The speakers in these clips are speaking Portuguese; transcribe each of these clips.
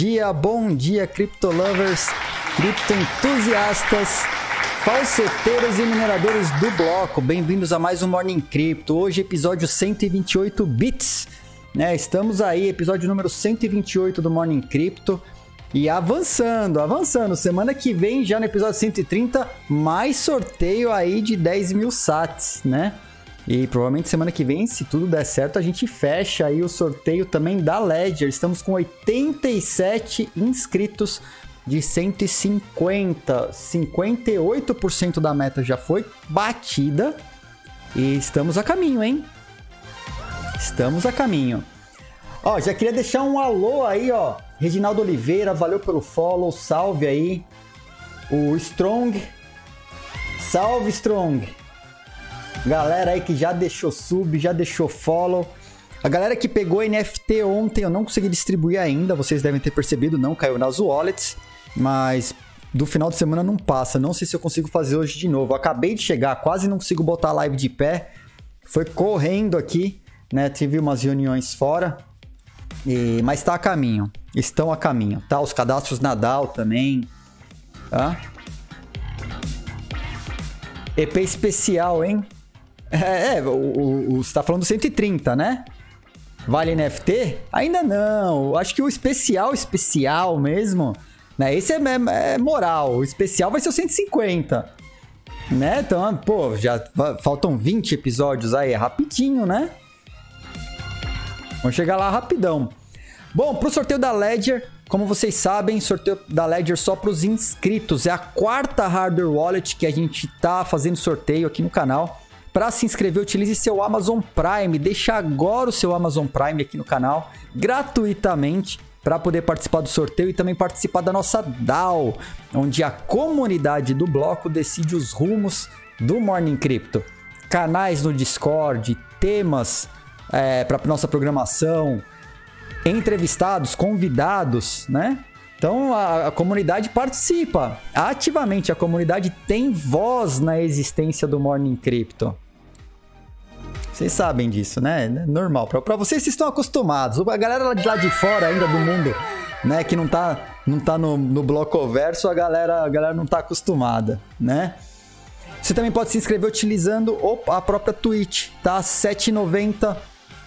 dia, bom dia, criptolovers, criptoentusiastas, falseteiros e mineradores do bloco. Bem-vindos a mais um Morning Crypto. Hoje, episódio 128 bits. Né? Estamos aí, episódio número 128 do Morning Crypto. E avançando, avançando. Semana que vem, já no episódio 130, mais sorteio aí de 10 mil sats, né? E provavelmente semana que vem, se tudo der certo, a gente fecha aí o sorteio também da Ledger. Estamos com 87 inscritos de 150. 58% da meta já foi batida. E estamos a caminho, hein? Estamos a caminho. Ó, já queria deixar um alô aí, ó. Reginaldo Oliveira, valeu pelo follow, salve aí. O Strong, salve Strong. Galera aí que já deixou sub, já deixou follow. A galera que pegou NFT ontem, eu não consegui distribuir ainda, vocês devem ter percebido, não caiu nas wallets, mas do final de semana não passa. Não sei se eu consigo fazer hoje de novo. Acabei de chegar, quase não consigo botar a live de pé. Foi correndo aqui, né? Tive umas reuniões fora. E, mas tá a caminho. Estão a caminho, tá? Os cadastros Nadal também. Tá? EP especial, hein? É, é você tá falando do 130, né? Vale NFT? Ainda não. Acho que o especial, especial mesmo, né? Esse é, é, é moral. O especial vai ser o 150. Né? Então, pô, já faltam 20 episódios aí, é rapidinho, né? Vamos chegar lá rapidão. Bom, pro sorteio da Ledger, como vocês sabem, sorteio da Ledger só para os inscritos. É a quarta hardware wallet que a gente tá fazendo sorteio aqui no canal. Para se inscrever, utilize seu Amazon Prime. Deixa agora o seu Amazon Prime aqui no canal, gratuitamente, para poder participar do sorteio e também participar da nossa DAO, onde a comunidade do bloco decide os rumos do Morning Crypto. Canais no Discord, temas é, para nossa programação, entrevistados, convidados, né? Então a, a, comunidade participa ativamente, a comunidade tem voz na existência do Morning Crypto. Vocês sabem disso, né? Normal. Para vocês, vocês estão acostumados. A galera de lá de fora ainda do mundo, né, que não tá, não tá no, no bloco verso, a galera, a galera não tá acostumada, né? Você também pode se inscrever utilizando a própria Twitch, tá? 7,90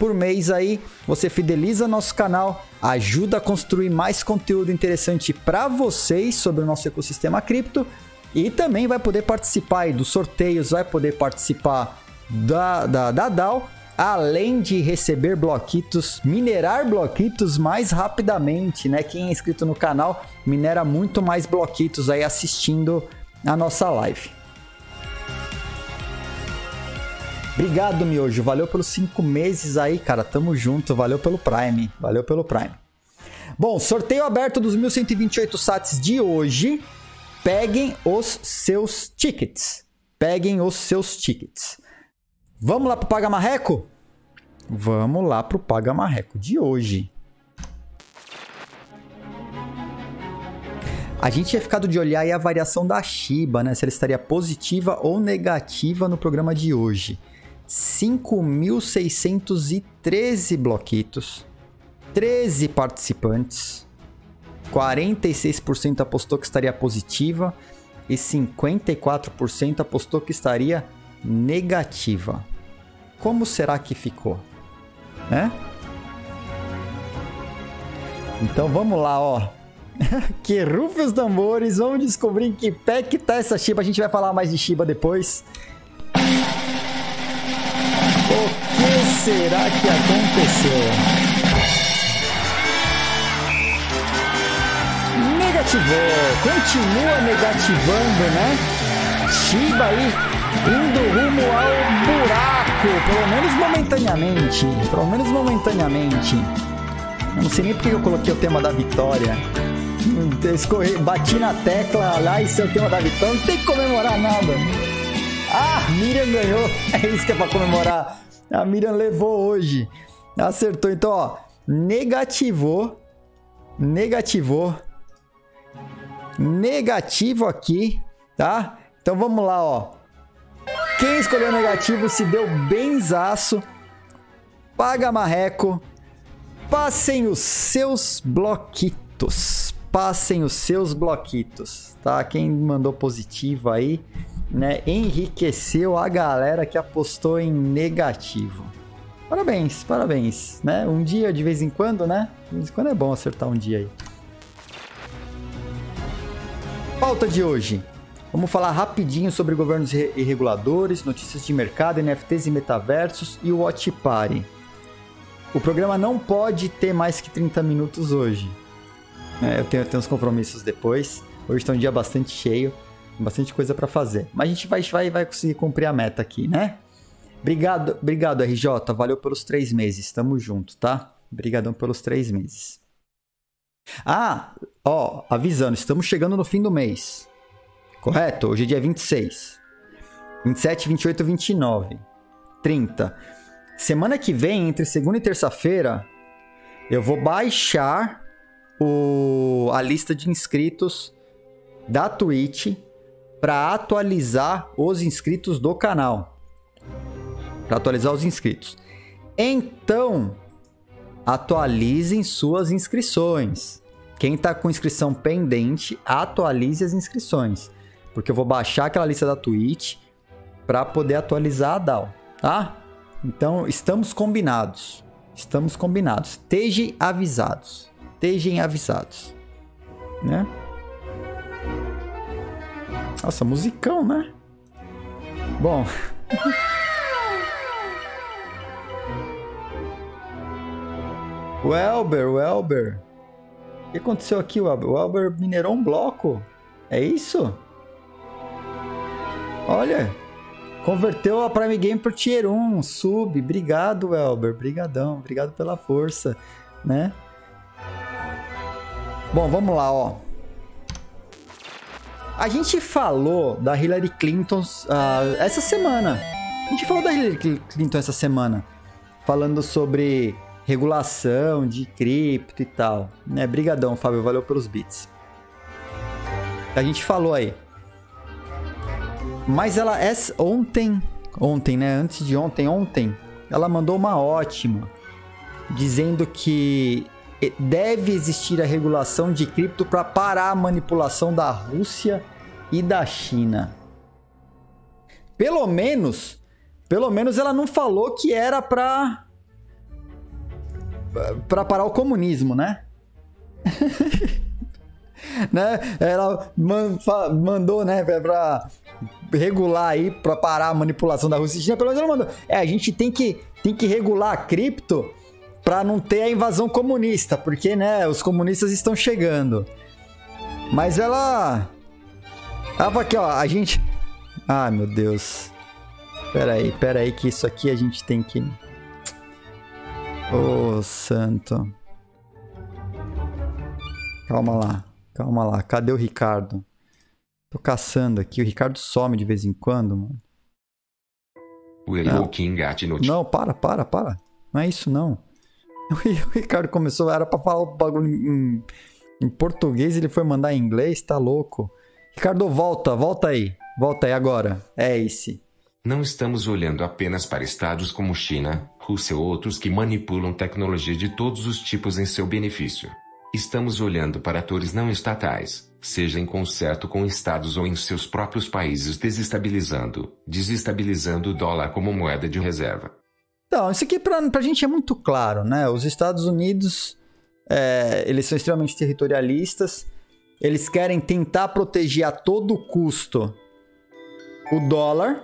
por mês aí. Você fideliza nosso canal, ajuda a construir mais conteúdo interessante para vocês sobre o nosso ecossistema cripto e também vai poder participar aí dos sorteios, vai poder participar da, da, da DAO, além de receber bloquitos, minerar bloquitos mais rapidamente, né? Quem é inscrito no canal minera muito mais bloquitos aí assistindo a nossa live. Obrigado, Miojo. Valeu pelos cinco meses aí, cara. Tamo junto. Valeu pelo Prime. Valeu pelo Prime. Bom, sorteio aberto dos 1128 sats de hoje. Peguem os seus tickets. Peguem os seus tickets. Vamos lá pro Paga Marreco? Vamos lá pro Paga Marreco de hoje. A gente tinha ficado de olhar aí a variação da Shiba, né? Se ela estaria positiva ou negativa no programa de hoje. 5.613 bloquitos, 13 participantes, 46% apostou que estaria positiva e 54% apostou que estaria negativa. Como será que ficou? Né? Então vamos lá, ó. que rufe os tambores, vamos descobrir em que pé que tá essa Shiba. A gente vai falar mais de Shiba depois. O que será que aconteceu? Negativou, continua negativando, né? Shiba aí indo rumo ao buraco, pelo menos momentaneamente. Pelo menos momentaneamente. Eu não sei nem porque eu coloquei o tema da vitória. Escorri, bati na tecla lá e seu tema da vitória. Não tem que comemorar nada. Ah, Miriam ganhou. É isso que é pra comemorar. A Miriam levou hoje. Acertou. Então, ó. Negativou. Negativou. Negativo aqui, tá? Então vamos lá, ó. Quem escolheu negativo se deu benzaço. Paga marreco. Passem os seus bloquitos. Passem os seus bloquitos, tá? Quem mandou positivo aí, né? Enriqueceu a galera que apostou em negativo. Parabéns, parabéns, né? Um dia de vez em quando, né? De vez em quando é bom acertar um dia aí. Pauta de hoje. Vamos falar rapidinho sobre governos e reguladores, notícias de mercado, NFTs e metaversos e o Watch Party. O programa não pode ter mais que 30 minutos hoje. É, eu, tenho, eu tenho uns compromissos depois. Hoje está um dia bastante cheio, bastante coisa para fazer. Mas a gente vai, vai, vai conseguir cumprir a meta aqui, né? Obrigado, obrigado, RJ. Valeu pelos três meses. Tamo junto, tá? Obrigadão pelos três meses. Ah, ó, avisando, estamos chegando no fim do mês. Correto? Hoje é dia 26. 27, 28, 29. 30. Semana que vem, entre segunda e terça-feira, eu vou baixar o, a lista de inscritos da Twitch para atualizar os inscritos do canal para atualizar os inscritos. Então, atualizem suas inscrições. Quem está com inscrição pendente, atualize as inscrições, porque eu vou baixar aquela lista da Twitch para poder atualizar a DAO, tá? Então, estamos combinados. Estamos combinados. Estejam avisados. Estejam avisados. Né? Nossa, musicão, né? Bom. O Elber, o Elber. O que aconteceu aqui, o Elber? O Elber minerou um bloco. É isso? Olha. Converteu a Prime Game pro Tier 1, sub. Obrigado, Elber. Brigadão. Obrigado pela força, né? Bom, vamos lá, ó. A gente falou da Hillary Clinton uh, essa semana. A gente falou da Hillary Clinton essa semana. Falando sobre regulação de cripto e tal. Né? Brigadão, Fábio, valeu pelos bits. A gente falou aí. Mas ela é ontem, ontem, né? Antes de ontem, ontem, ela mandou uma ótima dizendo que deve existir a regulação de cripto para parar a manipulação da Rússia e da China. Pelo menos, pelo menos ela não falou que era para para parar o comunismo, né? né? Ela mandou, né, para regular aí, para parar a manipulação da Rússia China. Pelo menos ela mandou. É, a gente tem que, tem que regular a cripto para não ter a invasão comunista, porque, né, os comunistas estão chegando. Mas ela. Ela aqui, ó, a gente. Ah, meu Deus. Pera aí, pera aí, que isso aqui a gente tem que. Ô, oh, santo. Calma lá, calma lá. Cadê o Ricardo? Tô caçando aqui. O Ricardo some de vez em quando, mano. Não. não, para, para, para. Não é isso, não. O Ricardo começou, era pra falar o bagulho em, em português, ele foi mandar em inglês, tá louco. Ricardo, volta, volta aí. Volta aí agora. É esse. Não estamos olhando apenas para estados como China, Rússia ou outros que manipulam tecnologia de todos os tipos em seu benefício. Estamos olhando para atores não estatais, seja em concerto com estados ou em seus próprios países desestabilizando, desestabilizando o dólar como moeda de reserva. Então, isso aqui para a gente é muito claro, né? Os Estados Unidos, é, eles são extremamente territorialistas, eles querem tentar proteger a todo custo o dólar,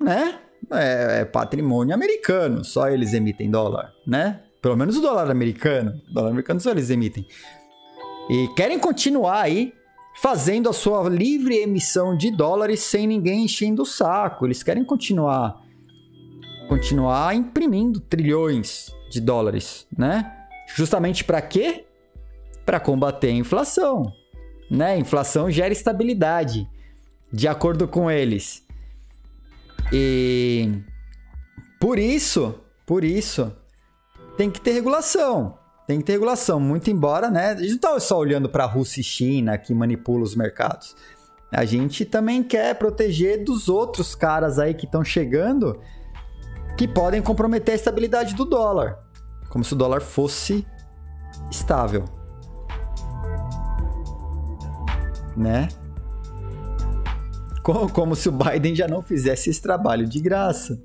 né? é, é patrimônio americano, só eles emitem dólar, né? Pelo menos o dólar americano. O dólar americano só eles emitem. E querem continuar aí fazendo a sua livre emissão de dólares sem ninguém enchendo o saco. Eles querem continuar continuar imprimindo trilhões de dólares, né? Justamente para quê? Para combater a inflação, né? Inflação gera estabilidade, de acordo com eles. E por isso, por isso, tem que ter regulação. Tem que ter regulação, muito embora, né? A gente não está só olhando para a Rússia e China que manipula os mercados. A gente também quer proteger dos outros caras aí que estão chegando que podem comprometer a estabilidade do dólar. Como se o dólar fosse estável. Né? Como, como se o Biden já não fizesse esse trabalho de graça,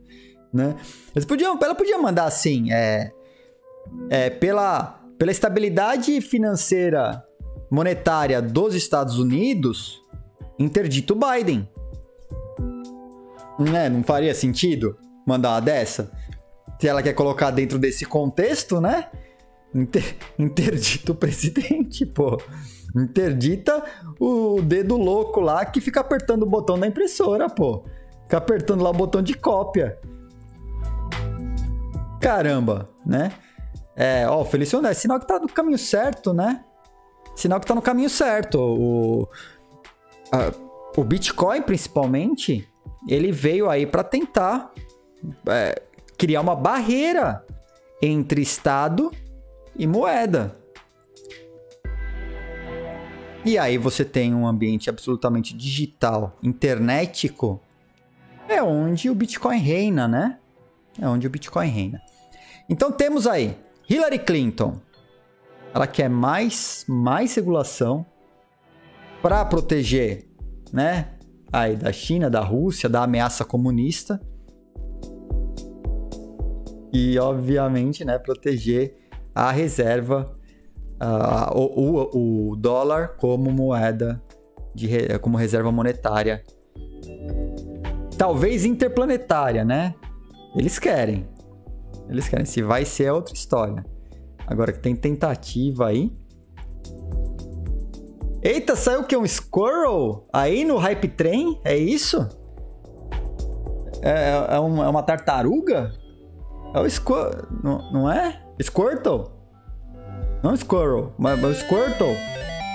né? Eles podiam, ela podia mandar assim, é, é pela, pela estabilidade financeira monetária dos Estados Unidos, interdito o Biden. Né? Não faria sentido mandar uma dessa? Se ela quer colocar dentro desse contexto, né? Inter, interdita o presidente, pô. Interdita o dedo louco lá que fica apertando o botão da impressora, pô. Fica apertando lá o botão de cópia. Caramba, né? É, ó, Feliciano, é sinal que tá no caminho certo, né? Sinal que tá no caminho certo. O, a, o Bitcoin, principalmente, ele veio aí para tentar é, criar uma barreira entre Estado e moeda. E aí você tem um ambiente absolutamente digital, internetico, é onde o Bitcoin reina, né? É onde o Bitcoin reina. Então temos aí Hillary Clinton. Ela quer mais, mais regulação para proteger, né? Aí da China, da Rússia, da ameaça comunista. E obviamente, né, proteger a reserva, uh, o, o, dólar como moeda, de, como reserva monetária. Talvez interplanetária, né? Eles querem. Eles querem. Se vai ser é outra história. Agora que tem tentativa aí. Eita, saiu o que? Um Squirrel? Aí no Hype Train? É isso? É, é, uma, é uma tartaruga? É o Squirtle. Não, não é? Squirtle? Não Squirrel, mas, mas Squirtle.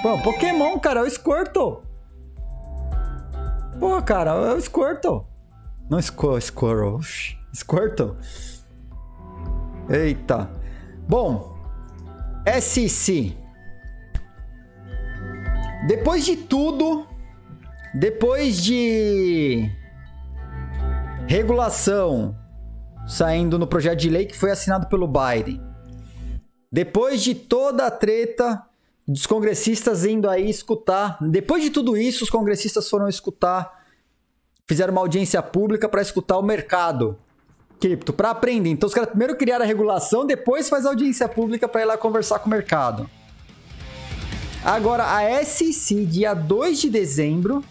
Pô, Pokémon, cara, é o Squirtle. Pô, cara, é o Squirtle. Não Squirrel, Squirrel. Squirtle. Eita. Bom, SEC. Depois de tudo, depois de regulação saindo no projeto de lei que foi assinado pelo Biden, depois de toda a treta dos congressistas indo aí escutar, depois de tudo isso, os congressistas foram escutar, fizeram uma audiência pública para escutar o mercado cripto, para aprender. Então os caras primeiro criaram a regulação, depois faz audiência pública para ir lá conversar com o mercado. Agora a SEC, dia 2 de dezembro,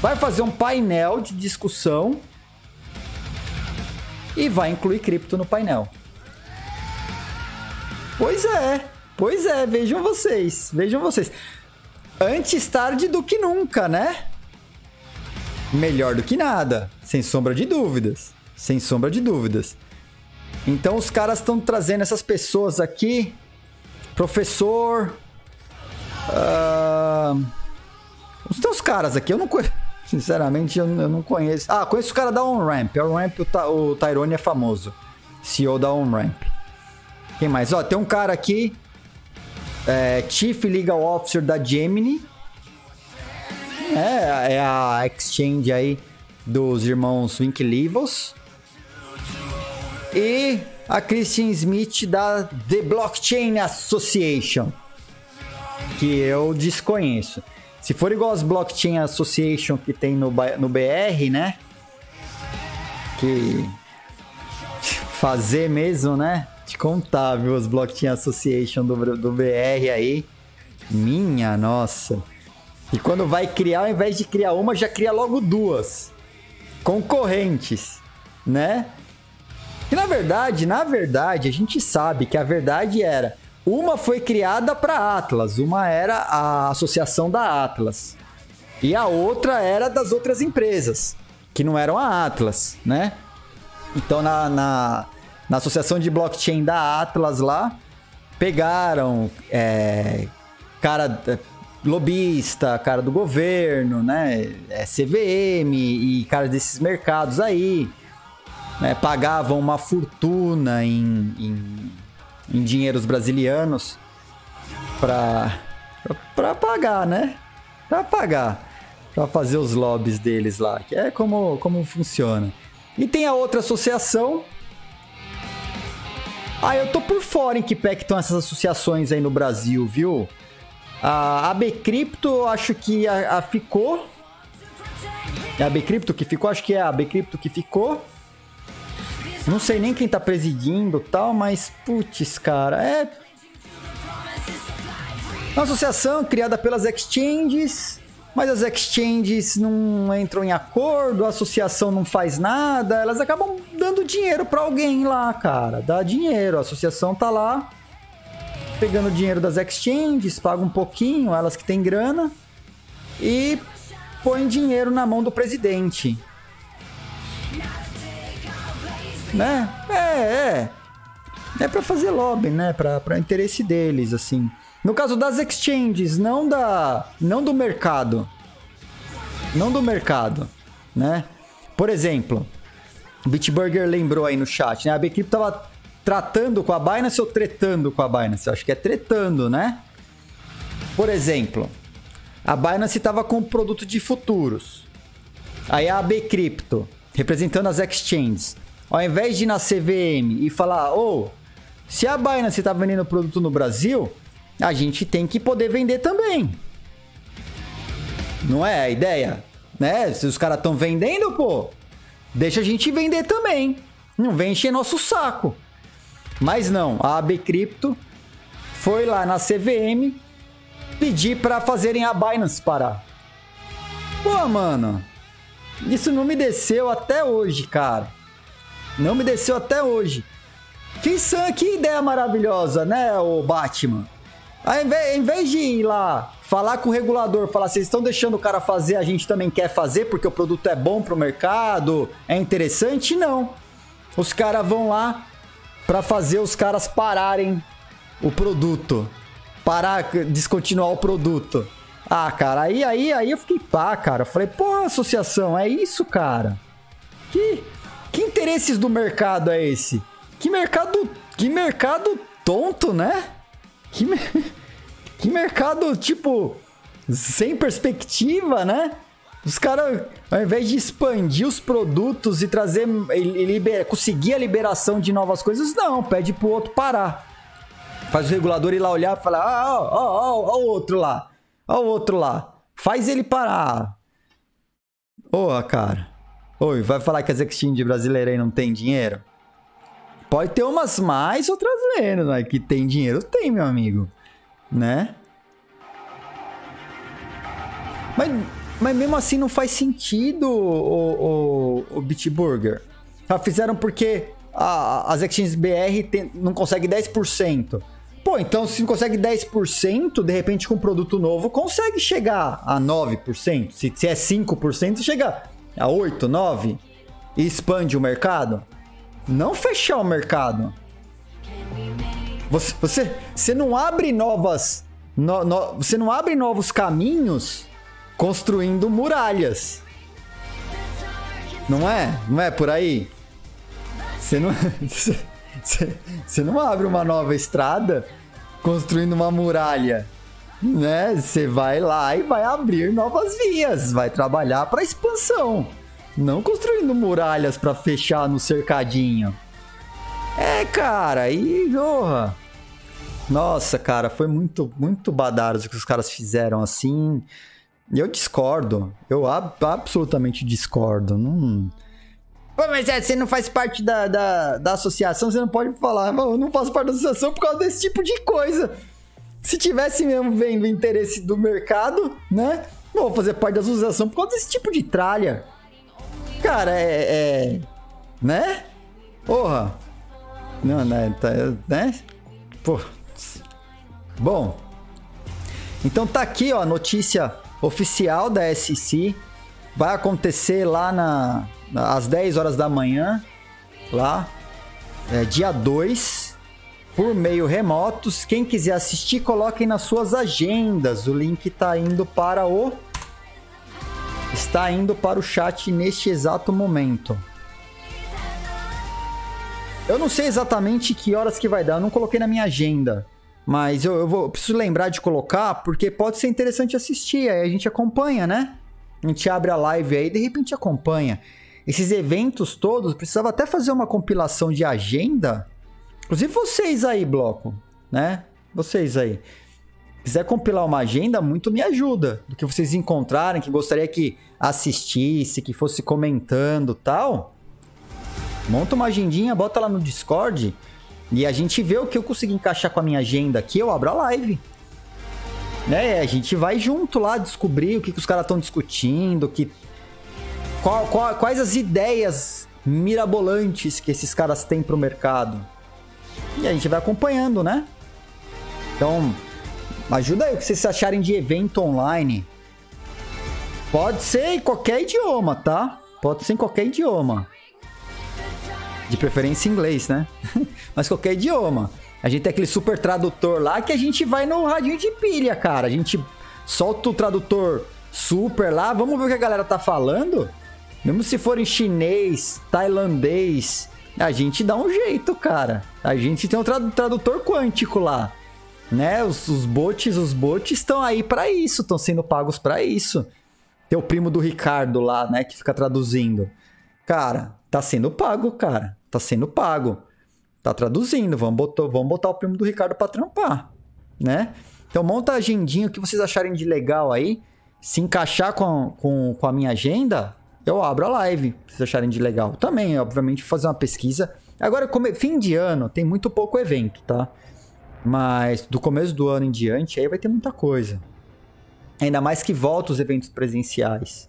vai fazer um painel de discussão e vai incluir cripto no painel. Pois é, pois é, vejam vocês, vejam vocês. Antes tarde do que nunca, né? Melhor do que nada, sem sombra de dúvidas, sem sombra de dúvidas. Então os caras estão trazendo essas pessoas aqui, professor, uh... os teus caras aqui, eu não conheço. Sinceramente, eu, não conheço. Ah, conheço o cara da OnRamp. A o, o Tyrone é famoso. CEO da OnRamp. Quem mais? Ó, tem um cara aqui, é, Chief Legal Officer da Gemini. É, é a exchange aí dos irmãos Winklevoss. E a Christian Smith da The Blockchain Association, que eu desconheço. Se for igual as Blockchain Association que tem no, no BR, né? Que fazer mesmo, né? Te contar, viu? As Blockchain Association do, do BR aí. Minha nossa. E quando vai criar, ao invés de criar uma, já cria logo duas. Concorrentes, né? E na verdade, na verdade, a gente sabe que a verdade era uma foi criada para Atlas, uma era a associação da Atlas. E a outra era das outras empresas, que não eram a Atlas, né? Então na, na na associação de blockchain da Atlas lá, pegaram é, cara é, lobista, cara do governo, né, é, CVM e cara desses mercados aí, né, pagavam uma fortuna em, em, em dinheiros brasileiros para para pagar, né? Para pagar, para fazer os lobbies deles lá, que é como como funciona. E tem a outra associação ah, eu tô por fora em que pé que estão essas associações aí no Brasil, viu? A AB Crypto, acho que a, a ficou. É a AB Crypto que ficou? Acho que é a AB Crypto que ficou. Não sei nem quem tá presidindo tal, mas putz, cara, é. Uma associação criada pelas exchanges, mas as exchanges não entram em acordo, a associação não faz nada, elas acabam dando dinheiro para alguém lá, cara. Dá dinheiro, a associação tá lá pegando dinheiro das exchanges, paga um pouquinho, elas que têm grana, e põe dinheiro na mão do presidente. Né? É, é. É para fazer lobby, né? Para interesse deles, assim. No caso das exchanges, não da, não do mercado, não do mercado, né? Por exemplo, o Bitburger lembrou aí no chat, né? A Bcrypto tava tratando com a Binance ou tretando com a Binance? Eu acho que é tretando, né? Por exemplo, a Binance estava com um produto de futuros. Aí a AB Crypto, representando as exchanges, ao invés de ir na CVM e falar, ô, oh, se a Binance está vendendo produto no Brasil, a gente tem que poder vender também. Não é a ideia? Né? Se os caras estão vendendo, pô, deixa a gente vender também. Não vem encher nosso saco. Mas não, a AB Crypto foi lá na CVM pedir para fazerem a Binance parar. Pô, mano, isso não me desceu até hoje, cara. Não me desceu até hoje. Que, que ideia maravilhosa, né, o Batman? Invés, em vez de ir lá falar com o regulador, falar, vocês estão deixando o cara fazer, a gente também quer fazer porque o produto é bom pro mercado, é interessante, não. Os caras vão lá, para fazer os caras pararem o produto. Parar, descontinuar o produto. Ah, cara, aí, aí, aí eu fiquei pá, cara. Eu falei, pô, associação, é isso, cara? Que, que interesses do mercado é esse? Que mercado, que mercado tonto, né? Que, que mercado, tipo, sem perspectiva, né? Os caras, ao invés de expandir os produtos e trazer, liber, conseguir a liberação de novas coisas, não, pede pro outro parar. Faz o regulador ir lá olhar e falar: ah, ó, ó, ó, o outro lá, ó o outro lá. Faz ele parar. Porra, cara. Oi, vai falar que as exchange brasileiras aí não tem dinheiro? Pode ter umas mais, outras menos, mas que tem dinheiro, tem, meu amigo. Né? Mas mas mesmo assim não faz sentido o, o, o Bitburger. Tá, fizeram porque a, as exchanges BR tem, não consegue 10%. Pô, então se não consegue 10%, de repente com um produto novo consegue chegar a 9%. Se, se é 5%, chega a 8, 9 e expande o mercado. Não fechar o mercado. Você, você, você não abre novas. No, no, você não abre novos caminhos construindo muralhas. Não é? Não é por aí? Você não, você, não abre uma nova estrada construindo uma muralha, né? Você vai lá e vai abrir novas vias, vai trabalhar para expansão, não construindo muralhas para fechar no cercadinho. É, cara, e porra. Nossa, cara, foi muito muito badaro o que os caras fizeram assim. Eu discordo. Eu ab absolutamente discordo. Não. Pô, mas é, você não faz parte da, da, da associação, você não pode falar, eu não faço parte da associação por causa desse tipo de coisa. Se tivesse mesmo vendo o interesse do mercado, né? Não vou fazer parte da associação por causa desse tipo de tralha. Cara, é. é né? Porra. Não, né? Tá, né? Pô. Bom. Então tá aqui, ó, a notícia oficial da SEC. Vai acontecer lá na, às 10 horas da manhã, lá, é, dia 2, por meio remotos. Quem quiser assistir, coloquem nas suas agendas. O link está indo para o está indo para o chat neste exato momento. Eu não sei exatamente que horas que vai dar, eu não coloquei na minha agenda. Mas eu, eu, vou, eu preciso lembrar de colocar, porque pode ser interessante assistir. Aí a gente acompanha, né? A gente abre a live aí e de repente acompanha. Esses eventos todos, precisava até fazer uma compilação de agenda. Inclusive vocês aí, bloco, né? Vocês aí. Quiser compilar uma agenda, muito me ajuda. Do que vocês encontrarem, que gostaria que assistisse, que fosse comentando tal. Monta uma agendinha, bota lá no Discord e a gente vê o que eu consegui encaixar com a minha agenda aqui, eu abro a live. Né? A gente vai junto lá descobrir o que, que os caras estão discutindo, que qual, qual, quais as ideias mirabolantes que esses caras têm pro mercado. E a gente vai acompanhando, né? Então, ajuda aí o que vocês acharem de evento online. Pode ser em qualquer idioma, tá? Pode ser em qualquer idioma. De preferência inglês, né? Mas qualquer idioma. A gente tem aquele super tradutor lá que a gente vai no radinho de pilha, cara. A gente solta o tradutor super lá, vamos ver o que a galera tá falando. Mesmo se for em chinês, tailandês, a gente dá um jeito, cara. A gente tem um tradutor quântico lá. Né? Os, os bots, os bots estão aí para isso, estão sendo pagos para isso. Tem o primo do Ricardo lá, né, que fica traduzindo. Cara, tá sendo pago, cara. Tá sendo pago. Tá traduzindo. Vamos botar, vamos botar o primo do Ricardo pra trampar, né? Então monta a agendinha, o que vocês acharem de legal aí. Se encaixar com, com, com a minha agenda, eu abro a live, se acharem de legal. Também, obviamente, fazer uma pesquisa. Agora, fim de ano, tem muito pouco evento, tá? Mas do começo do ano em diante, aí vai ter muita coisa. Ainda mais que volta os eventos presenciais.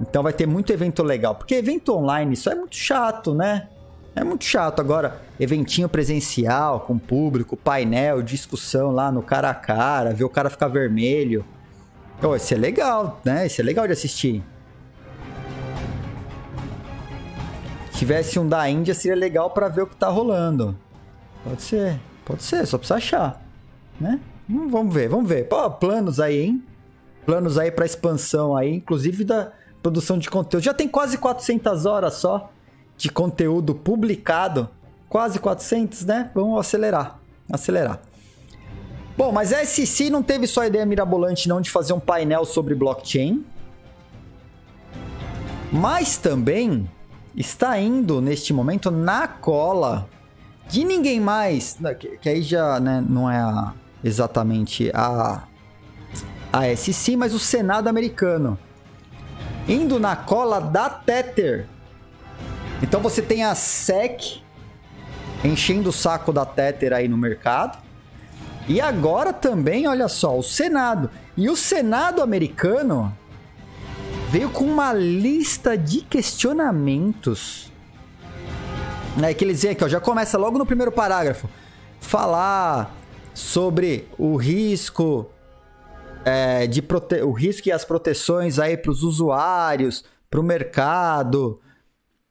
Então vai ter muito evento legal. Porque evento online, isso é muito chato, né? É muito chato. Agora, eventinho presencial, com público, painel, discussão lá no cara a cara, ver o cara ficar vermelho. Oh, isso é legal, né? Isso é legal de assistir. tivesse um da Índia, seria legal para ver o que tá rolando. Pode ser, pode ser, só precisa achar, né? Vamos ver, vamos ver. Pô, planos aí, hein? Planos aí para expansão aí, inclusive da produção de conteúdo. Já tem quase 400 horas só de conteúdo publicado. Quase 400, né? Vamos acelerar, acelerar. Bom, mas a SC não teve só a ideia mirabolante não de fazer um painel sobre blockchain, mas também está indo neste momento na cola de ninguém mais, né, que, que aí já né, não é a, exatamente a, a SC, mas o Senado americano. Indo na cola da Tether. Então você tem a SEC enchendo o saco da Tether aí no mercado. E agora também, olha só, o Senado. E o Senado americano veio com uma lista de questionamentos. É que ele dizia aqui, ó, já começa logo no primeiro parágrafo. Falar sobre o risco é, de prote... o risco e as proteções aí para os usuários, para o mercado,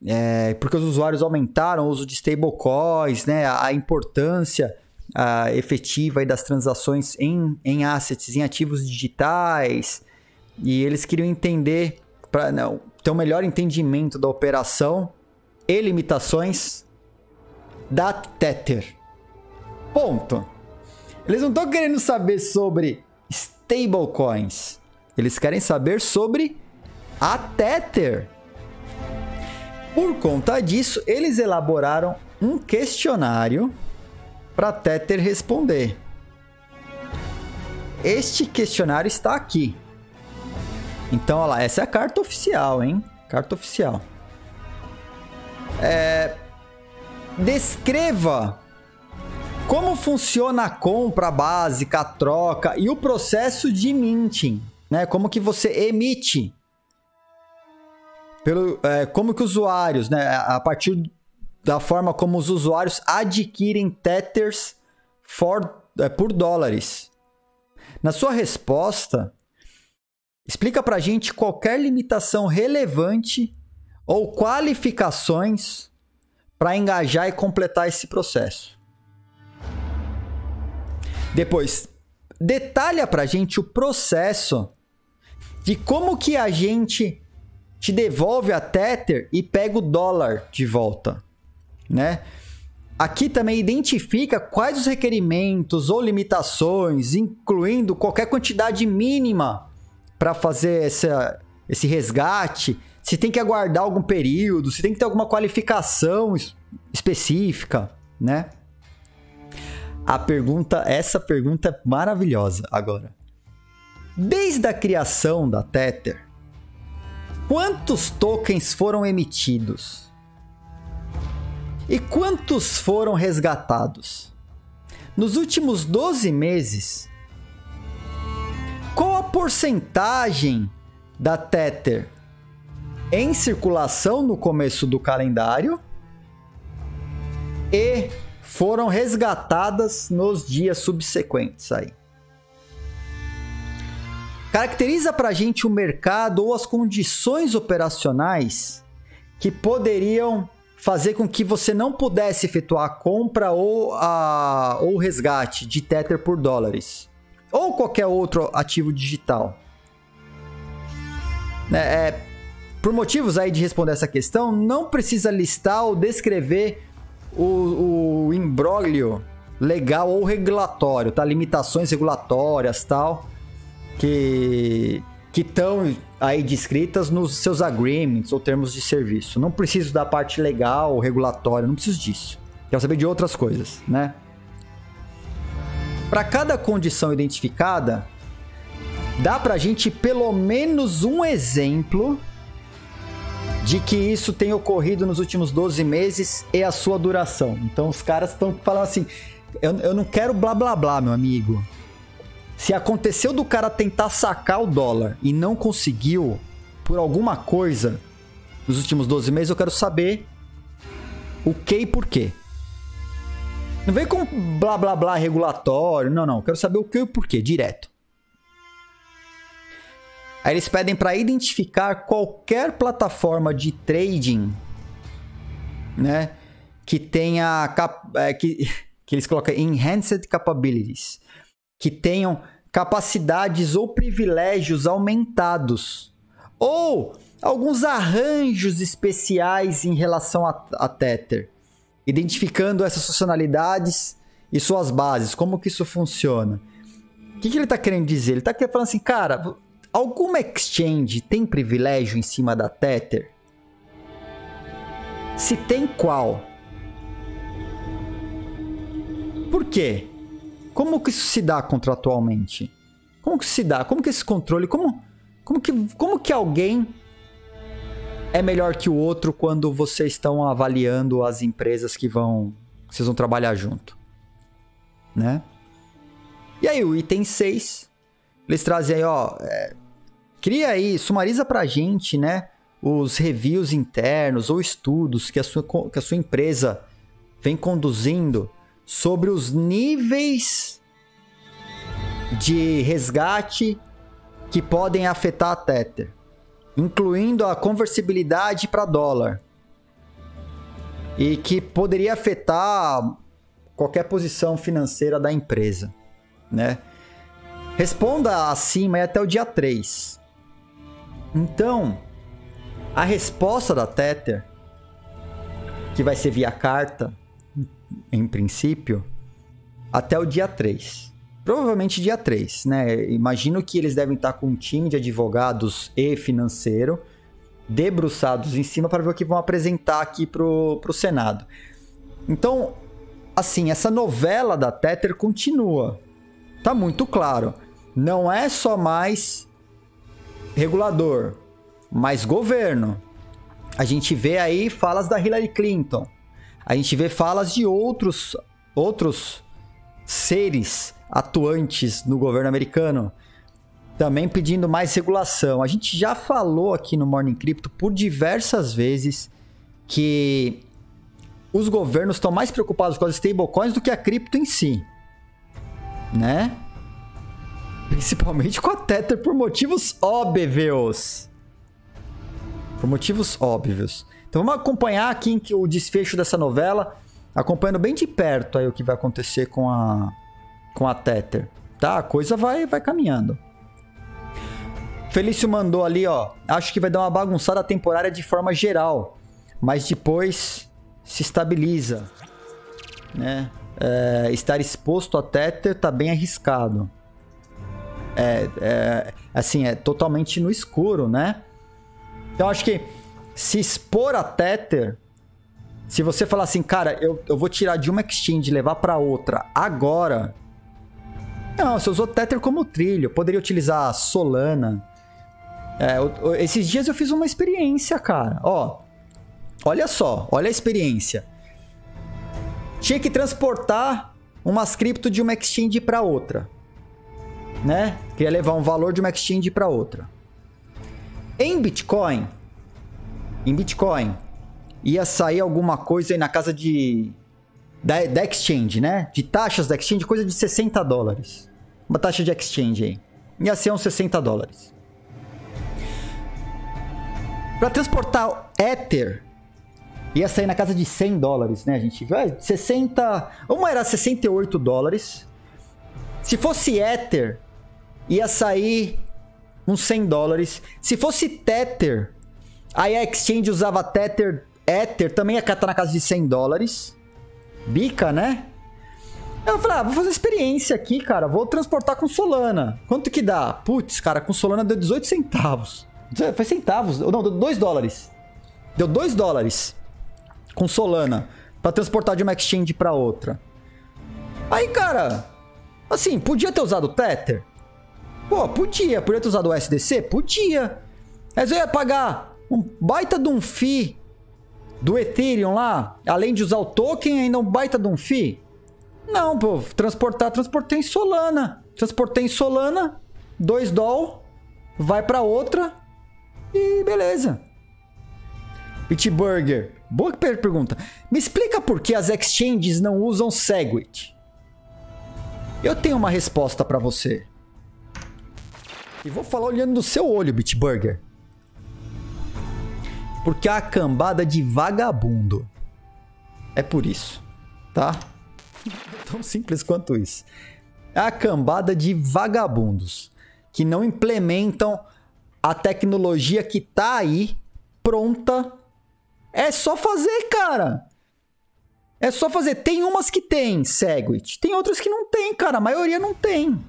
é, porque os usuários aumentaram o uso de stablecoins, né, a importância a, efetiva aí das transações em, em assets, em ativos digitais, e eles queriam entender, para ter um melhor entendimento da operação e limitações da Tether. Ponto. Eles não estão querendo saber sobre stablecoins. Eles querem saber sobre a Tether. Por conta disso, eles elaboraram um questionário para Tether responder. Este questionário está aqui. Então, olha lá, essa é a carta oficial, hein? Carta oficial. É... Descreva como funciona a compra básica, a troca e o processo de minting, né? Como que você emite pelo, é, como que usuários, né? A partir da forma como os usuários adquirem tethers for, é, por dólares. Na sua resposta, Explica pra gente qualquer limitação relevante ou qualificações para engajar e completar esse processo. Depois, detalha pra gente o processo de como que a gente te devolve a Tether e pega o dólar de volta, né? Aqui também identifica quais os requerimentos ou limitações, incluindo qualquer quantidade mínima para fazer essa, esse resgate, se tem que aguardar algum período, se tem que ter alguma qualificação específica, né? a pergunta, essa pergunta é maravilhosa agora. Desde a criação da Tether, quantos tokens foram emitidos? E quantos foram resgatados? Nos últimos 12 meses, qual a porcentagem da Tether em circulação no começo do calendário e foram resgatadas nos dias subsequentes aí? Caracteriza para a gente o mercado ou as condições operacionais que poderiam fazer com que você não pudesse efetuar a compra ou a ou resgate de Tether por dólares ou qualquer outro ativo digital. É, é, por motivos aí de responder essa questão, não precisa listar ou descrever o, o imbróglio legal ou regulatório, tá? Limitações regulatórias tal que que estão aí descritas nos seus agreements ou termos de serviço. Não preciso da parte legal ou regulatória, não preciso disso. Quero saber de outras coisas, né? Para cada condição identificada, dá para a gente pelo menos um exemplo de que isso tem ocorrido nos últimos 12 meses e a sua duração. Então os caras estão falando assim: eu, eu não quero blá blá blá, meu amigo. Se aconteceu do cara tentar sacar o dólar e não conseguiu por alguma coisa nos últimos 12 meses, eu quero saber o que e por quê. Não vem com blá blá blá regulatório, não, não. Eu quero saber o que e o porquê, direto. Aí eles pedem para identificar qualquer plataforma de trading, né, que tenha é, que, que eles colocam enhanced capabilities que tenham capacidades ou privilégios aumentados, ou alguns arranjos especiais em relação a, a Tether, identificando essas funcionalidades e suas bases, como que isso funciona. O que, que ele está querendo dizer? Ele está falando assim, cara, alguma exchange tem privilégio em cima da Tether? Se tem qual? Por quê? Como que isso se dá contratualmente? Como que se dá? Como que esse controle, como, como, que, como que alguém é melhor que o outro quando vocês estão avaliando as empresas que vão, que vocês vão trabalhar junto, né? E aí o item 6, eles trazem aí, ó, é, cria aí, sumariza pra gente, né, os reviews internos ou estudos que a sua, que a sua empresa vem conduzindo sobre os níveis de resgate que podem afetar a Tether, incluindo a conversibilidade para dólar e que poderia afetar qualquer posição financeira da empresa, né? Responda acima e até o dia 3. Então, a resposta da Tether, que vai ser via carta, em princípio, até o dia 3. Provavelmente dia 3, né? Imagino que eles devem estar com um time de advogados e financeiro debruçados em cima para ver o que vão apresentar aqui pro, pro Senado. Então, assim, essa novela da Tether continua. Tá muito claro. Não é só mais regulador, mas governo. A gente vê aí falas da Hillary Clinton a gente vê falas de outros outros seres atuantes no governo americano também pedindo mais regulação. A gente já falou aqui no Morning Crypto por diversas vezes que os governos estão mais preocupados com as stablecoins do que a cripto em si, né? Principalmente com a Tether por motivos óbvios. Por motivos óbvios. Então vamos acompanhar aqui o desfecho dessa novela, acompanhando bem de perto aí o que vai acontecer com a com a Tether, tá? A coisa vai vai caminhando. Felício mandou ali, ó. Acho que vai dar uma bagunçada temporária de forma geral, mas depois se estabiliza, né? É, estar exposto a Tether tá bem arriscado. É, é, assim, é totalmente no escuro, né? Então acho que se expor a Tether Se você falar assim, cara, eu, eu vou tirar de uma exchange e levar para outra agora. Não, você usou Tether como trilho. Poderia utilizar Solana. É, eu, esses dias eu fiz uma experiência, cara. Ó, olha só, olha a experiência. Tinha que transportar umas cripto de uma exchange para outra, né? Queria levar um valor de uma exchange para outra. Em Bitcoin, em Bitcoin, ia sair alguma coisa aí na casa de. Da, da exchange, né? De taxas da exchange, coisa de 60 dólares. Uma taxa de exchange aí. Ia ser uns 60 dólares. Para transportar Ether, ia sair na casa de 100 dólares, né, gente? 60. Uma era 68 dólares. Se fosse Ether, ia sair uns 100 dólares. Se fosse Tether, aí a exchange usava Tether Ether também ia estar na casa de 100 dólares. Bica, né? Eu falei, ah, vou fazer experiência aqui, cara. Vou transportar com Solana. Quanto que dá? Putz, cara, com Solana deu 18 centavos. Foi centavos. Não, deu 2 dólares. Deu 2 dólares com Solana para transportar de uma exchange para outra. Aí, cara, assim, podia ter usado Tether? Pô, podia. Podia ter usado o SDC? Podia. Mas eu ia pagar um baita de um FII do Ethereum lá, além de usar o token, ainda um baita de um FII? Não, pô, transportar, transportei em Solana. Transportei em Solana, 2 doll, vai para outra e beleza. Bitburger, boa pergunta. Me explica por que as exchanges não usam Segwit. Eu tenho uma resposta para você. E vou falar olhando no seu olho, Bitburger. Porque a cambada de vagabundo. É por isso, tá? Tão simples quanto isso. É a cambada de vagabundos que não implementam a tecnologia que tá aí pronta. É só fazer, cara. É só fazer. Tem umas que tem Segwit, tem outras que não tem, cara. A maioria não tem.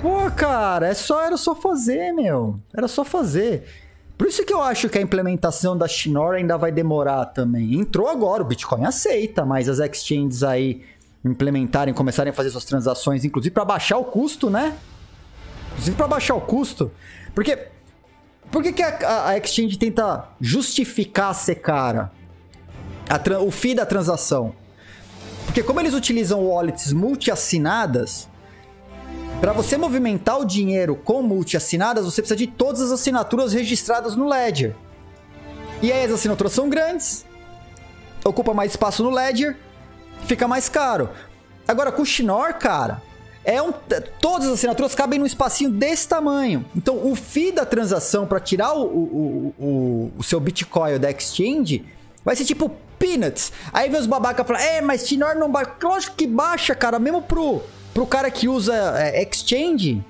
Pô, cara, é só era só fazer, meu. Era só fazer. Por isso que eu acho que a implementação da Schnorr ainda vai demorar também. Entrou agora, o Bitcoin aceita, mas as exchanges aí implementarem, começarem a fazer suas transações, inclusive para baixar o custo, né? Inclusive para baixar o custo. Porque por que, que a, a, exchange tenta justificar ser cara? A, o fee da transação. Porque como eles utilizam wallets multi-assinadas, para você movimentar o dinheiro com multi-assinadas, você precisa de todas as assinaturas registradas no Ledger. E aí as assinaturas são grandes, ocupa mais espaço no Ledger, fica mais caro. Agora com o Schnorr, cara, é um, todas as assinaturas cabem num espacinho desse tamanho. Então o fee da transação para tirar o, o, o, o, seu Bitcoin da exchange vai ser tipo peanuts. Aí vem os babaca falar, é, mas Schnorr não baixa. Lógico que baixa, cara, mesmo pro Pro cara que usa é, Exchange,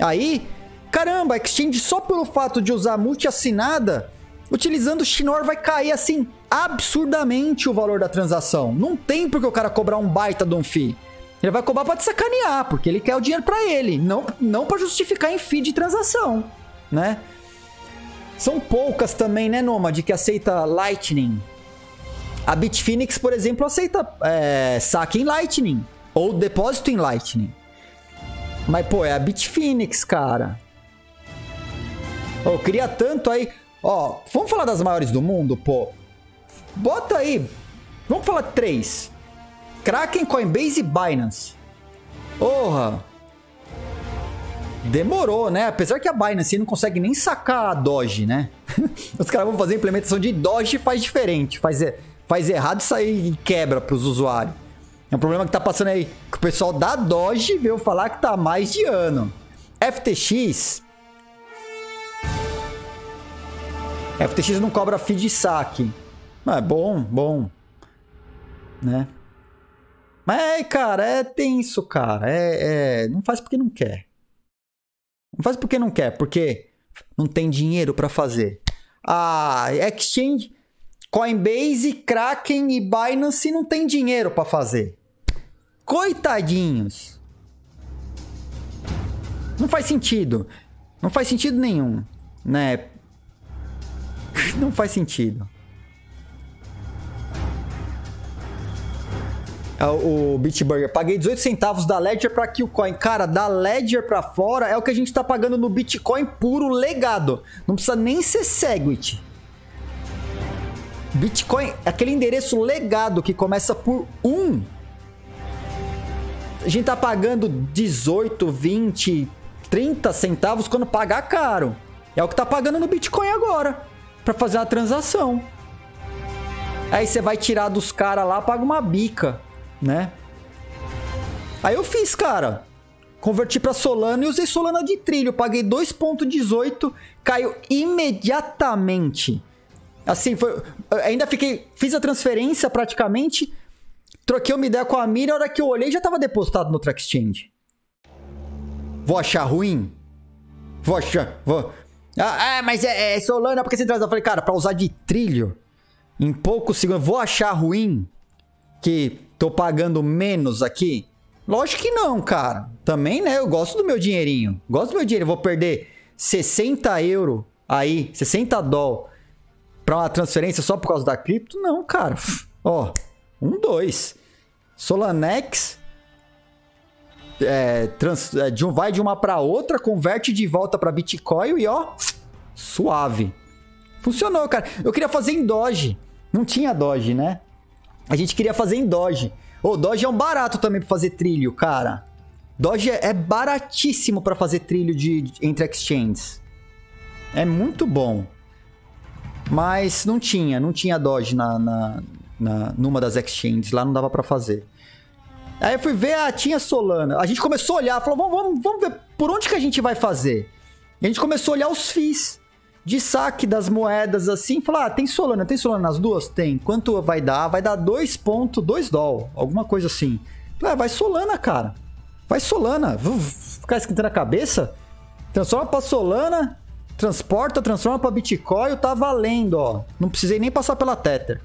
aí, caramba, Exchange só pelo fato de usar multi-assinada, utilizando o Schnorr vai cair assim absurdamente o valor da transação. Não tem porque o cara cobrar um baita de um FII. Ele vai cobrar para te sacanear, porque ele quer o dinheiro para ele, não, não para justificar em FII de transação, né? São poucas também, né, Nomad, que aceita Lightning. A Bitfinex, por exemplo, aceita é, saque em Lightning. Ou depósito em Lightning. Mas, pô, é a Bitfinex, cara. Oh, queria tanto aí. Ó, vamos falar das maiores do mundo, pô. Bota aí. Vamos falar três. Kraken, Coinbase e Binance. Porra. Demorou, né? Apesar que a Binance não consegue nem sacar a Doge, né? Os caras vão fazer implementação de Doge e faz diferente. Faz, faz errado e sai e quebra para os usuários. É um problema que tá passando aí. Que o pessoal da Doge veio falar que tá há mais de ano. FTX. FTX não cobra fee de saque. Mas é bom, bom. Né? Mas, cara, é tenso, cara. É, é, Não faz porque não quer. Não faz porque não quer, porque não tem dinheiro para fazer. A exchange Coinbase, Kraken e Binance não tem dinheiro para fazer. Coitadinhos. Não faz sentido. Não faz sentido nenhum, né? não faz sentido. Ah, o Bitburger. Paguei 18 centavos da Ledger para Qcoin. Cara, da Ledger para fora é o que a gente tá pagando no Bitcoin puro legado. Não precisa nem ser Segwit. Bitcoin, aquele endereço legado que começa por 1. A gente tá pagando 18, 20, 30 centavos quando pagar caro. É o que tá pagando no Bitcoin agora para fazer uma transação. Aí você vai tirar dos caras lá, paga uma bica, né? Aí eu fiz, cara. Converti para Solana e usei Solana de trilho. Paguei 2.18, caiu imediatamente. Assim, foi. Ainda fiquei. Fiz a transferência praticamente. Troquei uma ideia com a Mira. A hora que eu olhei, já estava depositado no Track Exchange. Vou achar ruim? Vou achar. Vou. Ah, é, mas é, é Solana porque você traz. Eu falei, cara, pra usar de trilho, em poucos segundos, vou achar ruim que tô pagando menos aqui? Lógico que não, cara. Também, né? Eu gosto do meu dinheirinho. Gosto do meu dinheiro. Eu vou perder 60 euros aí, 60 dólares para uma transferência só por causa da cripto? Não, cara. Ó, um, dois. Solanex é, trans, é, de um, vai de uma para outra, converte de volta para Bitcoin e ó, suave. Funcionou, cara. Eu queria fazer em Doge. Não tinha Doge, né? A gente queria fazer em Doge. O oh, Doge é um barato também para fazer trilho, cara. Doge é baratíssimo para fazer trilho de, de, entre exchanges. É muito bom. Mas não tinha, não tinha Doge na, na, na numa das exchanges, lá não dava para fazer. Aí eu fui ver, ah, tinha Solana. A gente começou a olhar, falou, vamos, vamos, vamos ver por onde que a gente vai fazer. E a gente começou a olhar os FIIs de saque das moedas assim, falar, ah, tem Solana, tem Solana nas duas? Tem. Quanto vai dar? Vai dar 2.2 doll, alguma coisa assim. Ah, vai Solana, cara. Vai Solana. Vou ficar esquentando a cabeça. Transforma pra Solana, transporta, transforma para Bitcoin, tá valendo, ó. Não precisei nem passar pela Tether.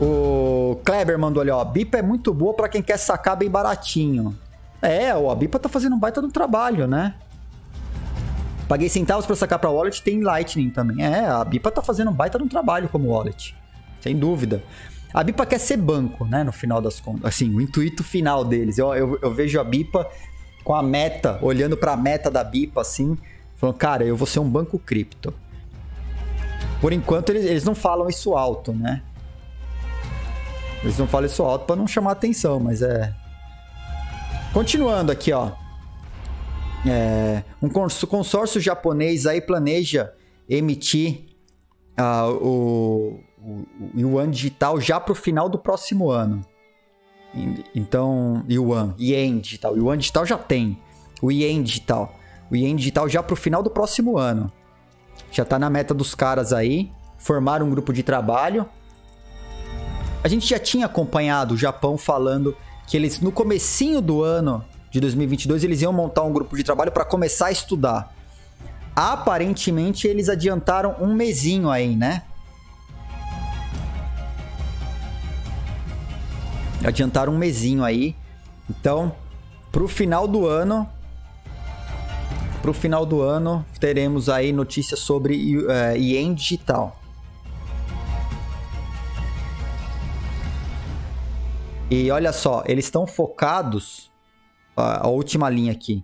O Kleber mandou ali, ó. A BIPA é muito boa para quem quer sacar bem baratinho. É, ó, a BIPA tá fazendo um baita do trabalho, né? Paguei centavos para sacar para wallet, tem Lightning também. É, a BIPA tá fazendo um baita um trabalho como wallet. Sem dúvida. A BIPA quer ser banco, né? No final das contas. Assim, o intuito final deles. Eu, eu, eu vejo a BIPA com a meta, olhando para a meta da BIPA assim, falando, cara, eu vou ser um banco cripto. Por enquanto eles, eles não falam isso alto, né? Eles não falam isso alto para não chamar atenção, mas é. Continuando aqui, ó. É, um consórcio japonês aí planeja emitir uh, o, o, o yuan digital já para o final do próximo ano. Então, Yuan, Yen Digital. Yuan Digital já tem. O Yen Digital. O Yen Digital já pro final do próximo ano. Já tá na meta dos caras aí. Formaram um grupo de trabalho. A gente já tinha acompanhado o Japão falando que eles, no comecinho do ano de 2022, eles iam montar um grupo de trabalho para começar a estudar. Aparentemente, eles adiantaram um mesinho aí, né? Adiantaram um mesinho aí. Então, pro final do ano, pro final do ano, teremos aí notícias sobre uh, eh, Yen Digital. E olha só, eles estão focados, a última linha aqui,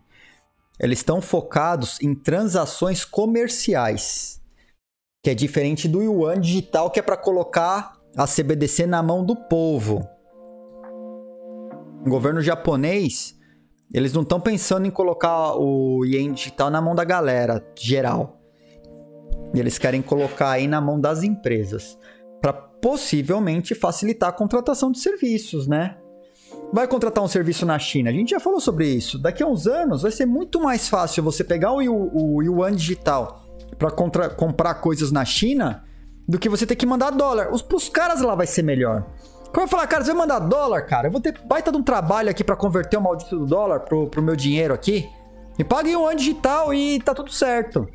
eles estão focados em transações comerciais, que é diferente do Yuan Digital, que é para colocar a CBDC na mão do povo o governo japonês, eles não estão pensando em colocar o ien digital na mão da galera geral. Eles querem colocar aí na mão das empresas para possivelmente facilitar a contratação de serviços, né? Vai contratar um serviço na China, a gente já falou sobre isso. Daqui a uns anos vai ser muito mais fácil você pegar o, o yuan digital para comprar coisas na China do que você ter que mandar dólar. Os caras lá vai ser melhor. Como eu falar, cara, você vai mandar dólar, cara? Eu vou ter baita de um trabalho aqui para converter o maldito do dólar pro, pro meu dinheiro aqui. Me pague um ano digital e tá tudo certo.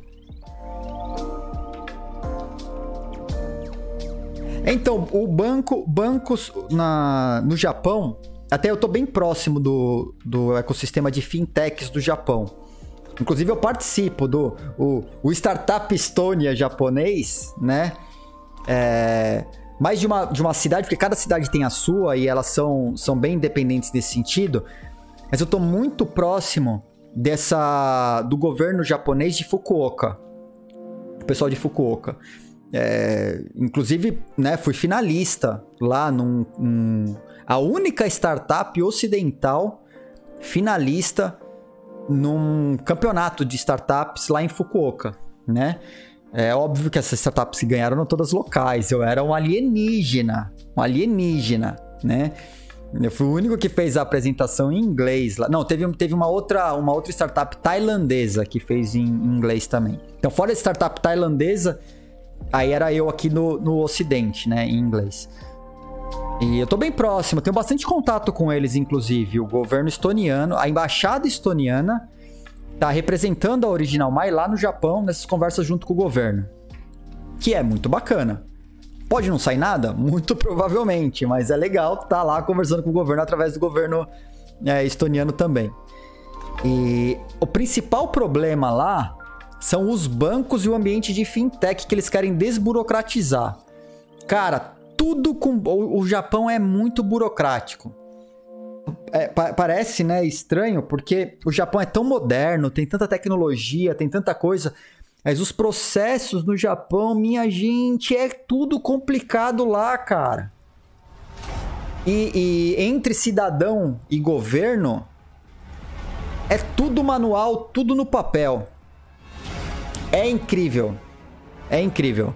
Então, o banco, bancos na, no Japão, até eu tô bem próximo do, do ecossistema de fintechs do Japão. Inclusive, eu participo do o, o Startup Estonia japonês, né? É, mais de uma, de uma cidade, porque cada cidade tem a sua e elas são, são bem independentes nesse sentido. Mas eu tô muito próximo dessa do governo japonês de Fukuoka. O pessoal de Fukuoka. É, inclusive, né, fui finalista lá num, um, a única startup ocidental finalista num campeonato de startups lá em Fukuoka, né? É óbvio que essas startups ganharam todas locais. Eu era um alienígena, um alienígena, né? Eu fui o único que fez a apresentação em inglês lá. Não, teve, teve uma, outra, uma outra startup tailandesa que fez em inglês também. Então, fora a startup tailandesa, aí era eu aqui no, no Ocidente, né, em inglês. E eu tô bem próximo, tenho bastante contato com eles, inclusive. O governo estoniano, a embaixada estoniana tá representando a Original Mai lá no Japão nessas conversas junto com o governo. Que é muito bacana. Pode não sair nada? Muito provavelmente, mas é legal estar tá lá conversando com o governo através do governo é, estoniano também. E o principal problema lá são os bancos e o ambiente de fintech que eles querem desburocratizar. Cara, tudo com. O, Japão é muito burocrático. É, pa parece, né, estranho, porque o Japão é tão moderno, tem tanta tecnologia, tem tanta coisa. Mas os processos no Japão, minha gente, é tudo complicado lá, cara. E, e entre cidadão e governo, é tudo manual, tudo no papel. É incrível. É incrível.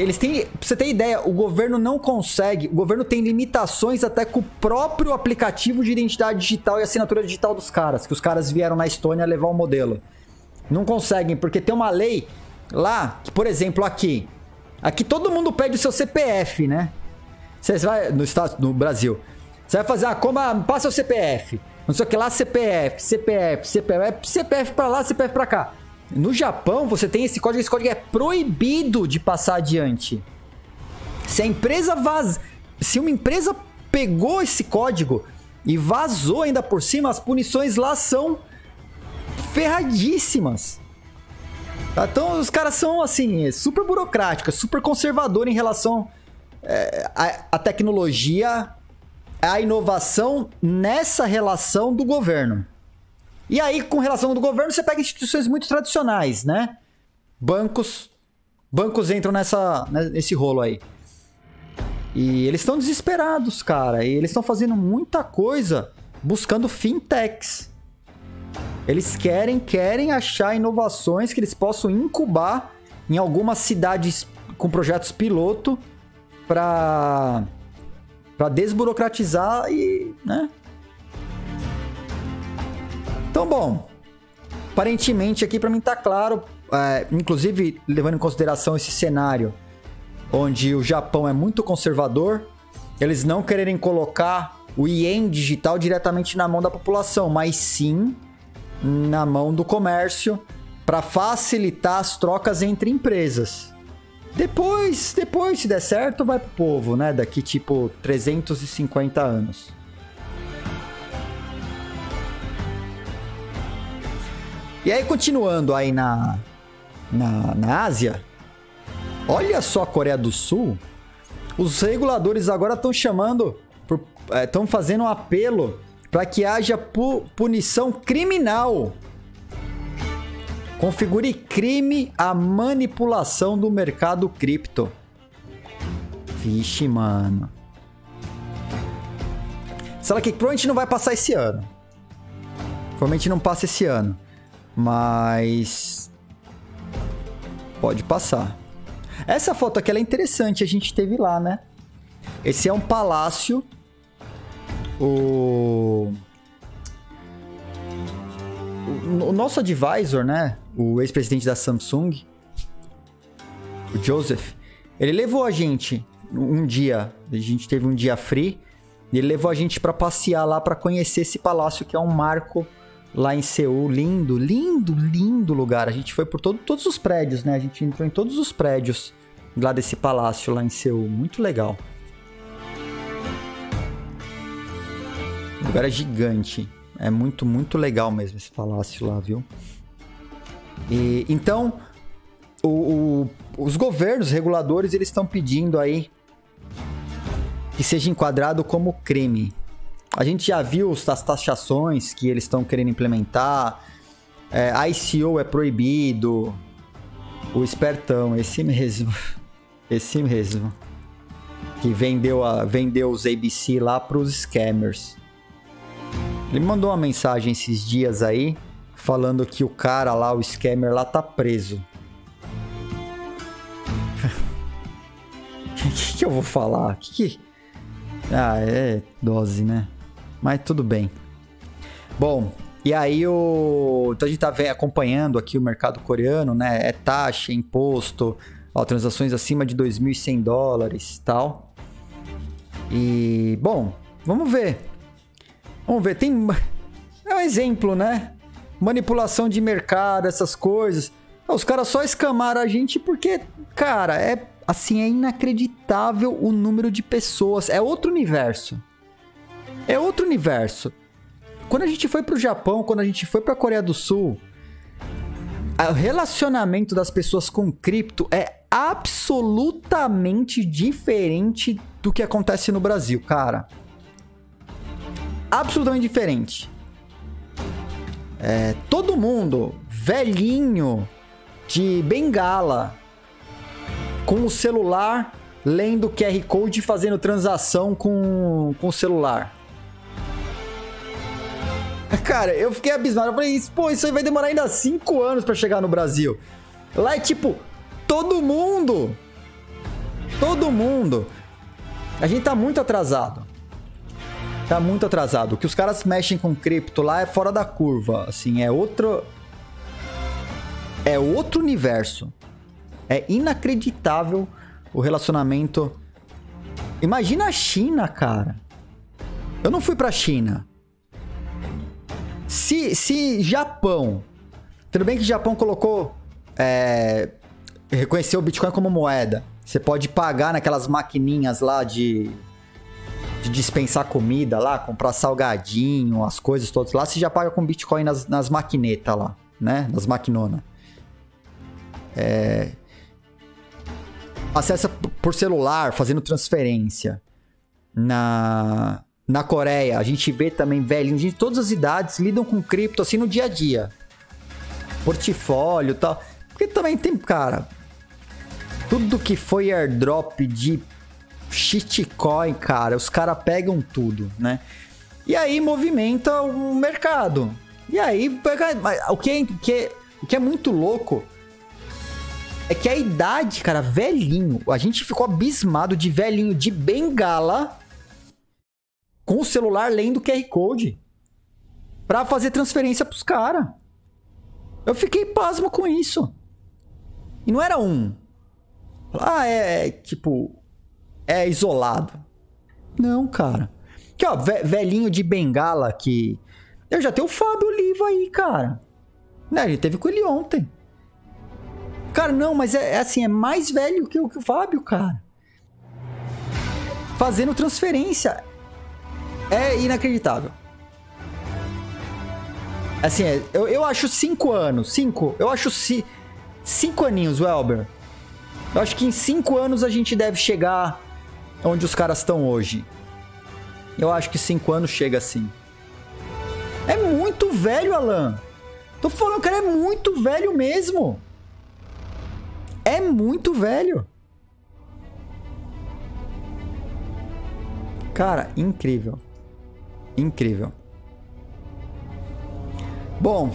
Eles têm. Pra você ter ideia, o governo não consegue. O governo tem limitações até com o próprio aplicativo de identidade digital e assinatura digital dos caras, que os caras vieram na Estônia levar o modelo. Não conseguem, porque tem uma lei lá, que, por exemplo, aqui. Aqui todo mundo pede o seu CPF, né? Você vai. No, estado, no Brasil. Você vai fazer uma compra, passa o CPF. Não sei o que lá, CPF, CPF, CPF, CPF pra lá, CPF pra cá. No Japão, você tem esse código, esse código é proibido de passar adiante. Se a empresa vaz... Se uma empresa pegou esse código e vazou ainda por cima, as punições lá são ferradíssimas. Então os caras são assim, super burocráticos, super conservador em relação é, à, à tecnologia, à inovação nessa relação do governo. E aí, com relação do governo, você pega instituições muito tradicionais, né? Bancos. Bancos entram nessa, né, nesse rolo aí. E eles estão desesperados, cara. E eles estão fazendo muita coisa buscando fintechs. Eles querem, querem achar inovações que eles possam incubar em algumas cidades com projetos piloto para para desburocratizar e, né? Então, bom, aparentemente aqui para mim tá claro, é, inclusive levando em consideração esse cenário onde o Japão é muito conservador, eles não quererem colocar o ien digital diretamente na mão da população, mas sim na mão do comércio para facilitar as trocas entre empresas. Depois, depois se der certo, vai pro povo, né? Daqui tipo 350 anos. E aí continuando aí na na, na Ásia, olha só a Coreia do Sul, os reguladores agora estão chamando, estão é, fazendo um apelo para que haja pu punição criminal. Configure crime a manipulação do mercado cripto. Vixe, mano. Será que provavelmente não vai passar esse ano? Provavelmente não passa esse ano. Mas. Pode passar. Essa foto aqui é interessante, a gente teve lá, né? Esse é um palácio o... o nosso advisor, né, o ex-presidente da Samsung, o Joseph, ele levou a gente um dia, a gente teve um dia free, ele levou a gente para passear lá para conhecer esse palácio que é um marco lá em Seul, lindo, lindo, lindo lugar. A gente foi por todo, todos os prédios, né? A gente entrou em todos os prédios lá desse palácio lá em Seul, muito legal. O lugar é gigante. É muito, muito legal mesmo esse palácio lá, viu? E, então, o, o, os governos reguladores eles estão pedindo aí que seja enquadrado como crime. A gente já viu as taxações que eles estão querendo implementar. É, ICO é proibido. O espertão, esse mesmo. Esse mesmo. Que vendeu, a, vendeu os ABC lá para os scammers. Ele mandou uma mensagem esses dias aí, falando que o cara lá, o scammer lá, tá preso. O que, que, eu vou falar? Que, que Ah, é dose, né? Mas tudo bem. Bom, e aí o. Então a gente tá acompanhando aqui o mercado coreano, né? É taxa, imposto, ó, transações acima de 2.100 dólares tal. E, bom, vamos ver. Vamos ver, tem. É um exemplo, né? Manipulação de mercado, essas coisas. Os caras só escamaram a gente porque, cara, é assim, é inacreditável o número de pessoas. É outro universo. É outro universo. Quando a gente foi pro Japão, quando a gente foi pra Coreia do Sul, o relacionamento das pessoas com cripto é absolutamente diferente do que acontece no Brasil, cara. Absolutamente diferente. É, todo mundo, velhinho, de bengala, com o celular lendo QR Code e fazendo transação com, com o celular. Cara, eu fiquei abismado. Eu falei, pô, isso aí vai demorar ainda 5 anos para chegar no Brasil. Lá é tipo, todo mundo. Todo mundo. A gente tá muito atrasado. Tá muito atrasado. O que os caras mexem com cripto lá é fora da curva. Assim, é outro. É outro universo. É inacreditável o relacionamento. Imagina a China, cara. Eu não fui pra China. Se, se Japão. Tudo bem que Japão colocou. É, reconheceu o Bitcoin como moeda. Você pode pagar naquelas maquininhas lá de, de dispensar comida lá, comprar salgadinho, as coisas todas lá. Você já paga com Bitcoin nas, nas maquinetas lá, né? Nas maquinonas. É, acessa por celular, fazendo transferência. Na, na Coreia, a gente vê também velhinhos de todas as idades lidam com cripto assim no dia a dia. Portfólio e tal. Porque também tem, cara, tudo que foi airdrop de shitcoin, cara, os caras pegam tudo, né? E aí movimenta o mercado. E aí, o que, é, que é, o que é muito louco é que a idade, cara, velhinho, a gente ficou abismado de velhinho de bengala com o celular lendo QR Code para fazer transferência pros caras. Eu fiquei pasmo com isso. E não era um. Ah, é, é tipo. É isolado. Não, cara. Que ó, velhinho de bengala que. Eu já tenho o Fábio Oliva aí, cara. Né, ele teve com ele ontem. Cara, não, mas é, é assim, é mais velho que o, que o Fábio, cara. Fazendo transferência. É inacreditável. Assim, é, eu, eu acho cinco anos. Cinco. Eu acho ci, cinco aninhos, Welber. Eu acho que em cinco anos a gente deve chegar onde os caras estão hoje. Eu acho que cinco anos chega assim. É muito velho, Alan. Tô falando, cara, é muito velho mesmo é muito velho. Cara, incrível. Incrível. Bom,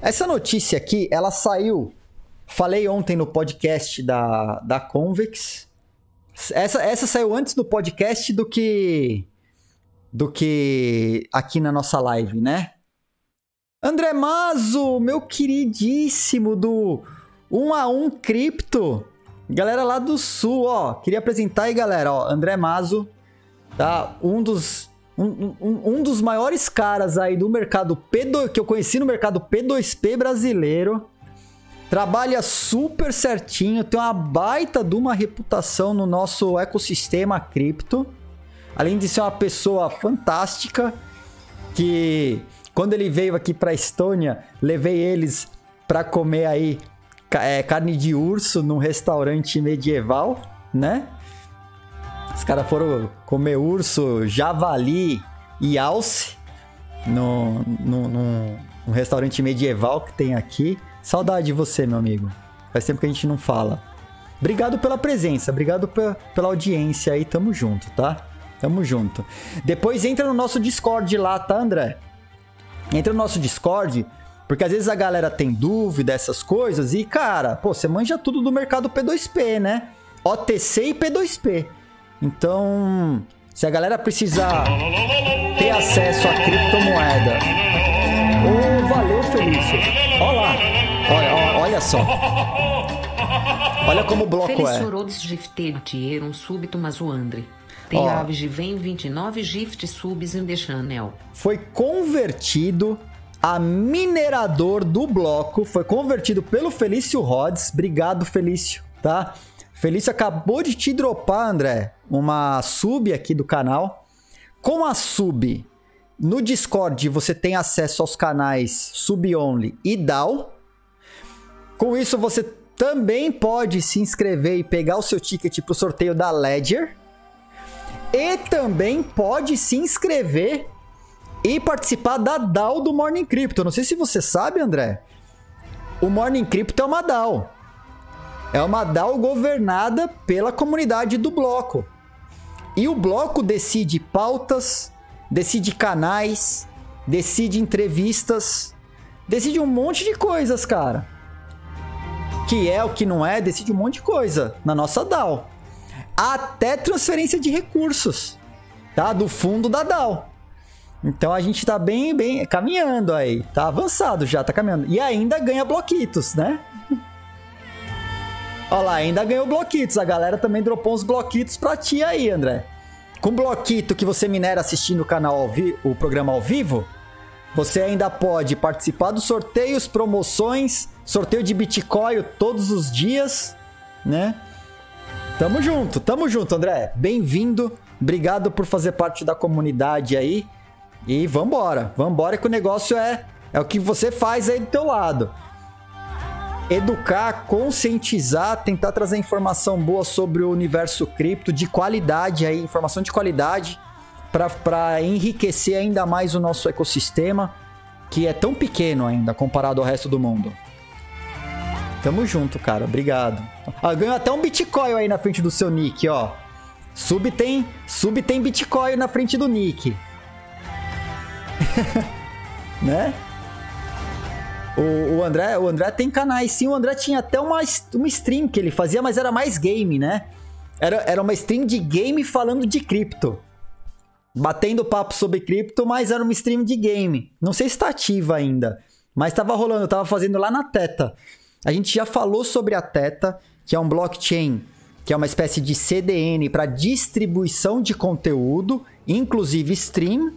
essa notícia aqui, ela saiu. Falei ontem no podcast da, da Convex. Essa, essa saiu antes do podcast do que do que aqui na nossa live, né? André Mazo, meu queridíssimo do 1 a 1 cripto. Galera lá do sul, ó. Queria apresentar aí, galera, ó. André Mazo, tá? Um dos um, um, dos maiores caras aí do mercado P2, que eu conheci no mercado P2P brasileiro. Trabalha super certinho, tem uma baita de uma reputação no nosso ecossistema cripto. Além de ser uma pessoa fantástica, que quando ele veio aqui para Estônia, levei eles para comer aí é, carne de urso num restaurante medieval, né? Os caras foram comer urso, javali e alce no, no, num restaurante medieval que tem aqui. Saudade de você, meu amigo. Faz tempo que a gente não fala. Obrigado pela presença, obrigado pela audiência aí, tamo junto, tá? Tamo junto. Depois entra no nosso Discord lá, tá, André? Entra no nosso Discord, porque às vezes a galera tem dúvida, essas coisas, e cara, pô, você manja tudo do mercado P2P, né? OTC e P2P. Então, se a galera precisar ter acesso a criptomoeda. Ô, oh, valeu, Felício. Olha lá. Olha, olha só. Olha como o bloco Felício é. Gifted um súbito mazuandre. Tem Ó, aves de vem 29 gift subs in the channel. Foi convertido a minerador do bloco. Foi convertido pelo Felício Rhodes. Obrigado, Felício, tá? Felício acabou de te dropar, André, uma sub aqui do canal. Com a sub, no Discord você tem acesso aos canais Sub Only e DAO. Com isso você também pode se inscrever e pegar o seu ticket para o sorteio da Ledger. E também pode se inscrever e participar da DAO do Morning Crypto. Não sei se você sabe, André. O Morning Crypto é uma DAO. É uma DAO governada pela comunidade do bloco. E o bloco decide pautas, decide canais, decide entrevistas, decide um monte de coisas, cara. Que é o que não é, decide um monte de coisa na nossa DAO até transferência de recursos, tá? Do fundo da DAO. Então a gente tá bem, bem caminhando aí, tá avançado já, tá caminhando. E ainda ganha bloquitos, né? Olha lá, ainda ganhou bloquitos. A galera também dropou uns bloquitos pra ti aí, André. Com bloquito que você minera assistindo o canal o programa ao vivo, você ainda pode participar dos sorteios, promoções, sorteio de Bitcoin todos os dias, né? Tamo junto, tamo junto, André. Bem-vindo. Obrigado por fazer parte da comunidade aí. E vambora. Vambora que o negócio é, é o que você faz aí do teu lado. Educar, conscientizar, tentar trazer informação boa sobre o universo cripto, de qualidade aí, informação de qualidade, para enriquecer ainda mais o nosso ecossistema, que é tão pequeno ainda comparado ao resto do mundo. Tamo junto, cara. Obrigado. Ah, ganhou até um Bitcoin aí na frente do seu nick, ó. Sub tem, sub tem Bitcoin na frente do nick. né? O, o, André, o André tem canais, sim. O André tinha até uma, uma stream que ele fazia, mas era mais game, né? Era, era uma stream de game falando de cripto. Batendo papo sobre cripto, mas era uma stream de game. Não sei se está ativa ainda. Mas estava rolando, eu tava fazendo lá na Teta. A gente já falou sobre a Teta, que é um blockchain, que é uma espécie de CDN para distribuição de conteúdo, inclusive stream.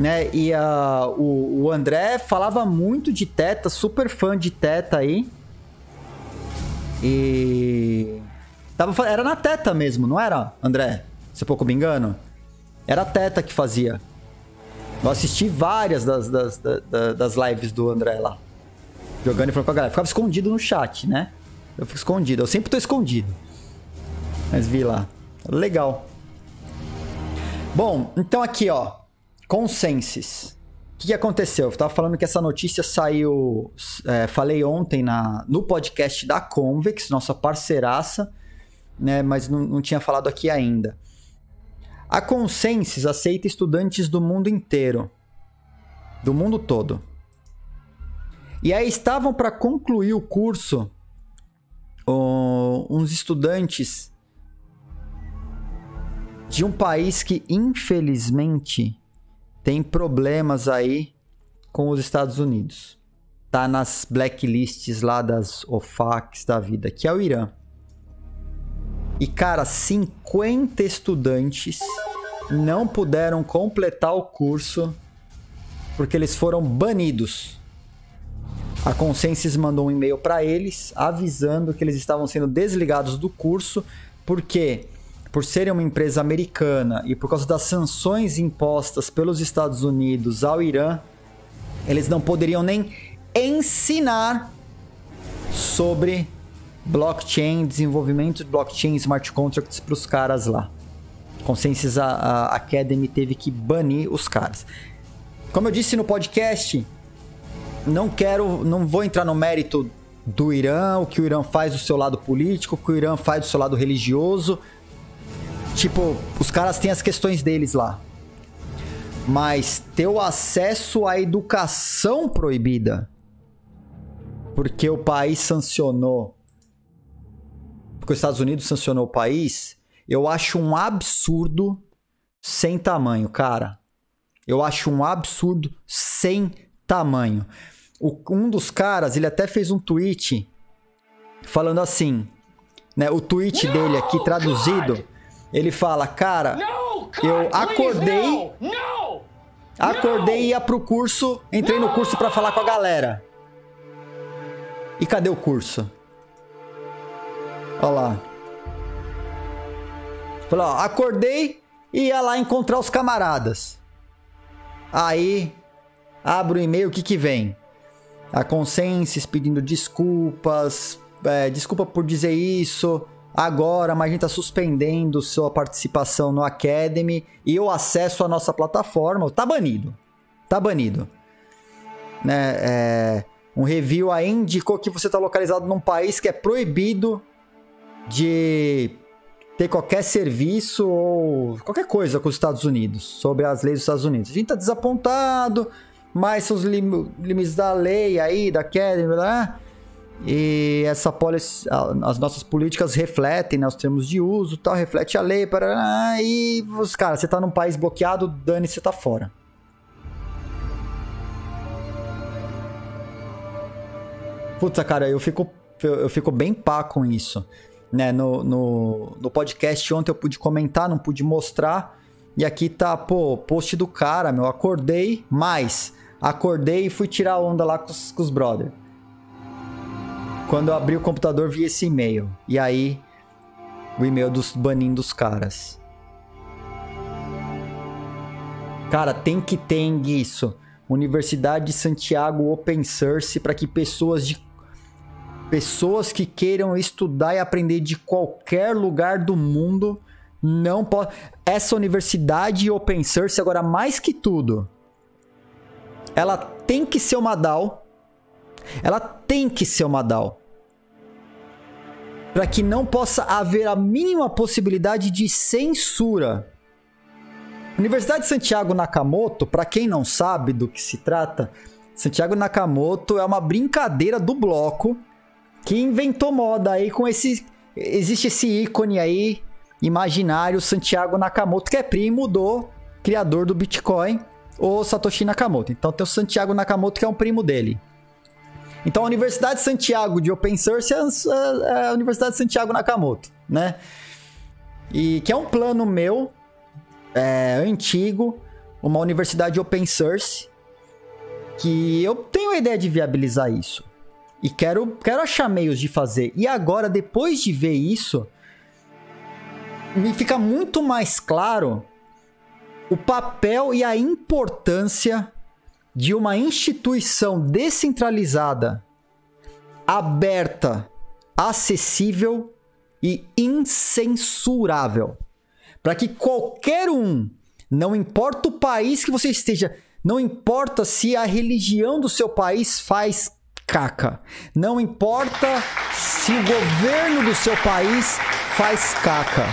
Né? E uh, o, o André falava muito de Teta, super fã de Teta aí. E. Tava, era na Teta mesmo, não era, André? Se pouco me engano. Era a Teta que fazia. Eu assisti várias das, das, das, das lives do André lá jogando e falando com a galera. Ficava escondido no chat, né? Eu fico escondido, eu sempre tô escondido. Mas vi lá. Legal. Bom, então aqui, ó. Consensus. O que, aconteceu? Eu tava falando que essa notícia saiu. É, falei ontem na, no podcast da Convex, nossa parceiraça, né? Mas não, não tinha falado aqui ainda. A Consensus aceita estudantes do mundo inteiro. Do mundo todo. E aí estavam para concluir o curso uns estudantes de um país que infelizmente tem problemas aí com os Estados Unidos. Tá nas blacklists lá das OFACs da vida, que é o Irã. E cara, 50 estudantes não puderam completar o curso porque eles foram banidos a Consensus mandou um e-mail para eles avisando que eles estavam sendo desligados do curso porque por serem uma empresa americana e por causa das sanções impostas pelos Estados Unidos ao Irã, eles não poderiam nem ensinar sobre blockchain, desenvolvimento de blockchain smart contracts para os caras lá. Consensus Academy teve que banir os caras. Como eu disse no podcast, não quero, não vou entrar no mérito do Irã, o que o Irã faz do seu lado político, o que o Irã faz do seu lado religioso. Tipo, os caras têm as questões deles lá. Mas ter o acesso à educação proibida, porque o país sancionou, porque os Estados Unidos sancionou o país, eu acho um absurdo sem tamanho, cara. Eu acho um absurdo sem tamanho. O, um dos caras, ele até fez um tweet falando assim, né? O tweet dele aqui traduzido. Ele fala, cara, eu acordei, acordei e ia pro curso, entrei no curso para falar com a galera. E cadê o curso? Olha lá. Falou, ó, acordei e ia lá encontrar os camaradas. Aí, abro o e-mail, o que que vem? A Consensus pedindo desculpas, é, desculpa por dizer isso, agora, a gente tá suspendendo sua participação no Academy e o acesso à nossa plataforma. Tá banido. Tá banido. Né, é, um review aí indicou que você está localizado num país que é proibido de ter qualquer serviço ou qualquer coisa com os Estados Unidos, sobre as leis dos Estados Unidos. A gente tá desapontado, mas os lim limites da lei aí, da Academy, né? E essa policy, as nossas políticas refletem né, os termos de uso, tal, reflete a lei, para e os cara, você tá num país bloqueado, dane você tá fora. Puta, cara, eu fico eu fico bem pá com isso né, no, no, no podcast ontem eu pude comentar, não pude mostrar. E aqui tá, pô, post do cara, meu. Acordei, mas acordei e fui tirar onda lá com os, com os brother. Quando eu abri o computador, vi esse e-mail. E aí, o e-mail dos banindo dos caras. Cara, tem que ter isso. Universidade de Santiago Open Source para que pessoas de Pessoas que queiram estudar e aprender de qualquer lugar do mundo não podem. Essa universidade open source, agora mais que tudo, ela tem que ser uma DAO. Ela tem que ser uma DAO. Para que não possa haver a mínima possibilidade de censura. Universidade de Santiago Nakamoto, para quem não sabe do que se trata, Santiago Nakamoto é uma brincadeira do bloco que inventou moda aí com esse. Existe esse ícone aí, imaginário, Santiago Nakamoto, que é primo do criador do Bitcoin, o Satoshi Nakamoto. Então tem o Santiago Nakamoto, que é um primo dele. Então a Universidade de Santiago de Open Source é a Universidade de Santiago Nakamoto, né? E que é um plano meu, é, antigo, uma universidade open source, que eu tenho a ideia de viabilizar isso. E quero, quero achar meios de fazer. E agora, depois de ver isso, me fica muito mais claro o papel e a importância de uma instituição descentralizada, aberta, acessível e incensurável. Para que qualquer um, não importa o país que você esteja, não importa se a religião do seu país faz caca. Não importa se o governo do seu país faz caca.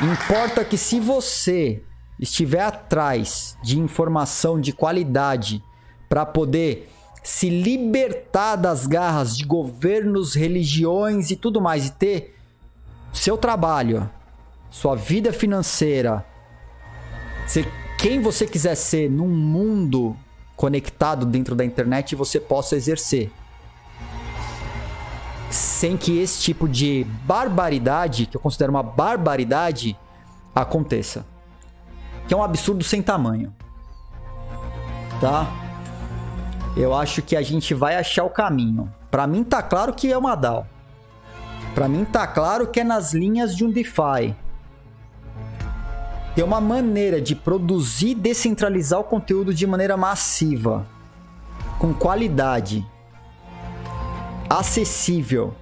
Importa que se você estiver atrás de informação de qualidade para poder se libertar das garras de governos, religiões e tudo mais e ter seu trabalho, sua vida financeira, ser quem você quiser ser num mundo conectado dentro da internet, você possa exercer sem que esse tipo de barbaridade, que eu considero uma barbaridade, aconteça. Que é um absurdo sem tamanho. Tá? Eu acho que a gente vai achar o caminho. Para mim tá claro que é uma DAO. Para mim tá claro que é nas linhas de um DeFi. Tem uma maneira de produzir e descentralizar o conteúdo de maneira massiva, com qualidade acessível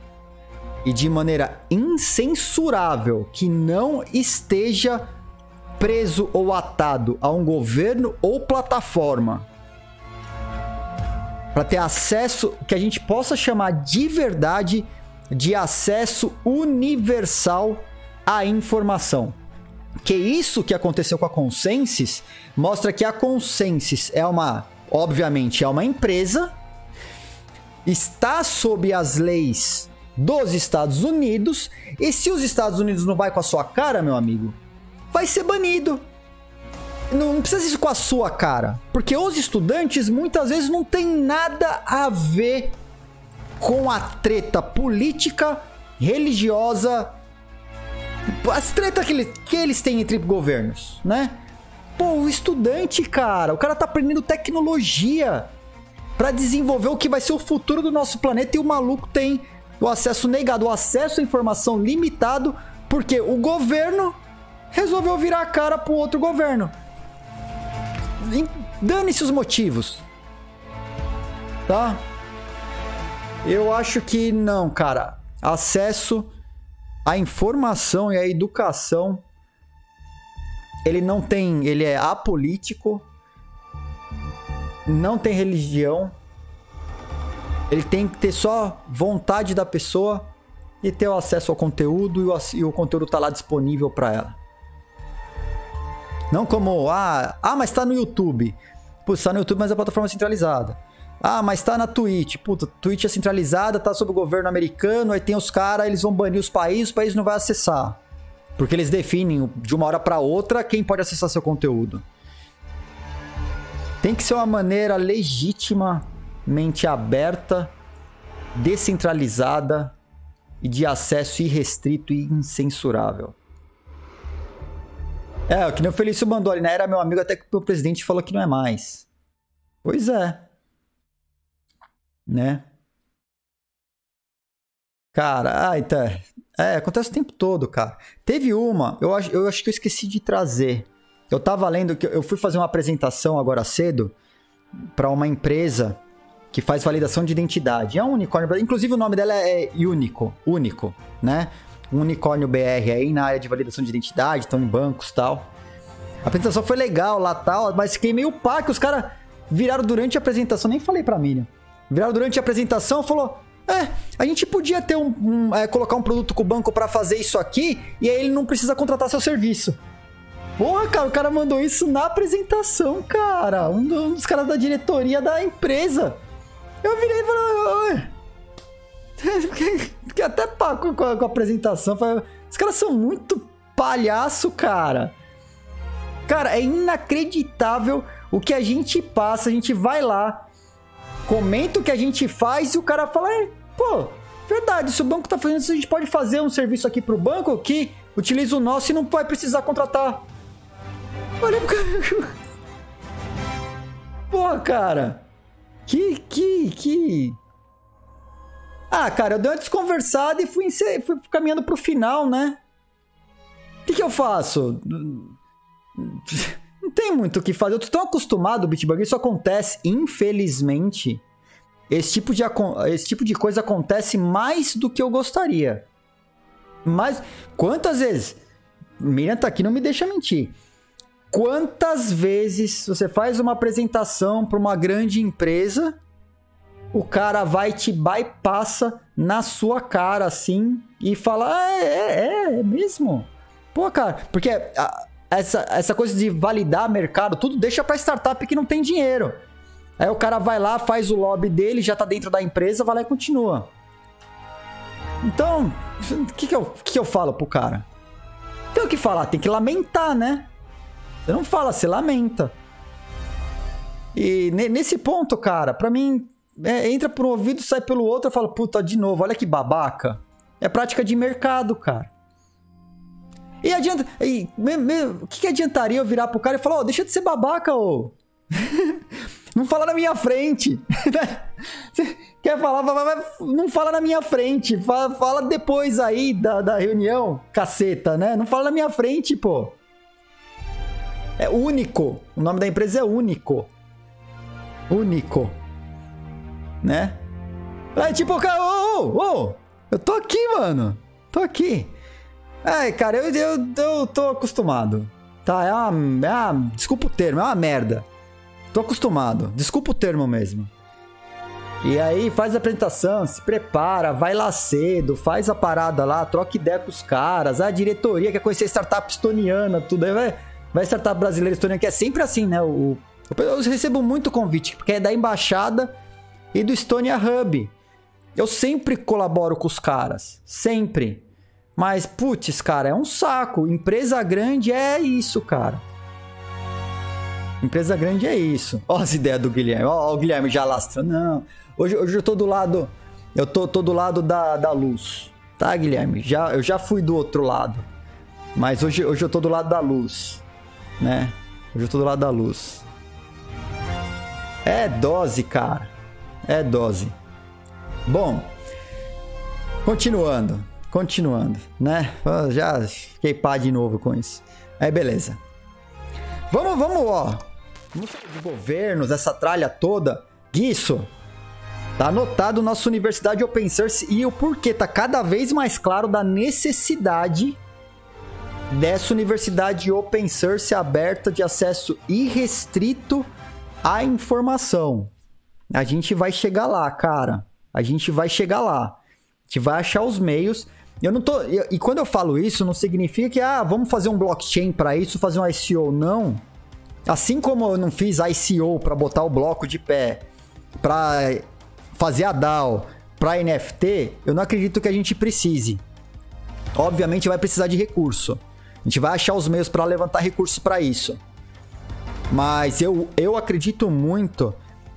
e de maneira incensurável que não esteja preso ou atado a um governo ou plataforma para ter acesso que a gente possa chamar de verdade de acesso universal à informação. Que isso que aconteceu com a Consensus mostra que a Consensus é uma, obviamente, é uma empresa, está sob as leis dos Estados Unidos, e se os Estados Unidos não vai com a sua cara, meu amigo, vai ser banido. Não precisa isso com a sua cara. Porque os estudantes muitas vezes não tem nada a ver com a treta política, religiosa, as tretas que, eles, que eles têm entre governos, né? Pô, o estudante, cara, o cara tá aprendendo tecnologia para desenvolver o que vai ser o futuro do nosso planeta e o maluco tem o acesso negado, o acesso à informação limitado, porque o governo resolveu virar a cara pro outro governo. Dane-se os motivos. Tá? Eu acho que não, cara. Acesso à informação e à educação ele não tem, ele é apolítico, não tem religião. Ele tem que ter só vontade da pessoa e ter o acesso ao conteúdo e o, e o conteúdo tá lá disponível para ela. Não como, ah, ah mas tá no YouTube. Putz, tá no YouTube, mas é plataforma centralizada. Ah, mas tá na Twitch. Puta, Twitch é centralizada, tá sob o governo americano, aí tem os caras, eles vão banir os países, o país não vai acessar. Porque eles definem de uma hora para outra quem pode acessar seu conteúdo. Tem que ser uma maneira legitimamente aberta, descentralizada e de acesso irrestrito e incensurável. É, o que nem o Felício mandou ali, né? Era meu amigo até que o presidente falou que não é mais. Pois é. Né? Cara, ah, então. É, acontece o tempo todo, cara. Teve uma, eu acho, eu acho que eu esqueci de trazer. Eu tava lendo que eu fui fazer uma apresentação agora cedo para uma empresa que faz validação de identidade. É um unicórnio, inclusive o nome dela é Único, único, né? Um unicórnio BR aí na área de validação de identidade, estão em bancos tal. A apresentação foi legal lá tal, mas fiquei meio pá que os caras viraram durante a apresentação, nem falei pra Miriam. Viraram durante a apresentação falou: É, a gente podia ter um. um é, colocar um produto com o banco para fazer isso aqui e aí ele não precisa contratar seu serviço. Porra, cara, o cara mandou isso na apresentação, cara. Um dos caras da diretoria da empresa. Eu virei e falei, Fiquei até pá com, a, com a apresentação. Falei, Os caras são muito palhaço, cara. Cara, é inacreditável o que a gente passa. A gente vai lá, comenta o que a gente faz e o cara fala: é, pô, verdade, se o banco tá fazendo isso, a gente pode fazer um serviço aqui pro banco que utiliza o nosso e não vai precisar contratar. Olha, pô, cara. Que, que, que ah, cara, eu dei uma desconversada e fui, fui caminhando pro final, né? O que, que eu faço? Não tem muito o que fazer. Eu tô tão acostumado, Bitbug, isso acontece, infelizmente. Esse tipo, de, esse tipo de coisa acontece mais do que eu gostaria. Mas, quantas vezes? Miriam tá aqui, não me deixa mentir. Quantas vezes você faz uma apresentação para uma grande empresa o cara vai te bypassa na sua cara assim e fala: ah, é, é, é mesmo? Pô, cara, porque a, essa, essa coisa de validar mercado, tudo deixa pra startup que não tem dinheiro. Aí o cara vai lá, faz o lobby dele, já tá dentro da empresa, vai lá e continua. Então, o que, que, eu, que eu falo pro cara? Tem o que falar, tem que lamentar, né? Você não fala, você lamenta. E nesse ponto, cara, para mim é, entra por um ouvido, sai pelo outro, eu falo, puta, de novo, olha que babaca. É prática de mercado, cara. E adianta. E, me, me, o que, que adiantaria eu virar pro cara e falar, ó, oh, deixa de ser babaca, ô. não fala na minha frente. Quer falar, não fala na minha frente. Fala, fala depois aí da, da reunião, caceta, né? Não fala na minha frente, pô. É único. O nome da empresa é único. Único né? Aí tipo, ô, ô, ô, eu tô aqui, mano. Tô aqui. Ai, cara, eu, eu, eu tô acostumado. Tá, é uma, é uma. Desculpa o termo, é uma merda. Tô acostumado. Desculpa o termo mesmo. E aí faz a apresentação, se prepara, vai lá cedo, faz a parada lá, troca ideia com os caras, a diretoria quer conhecer startup estoniana, tudo aí vai, vai startup brasileira estoniana, que é sempre assim, né? O, eu recebo muito convite, porque é da embaixada e do Estonia Hub. Eu sempre colaboro com os caras, sempre. Mas, putz, cara, é um saco. Empresa grande é isso, cara. Empresa grande é isso. Ó as ideias do Guilherme. Ó, o Guilherme já lastra. Não. Hoje, hoje eu tô do lado. Eu tô, tô do lado da, da luz. Tá, Guilherme? Já, eu já fui do outro lado. Mas hoje, hoje eu tô do lado da luz. Né? Hoje eu tô do lado da luz. É dose, cara. É dose. Bom, continuando. Continuando, né? Já fiquei pá de novo com isso. Aí, beleza. Vamos, vamos, ó. Vamos falar de governos, essa tralha toda. Isso. Tá anotado nossa Universidade Open Source e o porquê tá cada vez mais claro da necessidade dessa universidade open source aberta de acesso irrestrito à informação. A gente vai chegar lá, cara. A gente vai chegar lá. A gente vai achar os meios. Eu não tô. E quando eu falo isso, não significa que, ah, vamos fazer um blockchain para isso, fazer um ICO. Não. Assim como eu não fiz ICO para botar o bloco de pé, para fazer a DAO, para NFT, eu não acredito que a gente precise. Obviamente vai precisar de recurso. A gente vai achar os meios para levantar recurso para isso. Mas eu, eu acredito muito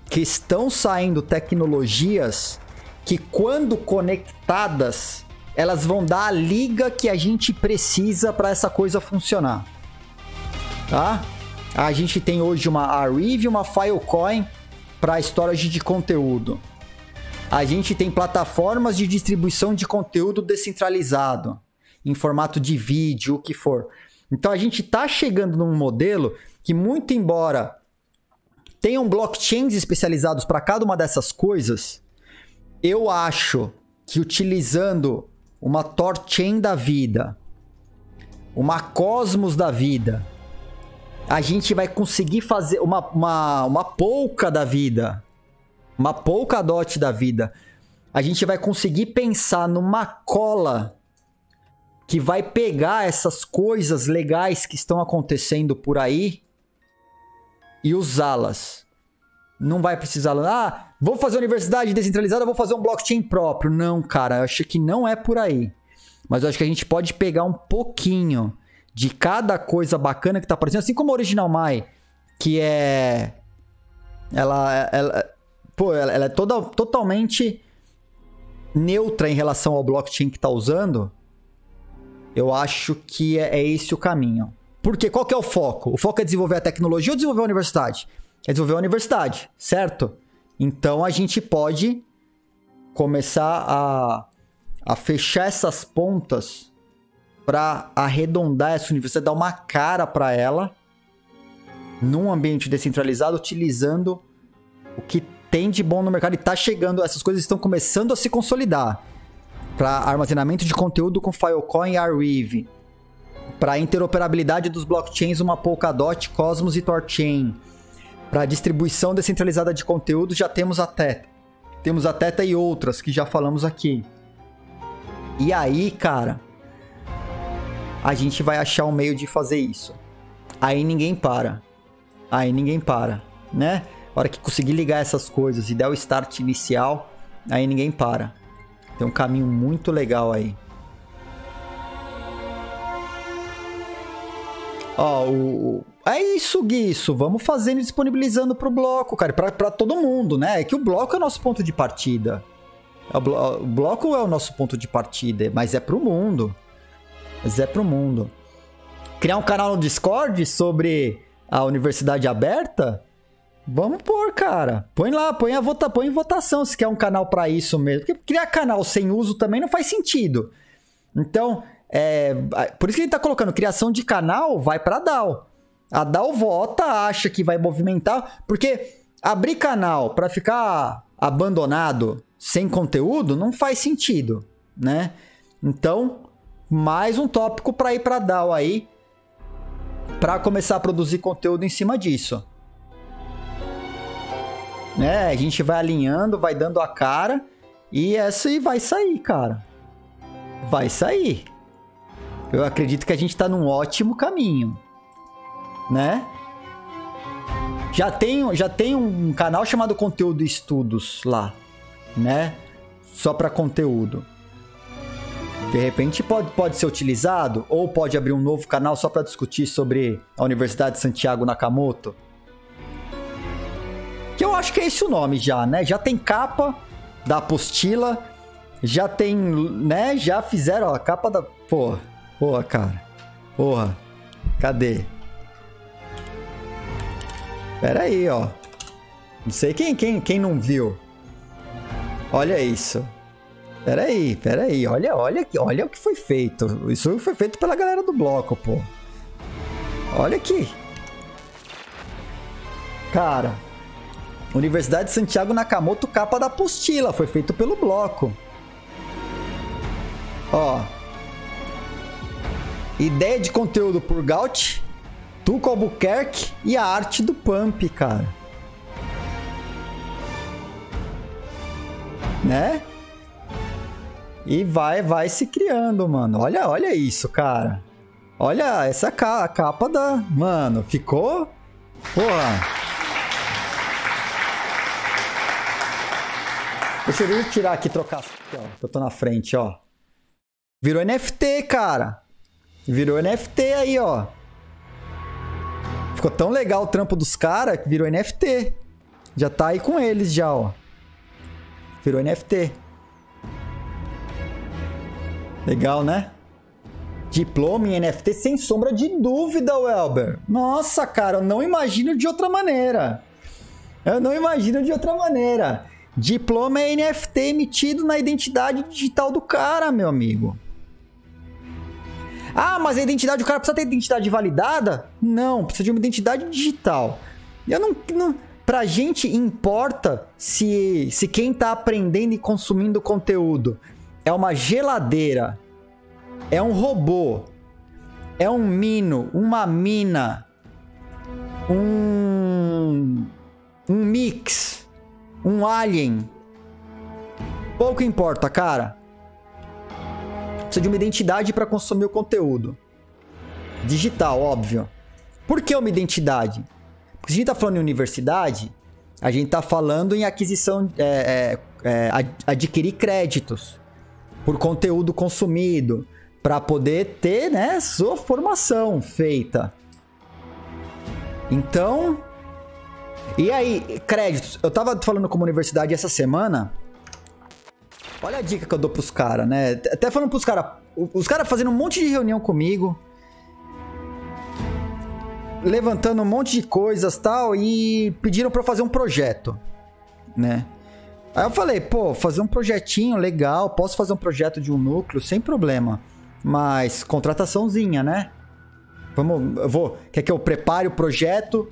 que estão saindo tecnologias que, quando conectadas, elas vão dar a liga que a gente precisa para essa coisa funcionar. Tá? A gente tem hoje uma Arrive e uma Filecoin para storage de conteúdo. A gente tem plataformas de distribuição de conteúdo descentralizado, em formato de vídeo, o que for. Então a gente está chegando num modelo que, muito embora tenham blockchains especializados para cada uma dessas coisas, eu acho que utilizando uma Torchain da vida, uma Cosmos da vida, a gente vai conseguir fazer uma, uma, uma polca da vida, uma Polkadot da vida. A gente vai conseguir pensar numa cola que vai pegar essas coisas legais que estão acontecendo por aí e usá-las. Não vai precisar, ah, vou fazer universidade descentralizada, vou fazer um blockchain próprio. Não, cara, eu acho que não é por aí. Mas eu acho que a gente pode pegar um pouquinho de cada coisa bacana que tá aparecendo, assim como a Original My, que é ela ela pô, ela, ela é toda totalmente neutra em relação ao blockchain que tá usando. Eu acho que é, é esse o caminho. Porque qual que é o foco? O foco é desenvolver a tecnologia ou desenvolver a universidade? É desenvolver a universidade, certo? Então a gente pode começar a, a fechar essas pontas para arredondar essa universidade, dar uma cara para ela num ambiente descentralizado, utilizando o que tem de bom no mercado e está chegando, essas coisas estão começando a se consolidar. Para armazenamento de conteúdo com Filecoin e Arweave para interoperabilidade dos blockchains, uma Polkadot, Cosmos e Torchain. Para distribuição descentralizada de conteúdo, já temos a Teta. Temos a Teta e outras que já falamos aqui. E aí, cara, a gente vai achar um meio de fazer isso. Aí ninguém para. Aí ninguém para, né? A hora que conseguir ligar essas coisas e der o start inicial, aí ninguém para. Tem um caminho muito legal aí. Ó, o. É isso, Guiço. Vamos fazendo e disponibilizando pro bloco, cara. Pra, pra todo mundo, né? É que o bloco é o nosso ponto de partida. É o bloco é o nosso ponto de partida, mas é pro mundo. Mas é pro mundo. Criar um canal no Discord sobre a universidade aberta? Vamos pôr, cara. Põe lá, põe a vota, põe em votação se quer um canal para isso mesmo. Porque criar canal sem uso também não faz sentido. Então, é, por isso que ele está colocando criação de canal vai para DAO. A DAO vota, acha que vai movimentar, porque abrir canal para ficar abandonado sem conteúdo não faz sentido, né? Então, mais um tópico para ir para DAO aí. para começar a produzir conteúdo em cima disso. Né? A gente vai alinhando, vai dando a cara e essa aí vai sair, cara. Vai sair. Eu acredito que a gente tá num ótimo caminho, né? Já tem, já tem um canal chamado Conteúdo Estudos lá, né? Só para conteúdo. De repente pode, pode ser utilizado ou pode abrir um novo canal só para discutir sobre a Universidade de Santiago Nakamoto. Que eu acho que é esse o nome já, né? Já tem capa da apostila, já tem, né? Já fizeram a capa da. Porra, porra, cara. Porra. Cadê? Pera aí, ó. Não sei quem, quem, quem não viu. Olha isso. Pera aí, pera aí. Olha, olha, olha o que foi feito. Isso foi feito pela galera do bloco, pô. Olha aqui. Cara, Universidade de Santiago Nakamoto, capa da apostila. Foi feito pelo bloco. Ó. Ideia de conteúdo por Gaut, Tuco Albuquerque e a arte do Pump, cara. Né? E vai, vai se criando, mano. Olha, olha isso, cara. Olha essa ca capa da... Mano, ficou... Porra. Deixa eu tirar aqui, trocar ó. Eu tô na frente, ó. Virou NFT, cara. Virou NFT aí, ó. Ficou tão legal o trampo dos caras que virou NFT. Já tá aí com eles já, ó. Virou NFT. Legal, né? Diploma em NFT sem sombra de dúvida, Welber. Nossa, cara, eu não imagino de outra maneira. Eu não imagino de outra maneira. Diploma é NFT emitido na identidade digital do cara, meu amigo. Ah, mas a identidade do cara precisa ter identidade validada? Não, precisa de uma identidade digital. Eu não, não pra gente importa se se quem tá aprendendo e consumindo conteúdo é uma geladeira, é um robô, é um mino, uma mina, um, um mix, um alien. Pouco importa, cara. Precisa de uma identidade para consumir o conteúdo. Digital, óbvio. Por que uma identidade? Porque se a gente está falando em universidade, a gente está falando em aquisição, é, é, é, adquirir créditos por conteúdo consumido, para poder ter, né, sua formação feita. Então, e aí, créditos. Eu tava falando com uma universidade essa semana. Olha a dica que eu dou pros caras, né? Até falando pros caras. Os caras fazendo um monte de reunião comigo. Levantando um monte de coisas tal. E pediram pra eu fazer um projeto, né? Aí eu falei, pô, fazer um projetinho legal, posso fazer um projeto de um núcleo sem problema. Mas contrataçãozinha, né? Vamos, eu vou, quer que eu prepare o projeto,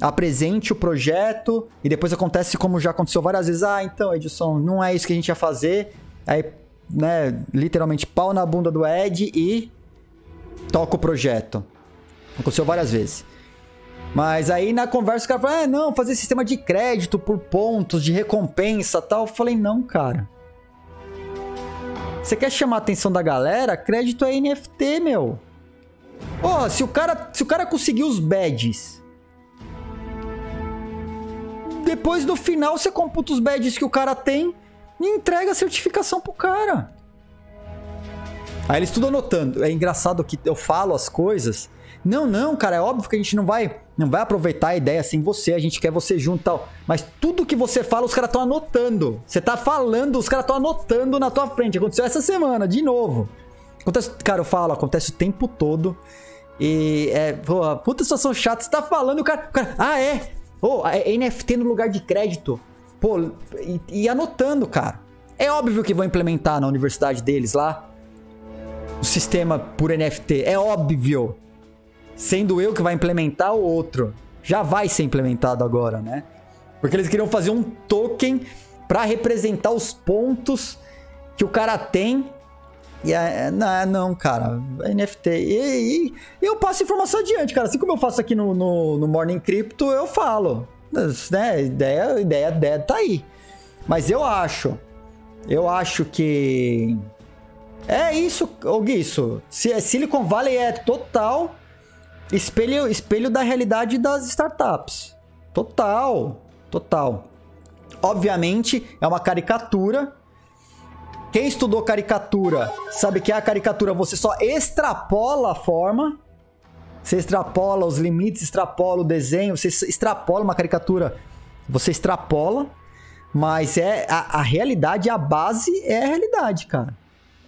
apresente o projeto e depois acontece como já aconteceu várias vezes, ah, então, Edson, não é isso que a gente ia fazer. Aí, né, literalmente pau na bunda do Ed e toca o projeto. Aconteceu várias vezes. Mas aí na conversa o cara falou: ah, não, fazer sistema de crédito por pontos, de recompensa tal. Eu falei: não, cara. Você quer chamar a atenção da galera? Crédito é NFT, meu. Porra, se o cara, se o cara conseguir os badges. Depois no final você computa os badges que o cara tem e entrega a certificação pro cara. Aí eles tudo anotando. É engraçado que eu falo as coisas não, não, cara, é óbvio que a gente não vai, não vai aproveitar a ideia assim você, a gente quer você junto tal. Mas tudo que você fala, os caras estão anotando. Você tá falando, os caras estão anotando na tua frente. Aconteceu essa semana, de novo. Acontece, cara, eu falo, acontece o tempo todo. E é, pô, puta situação chata. Você tá falando, o cara, o cara ah, é? Pô, oh, NFT no lugar de crédito. Pô, e, e anotando, cara. É óbvio que vão implementar na universidade deles lá o sistema por NFT. É óbvio sendo eu que vai implementar o outro. Já vai ser implementado agora, né? Porque eles queriam fazer um token para representar os pontos que o cara tem E é, não, não, cara, NFT. E, e, eu passo informação adiante, cara. Assim como eu faço aqui no, no, no Morning Crypto, eu falo. Né? Ideia, ideia, ideia tá aí. Mas eu acho, eu acho que é isso, é Silicon Valley é total espelho, espelho da realidade das startups. Total, total. Obviamente é uma caricatura. Quem estudou caricatura sabe que a caricatura você só extrapola a forma. Você extrapola os limites, extrapola o desenho, você extrapola uma caricatura, você extrapola. Mas é a, a realidade, a base é a realidade, cara.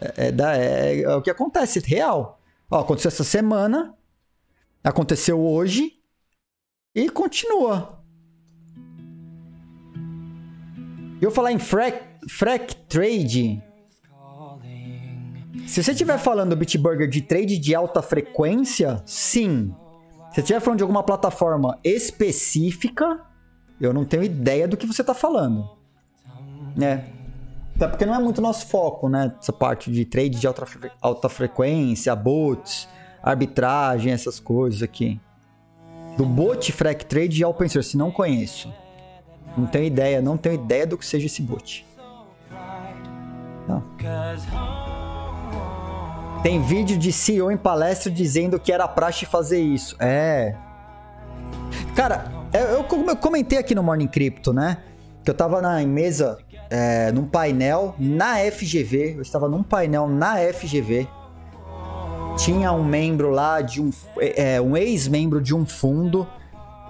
É, é, da, é, é o que acontece, real. Ó, aconteceu essa semana, aconteceu hoje e continua. Eu falar em frac, frac trade. Se você estiver falando do Bitburger de trade de alta frequência, sim. Se você estiver falando de alguma plataforma específica, eu não tenho ideia do que você está falando. É. Até porque não é muito nosso foco, né? Essa parte de trade de alta, fre alta frequência, bots, arbitragem, essas coisas aqui. Do bot Frac Trade e Open Source, não conheço. Não tenho ideia, não tenho ideia do que seja esse bot. Não. Tem vídeo de CEO em palestra dizendo que era praxe fazer isso. É. Cara, eu, eu comentei aqui no Morning Crypto, né? Que eu tava na mesa, é, num painel na FGV. Eu estava num painel na FGV. Tinha um membro lá de um. É, um ex-membro de um fundo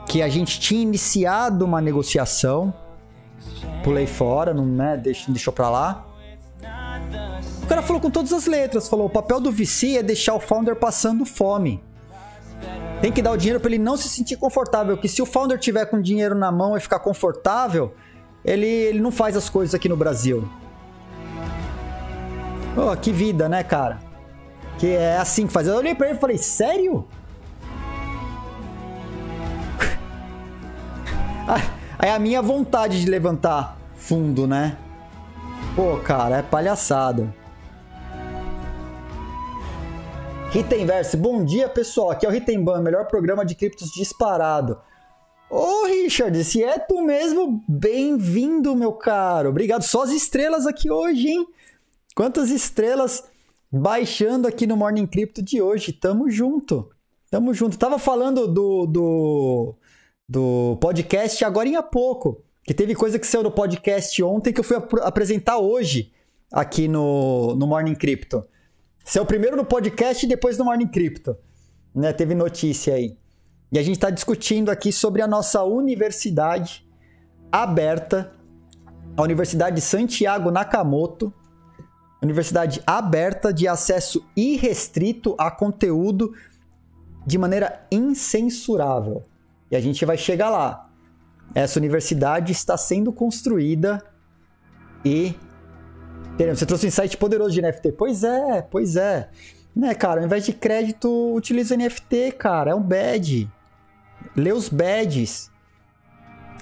que a gente tinha iniciado uma negociação. Pulei fora, não, né? Deixou pra lá. Cara falou com todas as letras, falou: o papel do VC é deixar o founder passando fome. Tem que dar o dinheiro para ele não se sentir confortável. Que se o founder tiver com dinheiro na mão e ficar confortável, ele, ele não faz as coisas aqui no Brasil. Oh, que vida, né, cara? Que é assim que faz. Eu olhei pra ele e falei, sério? Aí a minha vontade de levantar fundo, né? Pô, cara, é palhaçada. Ritemverse, bom dia pessoal, aqui é o Ritemban, melhor programa de criptos disparado. Ô Richard, se é tu mesmo, bem-vindo, meu caro. Obrigado, só as estrelas aqui hoje, hein? Quantas estrelas baixando aqui no Morning Crypto de hoje. Tamo junto, tamo junto. Tava falando do, do, do podcast agora há pouco, que teve coisa que saiu no podcast ontem que eu fui ap apresentar hoje aqui no, no Morning Crypto. Saiu primeiro no podcast e depois no Morning Crypto. Né? Teve notícia aí. E a gente está discutindo aqui sobre a nossa universidade aberta, a Universidade de Santiago Nakamoto, universidade aberta de acesso irrestrito a conteúdo de maneira incensurável. E a gente vai chegar lá. Essa universidade está sendo construída e você trouxe um insight poderoso de NFT. Pois é, pois é. Né, cara, ao invés de crédito, utiliza NFT, cara. É um badge. Lê os badges.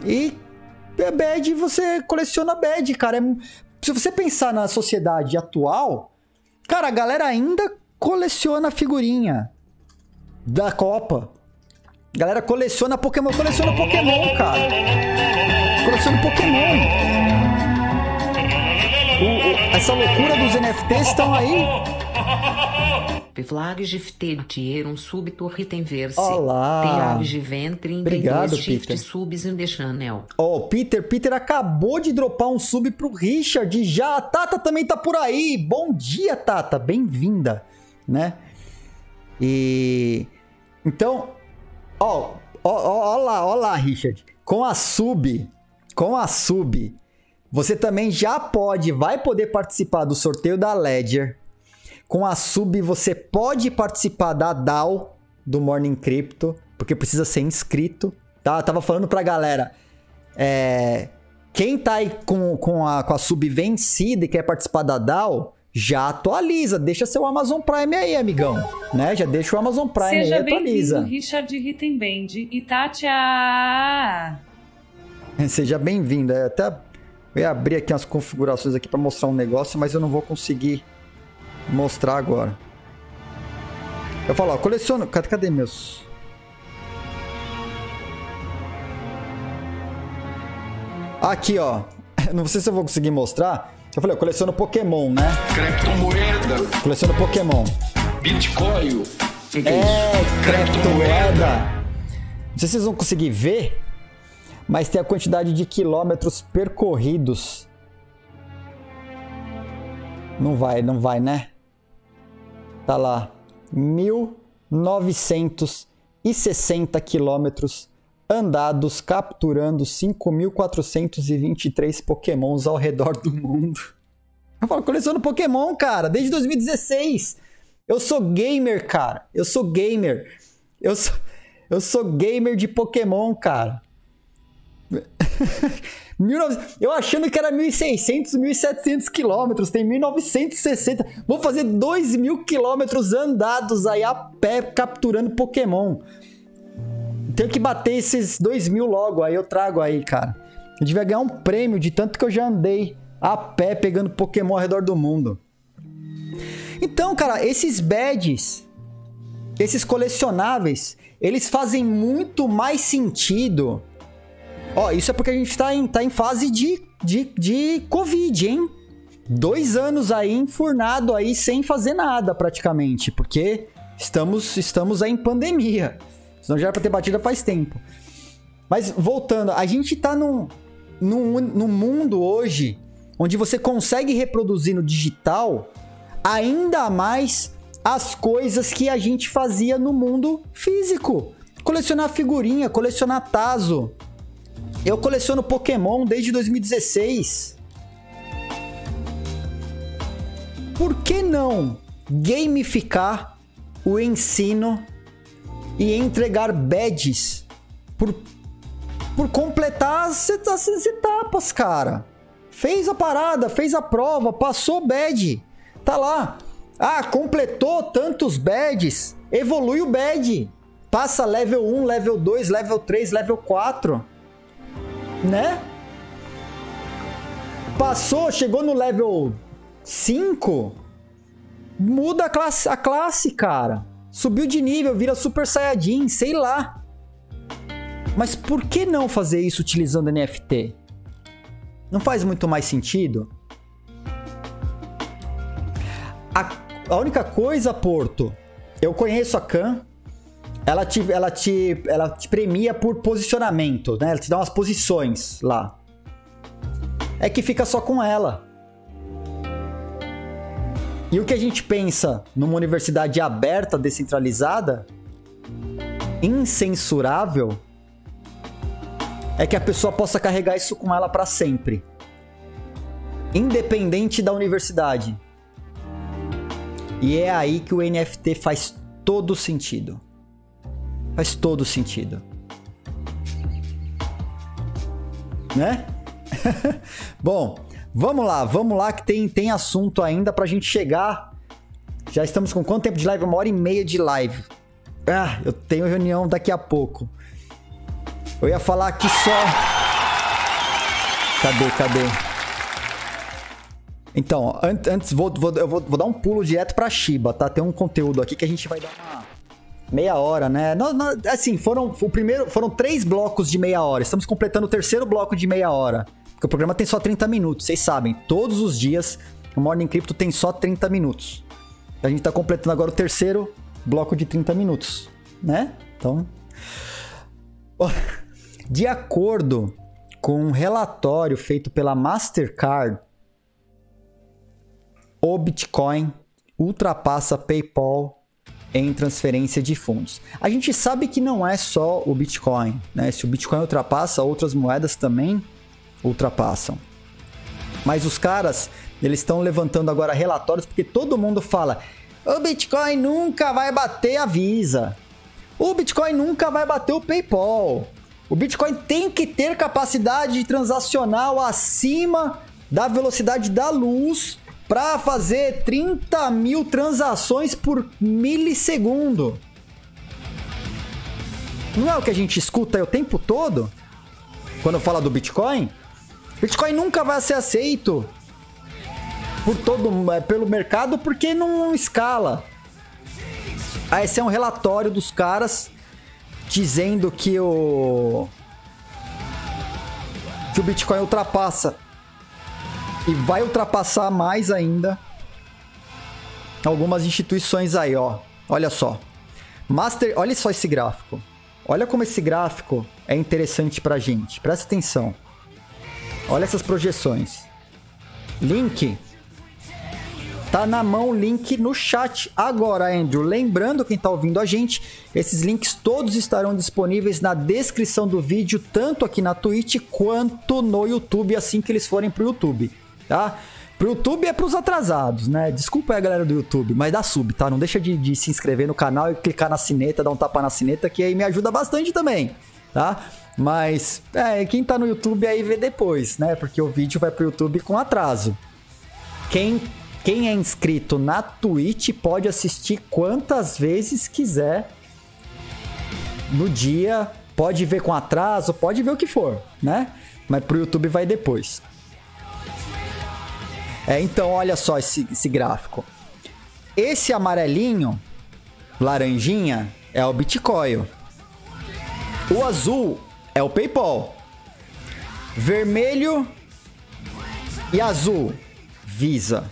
E é badge, você coleciona badge, cara. É... Se você pensar na sociedade atual, cara, a galera ainda coleciona figurinha da Copa. A galera coleciona Pokémon, coleciona Pokémon, cara. Coleciona Pokémon. Essa loucura dos NFTs estão aí. Flags de ter um súbito ritem-verse. Olá. Tem aves de ventre em Obrigado, shift Peter. subs in the channel. Ó, oh, Peter, Peter acabou de dropar um sub pro Richard já. A Tata também tá por aí. Bom dia, Tata. Bem-vinda, né? E então, ó, ó, ó, ó lá, ó lá, Richard. Com a sub, com a sub, você também já pode, vai poder participar do sorteio da Ledger. Com a sub você pode participar da DAO do Morning Crypto, porque precisa ser inscrito. Tá? Eu tava falando pra galera. É, quem tá aí com, com, a, com a sub vencida e quer participar da DAO, já atualiza. Deixa seu Amazon Prime aí, amigão. Né? Já deixa o Amazon Prime Seja aí, atualiza. Richard Rittenband e Tatia. Seja bem-vindo. Até eu ia abrir aqui as configurações aqui para mostrar um negócio, mas eu não vou conseguir mostrar agora. Eu falo, ó, coleciono. Cadê, cadê meus? Aqui, ó. Não sei se eu vou conseguir mostrar. Eu falei, eu coleciono Pokémon, né? Criptomoeda, Coleciono Pokémon. Bitcoin. É, criptomoeda. Não sei se vocês vão conseguir ver, mas tem a quantidade de quilômetros percorridos. Não vai, não vai, né? Tá lá. 1960 quilômetros andados capturando 5.423 pokémons ao redor do mundo. Eu falo, coleciono Pokémon, cara, desde 2016. Eu sou gamer, cara. Eu sou gamer. Eu sou, eu sou gamer de Pokémon, cara. 1900 eu achando que era 1.600, 1.700 quilômetros, tem 1.960. Vou fazer 2.000 quilômetros andados aí a pé capturando Pokémon. Tenho que bater esses 2.000 logo, aí eu trago aí, cara. Eu devia ganhar um prêmio de tanto que eu já andei a pé pegando Pokémon ao redor do mundo. Então, cara, esses badges, esses colecionáveis, eles fazem muito mais sentido. Ó, isso é porque a gente tá em, tá em fase de, de, de Covid, hein? Dois anos aí enfurnado aí sem fazer nada praticamente, porque estamos, estamos aí em pandemia. Senão já era pra ter batida faz tempo. Mas voltando, a gente tá num, num, num mundo hoje onde você consegue reproduzir no digital ainda mais as coisas que a gente fazia no mundo físico. Colecionar figurinha, colecionar taso. Eu coleciono Pokémon desde 2016. Por que não gamificar o ensino e entregar badges por, por completar as, as etapas, cara? Fez a parada, fez a prova, passou badge. Tá lá. Ah, completou tantos badges. Evolui o badge. Passa level 1, level 2, level 3, level 4. Né? Passou, chegou no level 5. Muda a classe, a classe, cara. Subiu de nível, vira Super Saiyajin, sei lá. Mas por que não fazer isso utilizando NFT? Não faz muito mais sentido? A, a única coisa, Porto, eu conheço a Khan, ela te, ela, te, ela te premia por posicionamento, né? Ela te dá umas posições lá. É que fica só com ela. E o que a gente pensa numa universidade aberta, descentralizada, incensurável, é que a pessoa possa carregar isso com ela para sempre. Independente da universidade. E é aí que o NFT faz todo sentido. Faz todo sentido. Né? Bom, vamos lá, vamos lá que tem, tem assunto ainda pra gente chegar. Já estamos com quanto tempo de live? Uma hora e meia de live. Ah, eu tenho reunião daqui a pouco. Eu ia falar aqui só. Cadê, cadê? Então, an antes, vou, vou, eu vou, vou, dar um pulo direto pra Shiba, tá? Tem um conteúdo aqui que a gente vai dar uma meia hora, né? Não, não, assim, foram o primeiro, foram três blocos de meia hora. Estamos completando o terceiro bloco de meia hora. Porque o programa tem só 30 minutos, vocês sabem. Todos os dias o Morning Crypto tem só 30 minutos. A gente tá completando agora o terceiro bloco de 30 minutos, né? Então, de acordo com um relatório feito pela Mastercard, o Bitcoin ultrapassa PayPal em transferência de fundos. A gente sabe que não é só o Bitcoin, né? Se o Bitcoin ultrapassa, outras moedas também ultrapassam. Mas os caras, eles estão levantando agora relatórios porque todo mundo fala: "O Bitcoin nunca vai bater a Visa. O Bitcoin nunca vai bater o PayPal. O Bitcoin tem que ter capacidade transacional acima da velocidade da luz para fazer 30 mil transações por milissegundo. Não é o que a gente escuta o tempo todo? Quando fala do Bitcoin? Bitcoin nunca vai ser aceito. por todo é, pelo mercado porque não escala. Ah, esse é um relatório dos caras dizendo que o que o Bitcoin ultrapassa e vai ultrapassar mais ainda algumas instituições aí, ó. Olha só. Master, olha só esse gráfico. Olha como esse gráfico é interessante pra gente. Presta atenção. Olha essas projeções. Link. Tá na mão o link no chat agora, Andrew. Lembrando quem tá ouvindo a gente, esses links todos estarão disponíveis na descrição do vídeo, tanto aqui na Twitch quanto no YouTube, assim que eles forem pro YouTube, tá? Pro YouTube é pros atrasados, né? Desculpa aí a galera do YouTube, mas dá sub, tá? Não deixa de, de, se inscrever no canal e clicar na sineta, dar um tapa na sineta, que aí me ajuda bastante também, tá? Mas, é, quem tá no YouTube aí vê depois, né? Porque o vídeo vai pro YouTube com atraso. Quem, quem é inscrito na Twitch pode assistir quantas vezes quiser no dia, pode ver com atraso, pode ver o que for, né? Mas pro YouTube vai depois. É, então, olha só esse, esse gráfico. Esse amarelinho, laranjinha, é o Bitcoin. O azul é o PayPal. Vermelho e azul, Visa.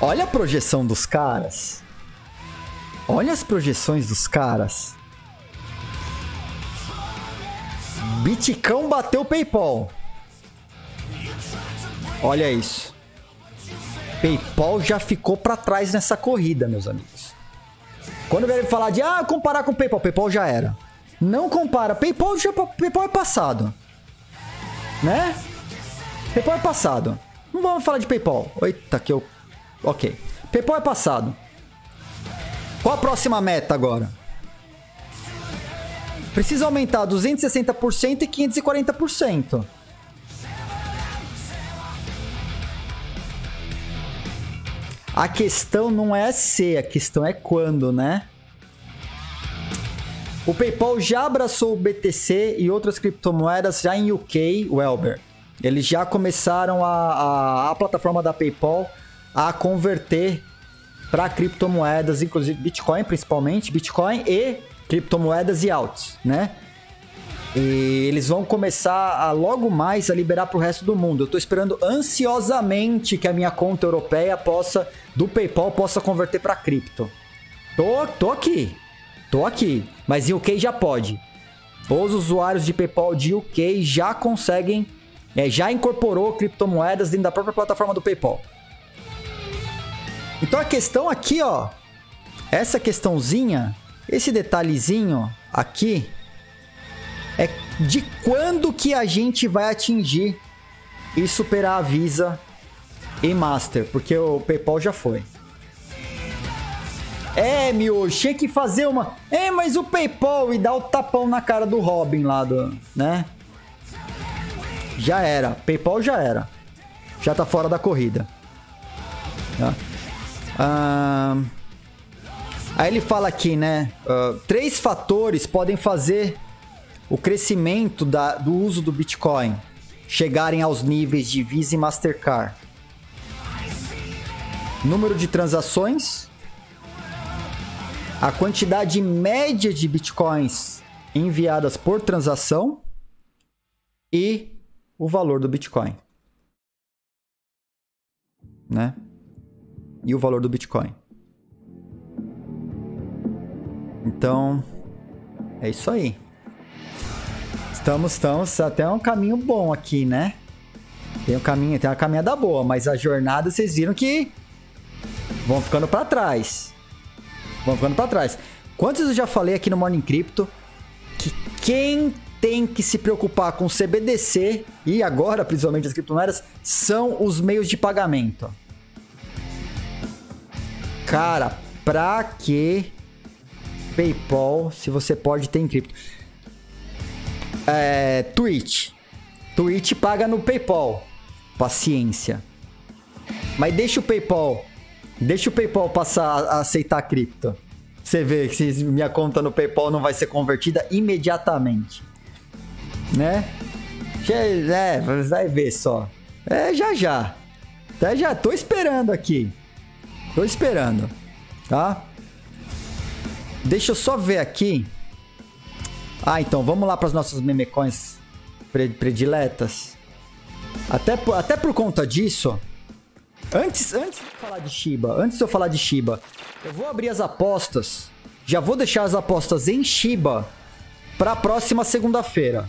Olha a projeção dos caras. Olha as projeções dos caras. Bitcão bateu o PayPal. Olha isso. PayPal já ficou para trás nessa corrida, meus amigos. Quando ele falar de ah, comparar com PayPal, PayPal já era. Não compara. PayPal já PayPal é passado. Né? PayPal é passado. Não vamos falar de PayPal. Eita, que eu OK. PayPal é passado. Qual a próxima meta agora? Precisa aumentar 260% e 540%. A questão não é se, a questão é quando, né? O PayPal já abraçou o BTC e outras criptomoedas já em UK, o Elber. Eles já começaram a, a, a plataforma da PayPal a converter para criptomoedas, inclusive Bitcoin principalmente, Bitcoin e criptomoedas e altos, né? E eles vão começar a logo mais a liberar para o resto do mundo. Eu estou esperando ansiosamente que a minha conta europeia possa, do PayPal, possa converter para cripto. Tô, tô aqui. Tô aqui. Mas UK já pode. Os usuários de PayPal de UK já conseguem, é, já incorporou criptomoedas dentro da própria plataforma do PayPal. Então a questão aqui, ó, essa questãozinha, esse detalhezinho aqui, de quando que a gente vai atingir e superar a Visa e Master, porque o PayPal já foi. É, meu, tinha que fazer uma. É, mas o PayPal e dar o tapão na cara do Robin lá do, né? Já era, PayPal já era. Já tá fora da corrida. Tá? Ah, aí ele fala aqui, né? Uh, três fatores podem fazer o crescimento da, do uso do Bitcoin chegarem aos níveis de Visa e Mastercard. Número de transações, a quantidade média de Bitcoins enviadas por transação e o valor do Bitcoin. Né? E o valor do Bitcoin. Então, é isso aí. Estamos, estamos até um caminho bom aqui, né? Tem um caminho, tem uma caminhada boa, mas a jornada vocês viram que vão ficando para trás. Vão ficando para trás. Quantos eu já falei aqui no Morning Crypto que quem tem que se preocupar com CBDC e agora, principalmente as criptomoedas, são os meios de pagamento. Cara, pra que PayPal se você pode ter em cripto? É, Twitch. Twitch paga no PayPal. Paciência. Mas deixa o PayPal. Deixa o PayPal passar a aceitar cripto. Você vê que minha conta no PayPal não vai ser convertida imediatamente. Né? É, vai ver só. É já já. Até já tô esperando aqui. Tô esperando, tá? Deixa eu só ver aqui. Ah, então vamos lá para as nossas memecões prediletas. Até por, até por conta disso, antes, antes de falar de Shiba, antes de eu falar de Shiba, eu vou abrir as apostas. Já vou deixar as apostas em Shiba para a próxima segunda-feira.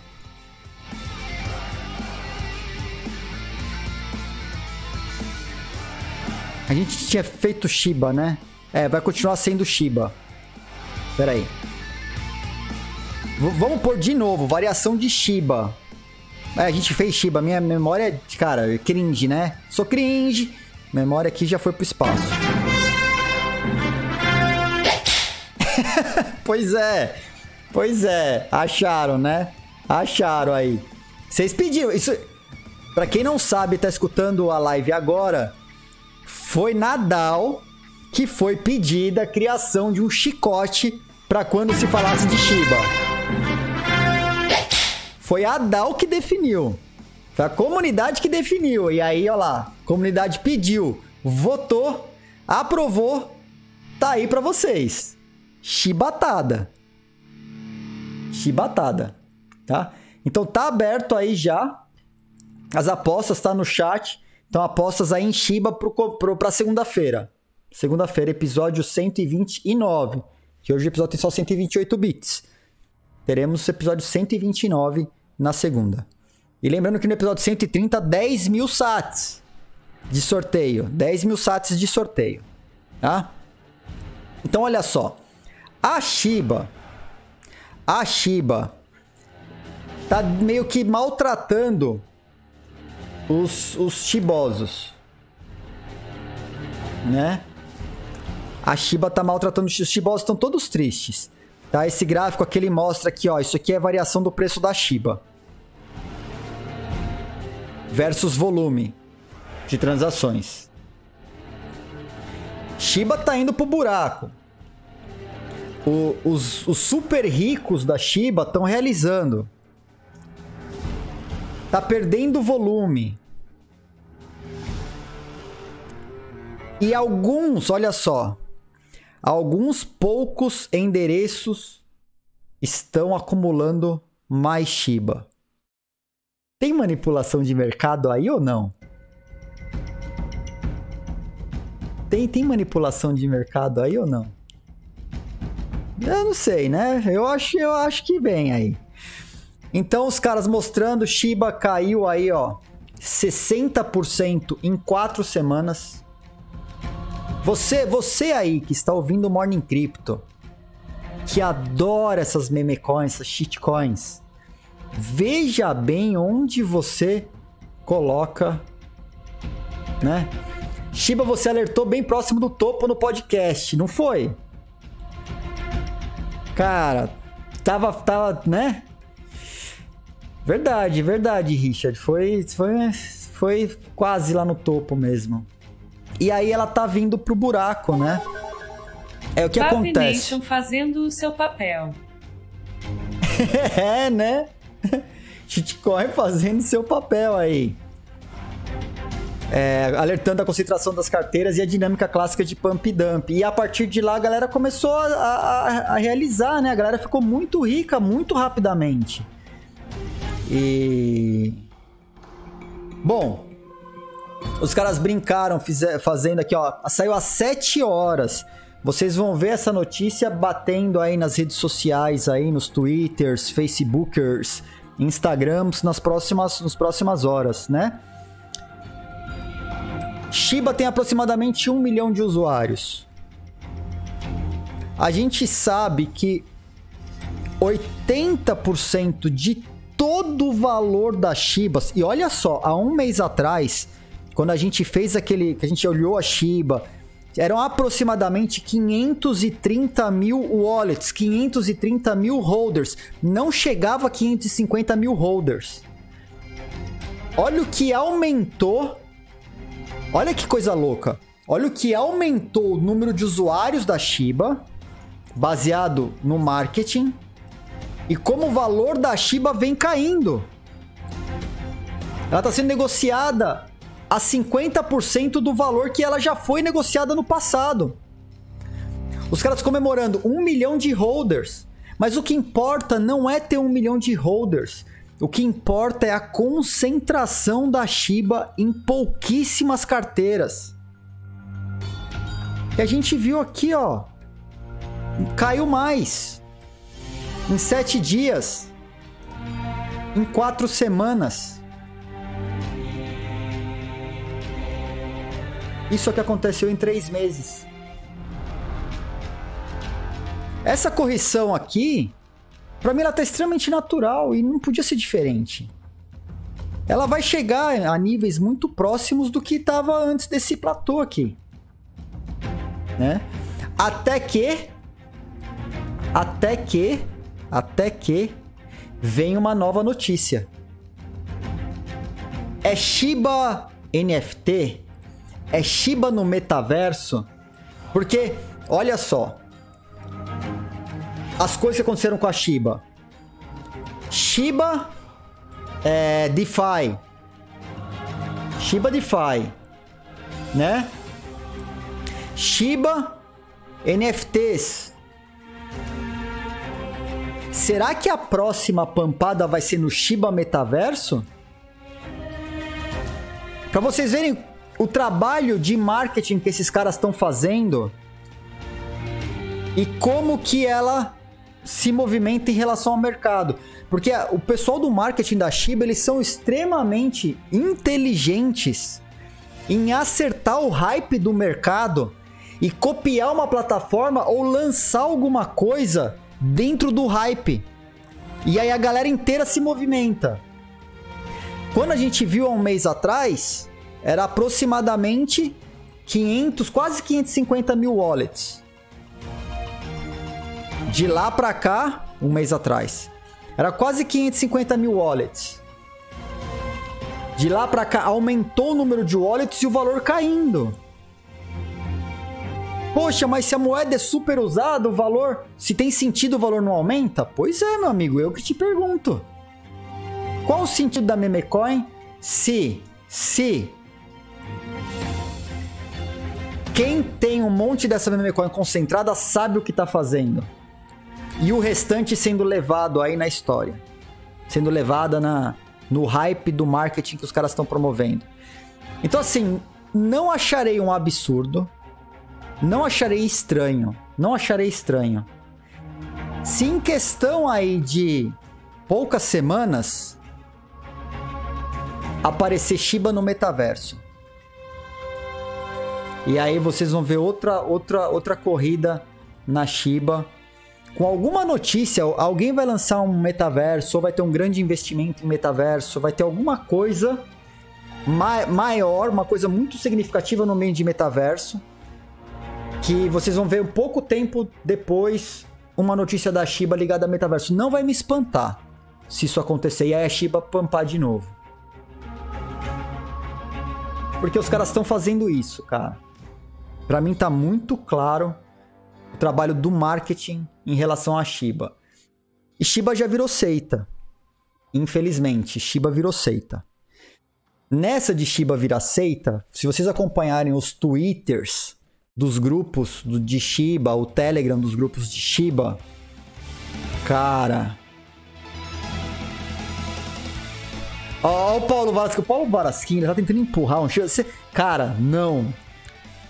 A gente tinha feito Shiba, né? É, vai continuar sendo Shiba. Pera aí. Vamos pôr de novo, variação de Shiba. É, a gente fez Shiba. Minha memória, cara, cringe, né? Sou cringe. Memória aqui já foi pro espaço. pois é. Pois é. Acharam, né? Acharam aí. Vocês pediram. Isso. Pra quem não sabe, tá escutando a live agora. Foi Nadal que foi pedida a criação de um chicote para quando se falasse de Shiba. Foi a DAO que definiu. Foi a comunidade que definiu. E aí, ó lá, a comunidade pediu, votou, aprovou, tá aí para vocês. Chibatada. Chibatada, tá? Então tá aberto aí já. As apostas tá no chat. Então apostas aí em Shiba pra segunda-feira. Segunda-feira, episódio 129. Que hoje o episódio tem só 128 bits. Teremos o episódio 129 na segunda. E lembrando que no episódio 130, 10 mil sats de sorteio. 10 mil sats de sorteio. Tá? Então, olha só. A Shiba. A Shiba. Tá meio que maltratando os, os chibosos. Né? A Shiba tá maltratando os chibosos, estão todos tristes. Tá? Esse gráfico aqui ele mostra aqui, ó, isso aqui é variação do preço da Shiba versus volume de transações. Shiba tá indo pro buraco. O, os, os super ricos da Shiba estão realizando. Tá perdendo volume. E alguns, olha só, alguns poucos endereços estão acumulando mais Shiba. Tem manipulação de mercado aí ou não? Tem, tem manipulação de mercado aí ou não? Eu não sei, né? Eu acho, eu acho que vem aí. Então os caras mostrando Shiba caiu aí, ó, 60% em 4 semanas. Você, você aí que está ouvindo o Morning Crypto, que adora essas meme coins, essas shitcoins, veja bem onde você coloca, né? Shiba, você alertou bem próximo do topo no podcast, não foi? Cara, tava, tava, né? Verdade, verdade, Richard. Foi, foi, foi quase lá no topo mesmo. E aí ela tá vindo pro buraco, né? É o que Bab acontece. Fazendo o seu papel. é, né? Shitcoin fazendo seu papel aí. É, alertando a concentração das carteiras e a dinâmica clássica de pump e dump. E a partir de lá a galera começou a, a, a realizar, né? A galera ficou muito rica muito rapidamente. E. Bom, os caras brincaram fizer, fazendo aqui, ó. Saiu às 7 horas. Vocês vão ver essa notícia batendo aí nas redes sociais, aí nos Twitters, Facebookers, Instagrams nas próximas, nas próximas horas, né? Shiba tem aproximadamente um milhão de usuários. A gente sabe que 80% de todo o valor das Shibas, e olha só, há um mês atrás, quando a gente fez aquele, que a gente olhou a Shiba, eram aproximadamente 530 mil wallets, 530 mil holders. Não chegava a 550 mil holders. Olha o que aumentou. Olha que coisa louca. Olha o que aumentou o número de usuários da Shiba, baseado no marketing, e como o valor da Shiba vem caindo. Ela está sendo negociada a 50% do valor que ela já foi negociada no passado. Os caras comemorando um milhão de holders. Mas o que importa não é ter um milhão de holders. O que importa é a concentração da Shiba em pouquíssimas carteiras. E a gente viu aqui, ó. Caiu mais. Em sete dias. Em quatro semanas. Isso é que aconteceu em três meses. Essa correção aqui, para mim ela tá extremamente natural e não podia ser diferente. Ela vai chegar a níveis muito próximos do que estava antes desse platô aqui. Né? Até que até que até que vem uma nova notícia. É Shiba NFT é Shiba no metaverso? Porque, olha só. As coisas que aconteceram com a Shiba. Shiba é, DeFi. Shiba DeFi. Né? Shiba NFTs. Será que a próxima pampada vai ser no Shiba Metaverso? Para vocês verem o trabalho de marketing que esses caras estão fazendo e como que ela se movimenta em relação ao mercado. Porque o pessoal do marketing da Shiba, eles são extremamente inteligentes em acertar o hype do mercado e copiar uma plataforma ou lançar alguma coisa dentro do hype. E aí a galera inteira se movimenta. Quando a gente viu há um mês atrás, era aproximadamente 500, quase 550 mil wallets. De lá para cá, um mês atrás, era quase 550 mil wallets. De lá para cá, aumentou o número de wallets e o valor caindo. Poxa, mas se a moeda é super usada, o valor, se tem sentido, o valor não aumenta? Pois é, meu amigo, eu que te pergunto. Qual o sentido da memecoin se, se quem tem um monte dessa meme coin concentrada sabe o que está fazendo. E o restante sendo levado aí na história. Sendo levada na, no hype do marketing que os caras estão promovendo. Então, assim, não acharei um absurdo. Não acharei estranho. Não acharei estranho. Se em questão aí de poucas semanas aparecer Shiba no metaverso e aí vocês vão ver outra, outra, outra corrida na Shiba. Com alguma notícia, alguém vai lançar um metaverso, ou vai ter um grande investimento em metaverso, vai ter alguma coisa ma maior, uma coisa muito significativa no meio de metaverso. Que vocês vão ver um pouco tempo depois uma notícia da Shiba ligada a metaverso. Não vai me espantar se isso acontecer e aí a Shiba pampar de novo. Porque os caras estão fazendo isso, cara. Para mim tá muito claro o trabalho do marketing em relação a Shiba. E Shiba já virou seita. Infelizmente, Shiba virou seita. Nessa de Shiba virar seita, se vocês acompanharem os twitters dos grupos de Shiba, o Telegram dos grupos de Shiba, cara. Ó, o Paulo Varasquim, o Paulo Varasquim, ele tá tentando empurrar um Shiba. Cara, não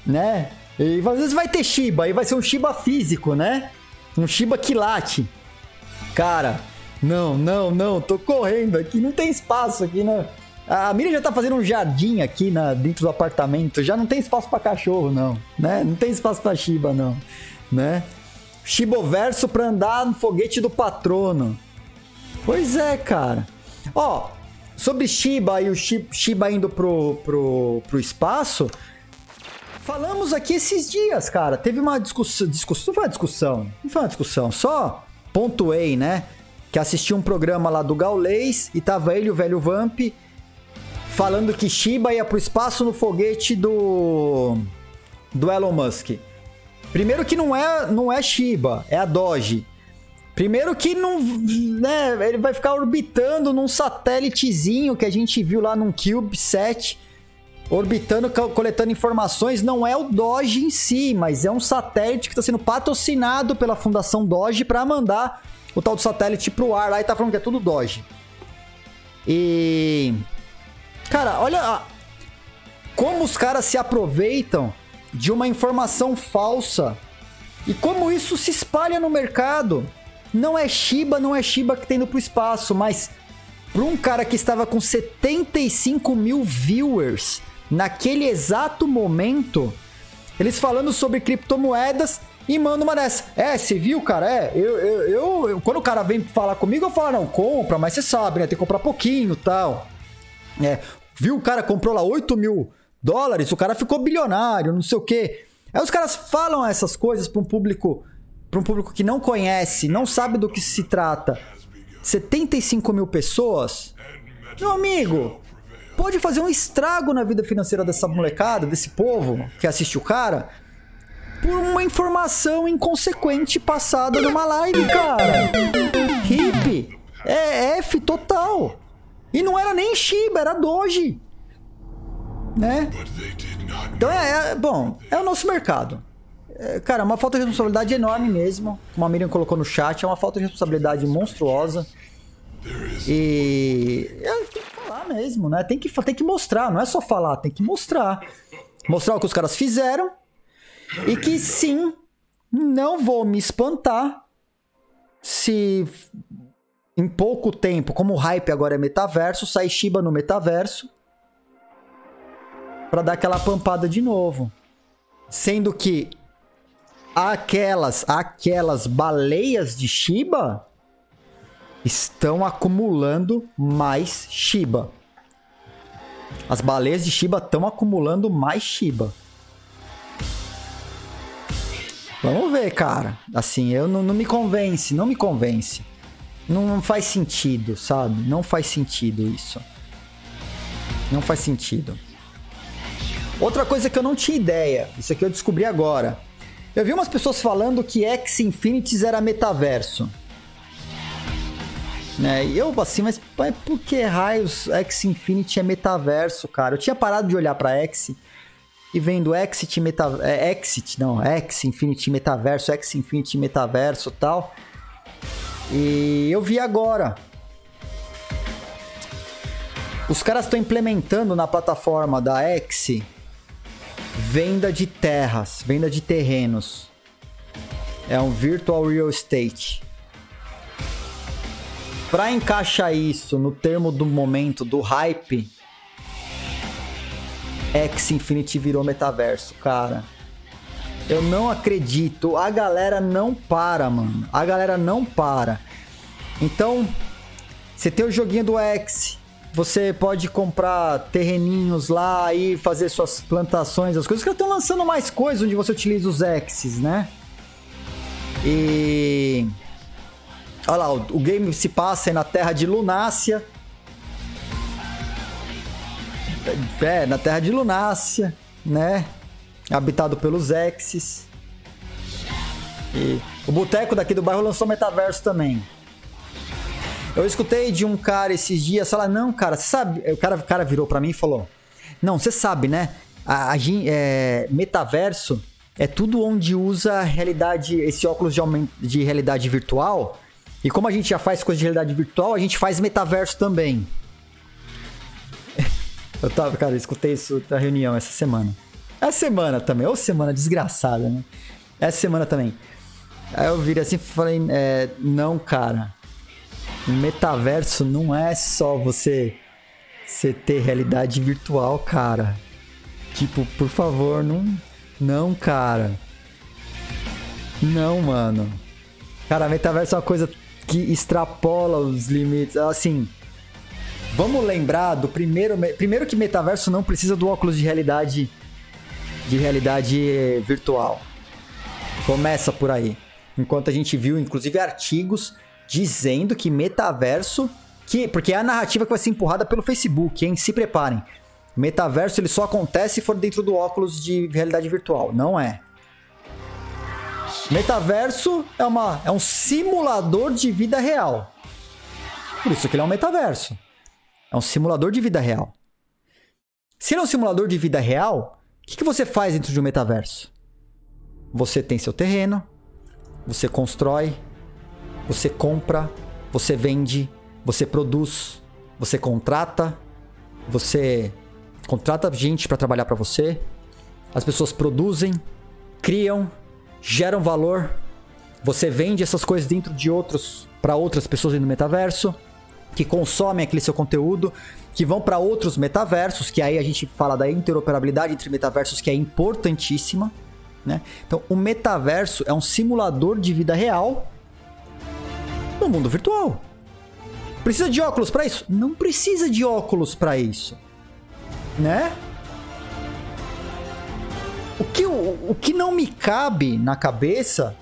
né? E às vezes vai ter Shiba, e vai ser um Shiba físico, né? Um Shiba que late. Cara, não, não, não, tô correndo aqui, não tem espaço aqui, né? A Miriam já tá fazendo um jardim aqui na, dentro do apartamento, já não tem espaço para cachorro, não, né? Não tem espaço para Shiba, não, né? Shiboverso pra andar no foguete do patrono. Pois é, cara. Ó, sobre Shiba e o Shiba indo pro, pro, pro espaço, Falamos aqui esses dias, cara. Teve uma discussão. não foi uma discussão. Não foi uma discussão. Só pontuei, né? Que assisti um programa lá do Gaulês e tava ele, o velho Vamp, falando que Shiba ia pro espaço no foguete do. do Elon Musk. Primeiro que não é, não é Shiba, é a Doge. Primeiro que não, né, ele vai ficar orbitando num satélitezinho que a gente viu lá num CubeSat orbitando, co- coletando informações. Não é o Doge em si, mas é um satélite que está sendo patrocinado pela Fundação Doge para mandar o tal do satélite pro ar lá e tá falando que é tudo Doge. E. Cara, olha como os caras se aproveitam de uma informação falsa e como isso se espalha no mercado. Não é Shiba, não é Shiba que tá indo pro espaço, mas para um cara que estava com 75 mil viewers naquele exato momento, eles falando sobre criptomoedas e manda uma dessa. É, você viu, cara? É, eu, eu, eu- eu- Quando o cara vem falar comigo, eu falo, não, compra, mas você sabe, né? Tem que comprar pouquinho tal. É, viu, o cara comprou lá 8 mil dólares, o cara ficou bilionário, não sei o quê. Aí os caras falam essas coisas para um público para um público que não conhece, não sabe do que se trata. 75 mil pessoas? Meu amigo, pode fazer um estrago na vida financeira dessa molecada, desse povo que assiste o cara, por uma informação inconsequente passada numa live, cara. Hip. É F total. E não era nem Shiba, era Doge. Né? Então é, é- bom, é o nosso mercado. É, cara, é uma falta de responsabilidade enorme mesmo. Como a Miriam colocou no chat, é uma falta de responsabilidade monstruosa. E é, falar mesmo, né? Tem que, tem que mostrar, não é só falar, tem que mostrar. Mostrar o que os caras fizeram. E que sim, não vou me espantar se em pouco tempo, como o hype agora é metaverso, sai Shiba no metaverso para dar aquela pampada de novo. Sendo que aquelas aquelas baleias de Shiba estão acumulando mais Shiba. As baleias de Shiba estão acumulando mais Shiba. Vamos ver, cara. Assim, eu não, não me convence, não me convence. Não, não faz sentido, sabe? Não faz sentido isso. Não faz sentido. Outra coisa que eu não tinha ideia, isso aqui eu descobri agora. Eu vi umas pessoas falando que X Infinities era metaverso. Né? E eu assim, mas, por que raios X Infinity é metaverso, cara? Eu tinha parado de olhar pra X e vendo Exit meta, é, Exit, não, X Infinity metaverso, X Infinity metaverso, tal. E eu vi agora. Os caras estão implementando na plataforma da X venda de terras, venda de terrenos. É um virtual real estate. Para encaixar isso no termo do momento do hype, X Infinity virou metaverso, cara. Eu não acredito. A galera não para, mano. A galera não para. Então, você tem o joguinho do X. Você pode comprar terreninhos lá e fazer suas plantações, as coisas que estão lançando mais coisas onde você utiliza os X's, né? E olha lá, o, game se passa na terra de Lunácia. É, na terra de Lunácia, né? Habitado pelos X's. E o boteco daqui do bairro lançou metaverso também. Eu escutei de um cara esses dias, falar, não, cara, você sabe. O cara, o cara virou pra mim e falou: Não, você sabe, né? A, a é, metaverso é tudo onde usa realidade, esse óculos de, de realidade virtual. E como a gente já faz coisa de realidade virtual, a gente faz metaverso também. Eu tava, cara, escutei isso na reunião essa semana. Essa semana também, ou semana desgraçada, né? Essa semana também. Aí eu virei assim e falei, é, não, cara. Metaverso não é só você, você ter realidade virtual, cara. Tipo, por favor, não. Não, cara. Não, mano. Cara, metaverso é uma coisa que extrapola os limites. Assim, vamos lembrar do primeiro. Primeiro que metaverso não precisa do óculos de realidade. De realidade virtual. Começa por aí. Enquanto a gente viu, inclusive, artigos dizendo que metaverso. Que, porque é a narrativa que vai ser empurrada pelo Facebook, hein? Se preparem. Metaverso ele só acontece se for dentro do óculos de realidade virtual. Não é. Metaverso é, uma, é um simulador de vida real. Por isso que ele é um metaverso. É um simulador de vida real. Se ele é um simulador de vida real, o que, que você faz dentro de um metaverso? Você tem seu terreno, você constrói, você compra, você vende, você produz, você contrata, você contrata gente para trabalhar para você. As pessoas produzem, criam, geram valor. Você vende essas coisas dentro de outros para outras pessoas no metaverso que consomem aquele seu conteúdo, que vão para outros metaversos, que aí a gente fala da interoperabilidade entre metaversos que é importantíssima, né? Então, o metaverso é um simulador de vida real no mundo virtual. Precisa de óculos para isso? Não precisa de óculos para isso, né? O que, o, o que não me cabe na cabeça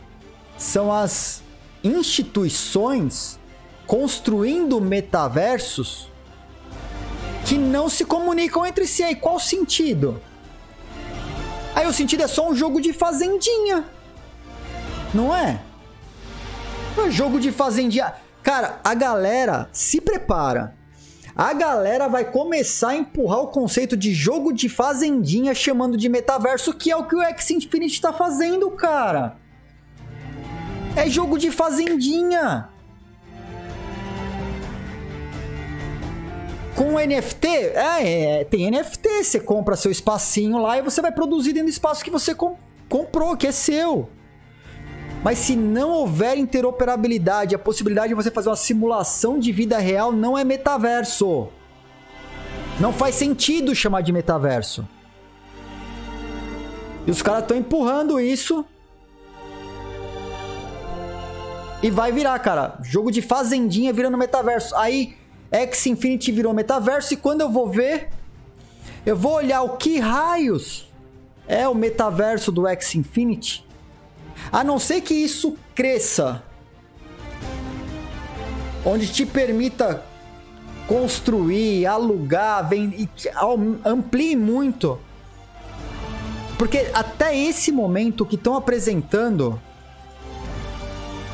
são as instituições construindo metaversos que não se comunicam entre si. Aí qual sentido? Aí o sentido é só um jogo de fazendinha. Não é? É jogo de fazendinha. Cara, a galera se prepara. A galera vai começar a empurrar o conceito de jogo de fazendinha chamando de metaverso, que é o que o X Infinity tá fazendo, cara. É jogo de fazendinha. Com NFT, é, é, tem NFT, você compra seu espacinho lá e você vai produzir dentro do espaço que você com, comprou, que é seu. Mas se não houver interoperabilidade, a possibilidade de você fazer uma simulação de vida real não é metaverso. Não faz sentido chamar de metaverso. E os caras estão empurrando isso. E vai virar, cara. Jogo de fazendinha virando metaverso. Aí X Infinity virou metaverso e quando eu vou ver, eu vou olhar o que raios é o metaverso do X Infinity. A não ser que isso cresça, onde te permita construir, alugar, vender, amplie muito. Porque até esse momento que estão apresentando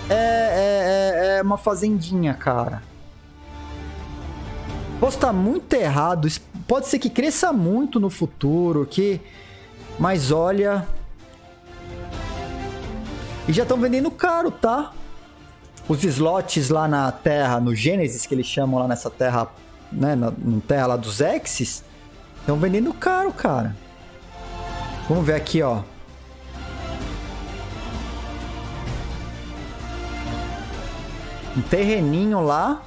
é, é, é, é uma fazendinha, cara. Posso estar muito errado. Pode ser que cresça muito no futuro, que. Mas olha. E já estão vendendo caro, tá? Os slots lá na Terra, no Gênesis, que eles chamam lá nessa Terra, né? Na, na Terra lá dos Exes, estão vendendo caro, cara. Vamos ver aqui, ó. Um terreninho lá.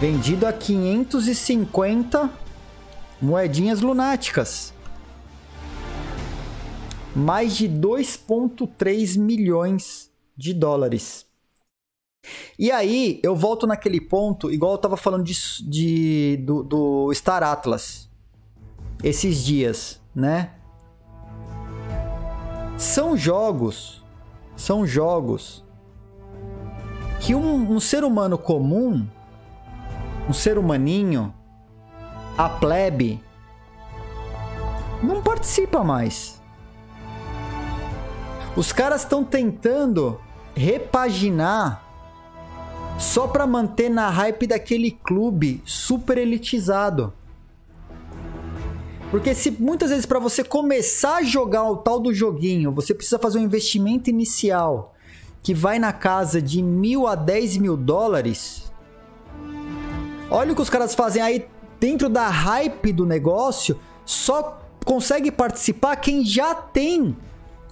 Vendido a 550 moedinhas lunáticas. Mais de 2,3 milhões de dólares. E aí, eu volto naquele ponto, igual eu tava falando de, de do, do Star Atlas esses dias, né? São jogos, são jogos que um, um ser humano comum um ser humaninho, a plebe, não participa mais. Os caras estão tentando repaginar só para manter na hype daquele clube super elitizado. Porque se muitas vezes para você começar a jogar o tal do joguinho, você precisa fazer um investimento inicial que vai na casa de mil a dez mil dólares, Olha o que os caras fazem aí dentro da hype do negócio, só consegue participar quem já tem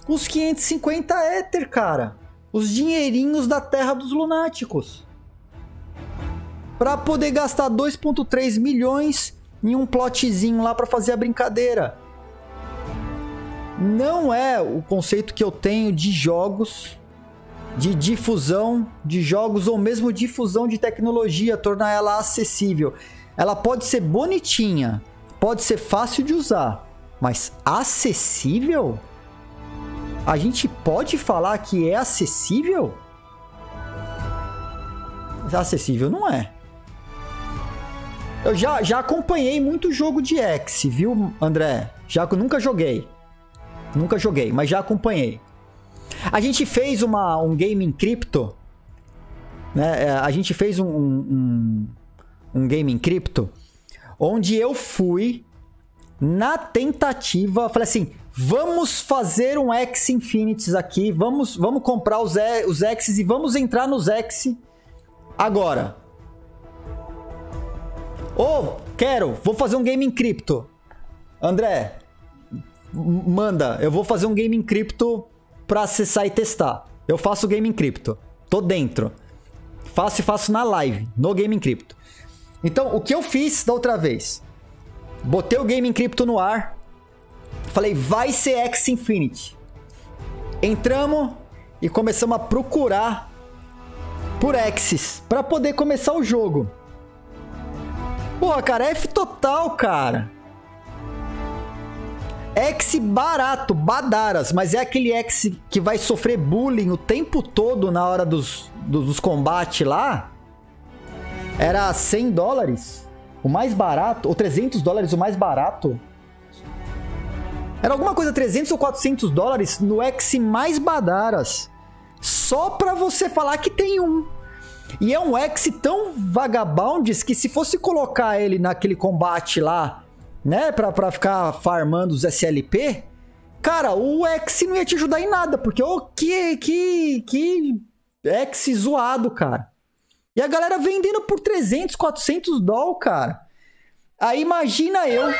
os 550 Ether, cara. Os dinheirinhos da terra dos lunáticos. Para poder gastar 2.3 milhões em um plotzinho lá para fazer a brincadeira. Não é o conceito que eu tenho de jogos de difusão de jogos ou mesmo difusão de tecnologia, tornar ela acessível. Ela pode ser bonitinha, pode ser fácil de usar, mas acessível? A gente pode falar que é acessível? Acessível não é. Eu já, já acompanhei muito jogo de X, viu, André? Já que nunca joguei. Nunca joguei, mas já acompanhei. A gente fez uma, um game em cripto. Né? É, a gente fez um, um, um game em cripto. Onde eu fui na tentativa, falei assim, vamos fazer um X Infinities aqui, vamos, vamos comprar os, os X's e vamos entrar nos X agora. Ô, oh, quero, vou fazer um game em cripto. André, manda, eu vou fazer um game em cripto pra acessar e testar. Eu faço game em cripto. Tô dentro. Faço e faço na live, no game em cripto. Então, o que eu fiz da outra vez? Botei o game em cripto no ar. Falei, vai ser X Infinity. Entramos e começamos a procurar por X's para poder começar o jogo. Porra, cara, F total, cara. X barato, badaras, mas é aquele X que vai sofrer bullying o tempo todo na hora dos, dos, dos combates lá. Era 100 dólares, o mais barato, ou 300 dólares, o mais barato. Era alguma coisa 300 ou 400 dólares no X mais badaras. Só pra você falar que tem um. E é um X tão vagabundes que se fosse colocar ele naquele combate lá né, pra, pra ficar farmando os SLP, cara, o X não ia te ajudar em nada, porque o oh, que, que, que X zoado, cara. E a galera vendendo por 300, 400 doll, cara. Aí imagina eu.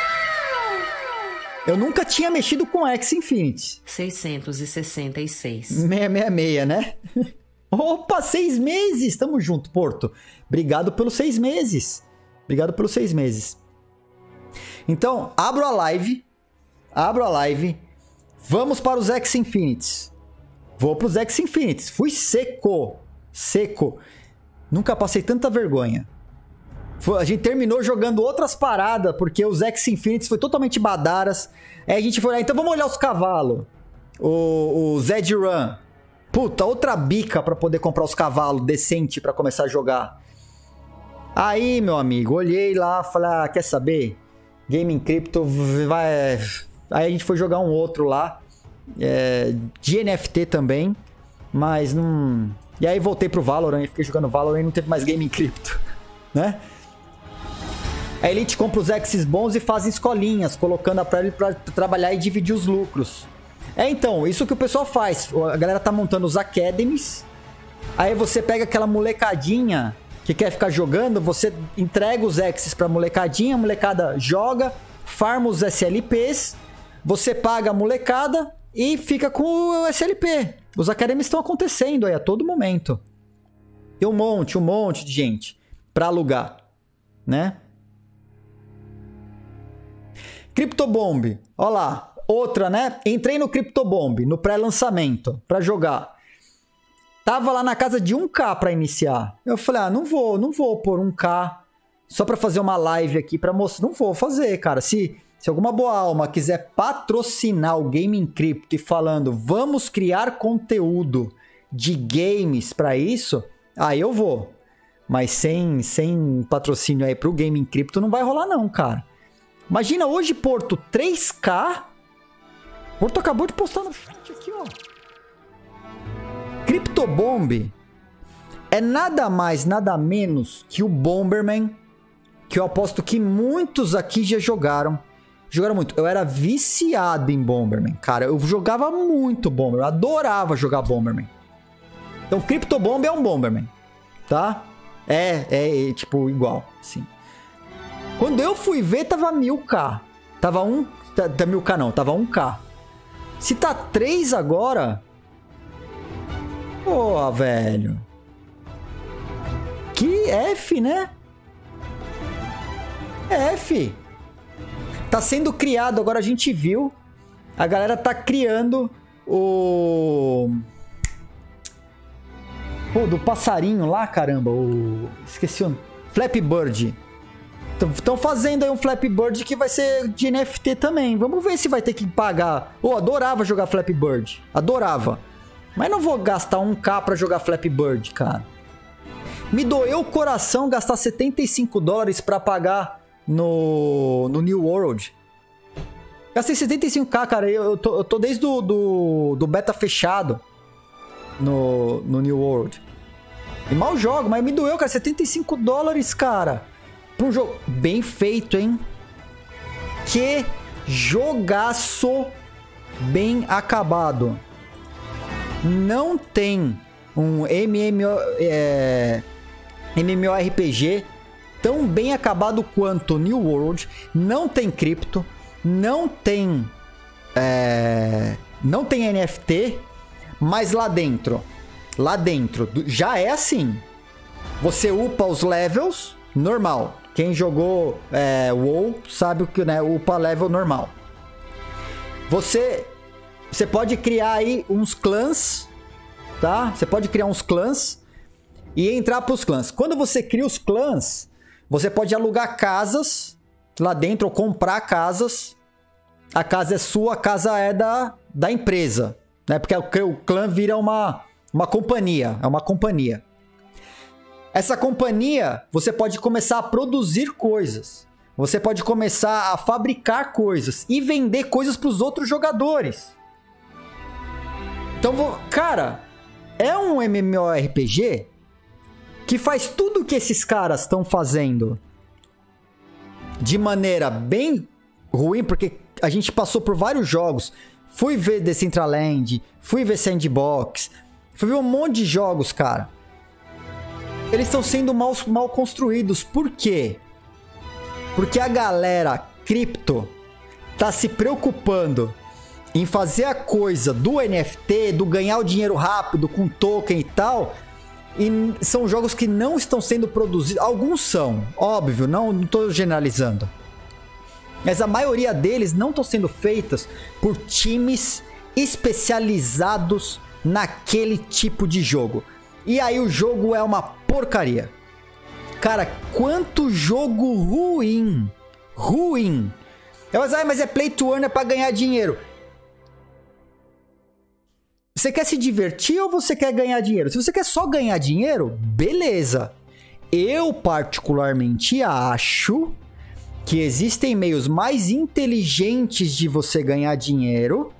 Eu nunca tinha mexido com X Infinity. 666. 666, né? Opa, seis meses! Tamo junto, Porto. Obrigado pelos seis meses. Obrigado pelos seis meses. Então, abro a live. Abro a live. Vamos para os X Infinities. Vou para os X Infinities. Fui seco. Seco. Nunca passei tanta vergonha. A gente terminou jogando outras paradas, porque os X Infinities foi totalmente badaras. Aí a gente foi lá, então vamos olhar os cavalos. O, o Zed Run. Puta, outra bica para poder comprar os cavalos decente para começar a jogar. Aí, meu amigo, olhei lá, falei, ah, quer saber? Gaming Crypto vai. Aí a gente foi jogar um outro lá. É, de NFT também. Mas não. E aí voltei pro Valorant, fiquei jogando Valorant e não teve mais Gaming Crypto. Né? A Elite compra os X's bons e faz escolinhas, colocando a Prairie pra trabalhar e dividir os lucros. É então, isso que o pessoal faz. A galera tá montando os Academies. Aí você pega aquela molecadinha que quer ficar jogando, você entrega os X's pra molecadinha, a molecada joga, farma os SLPs, você paga a molecada e fica com o SLP. Os academies estão acontecendo aí a todo momento. Tem um monte, um monte de gente para alugar, né? CryptoBomb, olha lá, outra, né? Entrei no CryptoBomb no pré-lançamento para jogar. Tava lá na casa de 1k para iniciar. Eu falei: "Ah, não vou, não vou pôr 1k só para fazer uma live aqui para mostrar, não vou fazer, cara. Se se alguma boa alma quiser patrocinar o Gaming Crypto e falando, "Vamos criar conteúdo de games para isso", aí eu vou. Mas sem sem patrocínio aí pro Gaming Crypto não vai rolar não, cara. Imagina hoje Porto 3k Porto acabou de postar no chat aqui, ó. Cryptobomb é nada mais, nada menos que o Bomberman, que eu aposto que muitos aqui já jogaram. Jogaram muito. Eu era viciado em Bomberman, cara. Eu jogava muito Bomberman, eu adorava jogar Bomberman. Então, Cryptobomb é um Bomberman, tá? É, é, é tipo igual, sim. Quando eu fui ver, tava 1000k. Tava 1. Tá, 1000k tá não, tava 1k. Se tá 3 agora, Pô, velho. Que F, né? F. Tá sendo criado, agora a gente viu. A galera tá criando o. Pô, do passarinho lá, caramba. O. Esqueci o. Flappy Bird. Estão fazendo aí um Flappy Bird que vai ser de NFT também. Vamos ver se vai ter que pagar. Pô, adorava jogar Flappy Bird. Adorava. Mas não vou gastar um K pra jogar Flappy Bird, cara. Me doeu o coração gastar 75 dólares para pagar no, no New World. Gastei 75k, cara. Eu, eu, tô, eu tô desde do, do, do, beta fechado no, no New World. E mal jogo, mas me doeu, cara. 75 dólares, cara. Pra um jogo bem feito, hein? Que Jogaço bem acabado. Não tem um MMO, é, MMORPG tão bem acabado quanto New World. Não tem cripto, não tem é, não tem NFT, mas lá dentro, lá dentro já é assim. Você upa os levels normal. Quem jogou é, WoW sabe o que né, upa level normal. Você você pode criar aí uns clãs, tá? Você pode criar uns clãs e entrar para os clãs. Quando você cria os clãs, você pode alugar casas lá dentro ou comprar casas. A casa é sua, a casa é da, da empresa, né? Porque o, o clã vira uma, uma companhia, é uma companhia. Essa companhia, você pode começar a produzir coisas. Você pode começar a fabricar coisas e vender coisas para os outros jogadores. Então, cara, é um MMORPG que faz tudo o que esses caras estão fazendo de maneira bem ruim, porque a gente passou por vários jogos. Fui ver Decentraland, fui ver Sandbox, fui ver um monte de jogos, cara. Eles estão sendo mal, mal construídos. Por quê? Porque a galera cripto tá se preocupando em fazer a coisa do NFT, do ganhar o dinheiro rápido com token e tal, e são jogos que não estão sendo produzidos. Alguns são, óbvio, não estou generalizando. Mas a maioria deles não estão sendo feitas por times especializados naquele tipo de jogo. E aí o jogo é uma porcaria. Cara, quanto jogo ruim. Ruim. Eu, ah, mas é play to earn, é pra ganhar dinheiro. Você quer se divertir ou você quer ganhar dinheiro? Se você quer só ganhar dinheiro, beleza. Eu particularmente acho que existem meios mais inteligentes de você ganhar dinheiro,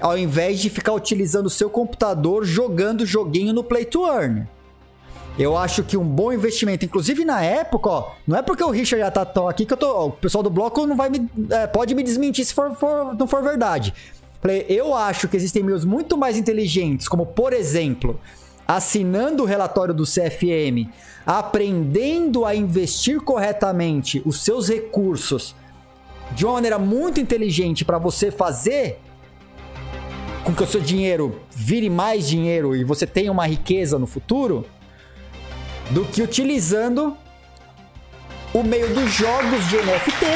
ao invés de ficar utilizando o seu computador jogando joguinho no Play to Earn. Eu acho que um bom investimento, inclusive na época, ó, não é porque o Richard já tá tão aqui que eu tô, ó, o pessoal do bloco não vai me, é, pode me desmentir se for, for, não for verdade. Eu acho que existem meios muito mais inteligentes, como por exemplo, assinando o relatório do CFM, aprendendo a investir corretamente os seus recursos de uma maneira muito inteligente para você fazer com que o seu dinheiro vire mais dinheiro e você tenha uma riqueza no futuro, do que utilizando o meio dos jogos de NFT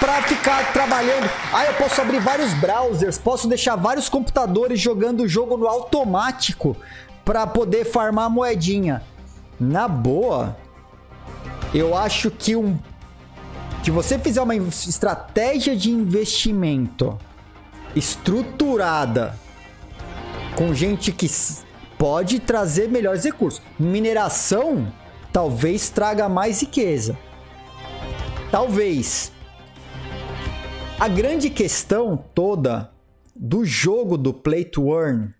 para ficar trabalhando. Ah, eu posso abrir vários browsers, posso deixar vários computadores jogando o jogo no automático para poder farmar moedinha. Na boa, eu acho que um que você fizer uma estratégia de investimento estruturada com gente que pode trazer melhores recursos. Mineração talvez traga mais riqueza. Talvez. A grande questão toda do jogo do Play to Earn,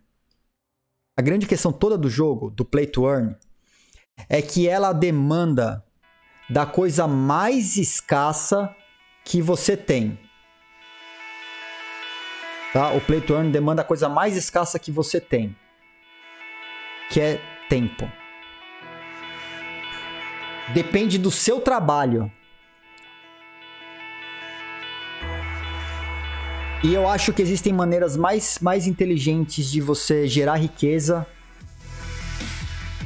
a grande questão toda do jogo do Play to Earn é que ela demanda da coisa mais escassa que você tem. Tá? O Play to Earn demanda a coisa mais escassa que você tem, que é tempo. Depende do seu trabalho. E eu acho que existem maneiras mais, mais inteligentes de você gerar riqueza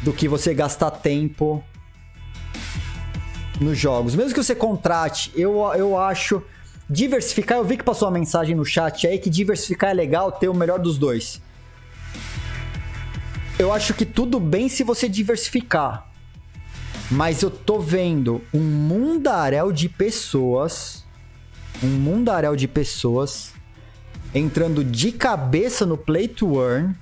do que você gastar tempo nos jogos. Mesmo que você contrate, eu, eu acho. Diversificar, eu vi que passou uma mensagem no chat aí que diversificar é legal ter o melhor dos dois. Eu acho que tudo bem se você diversificar. Mas eu tô vendo um mundaréu de pessoas. Um mundaréu de pessoas entrando de cabeça no play to earn,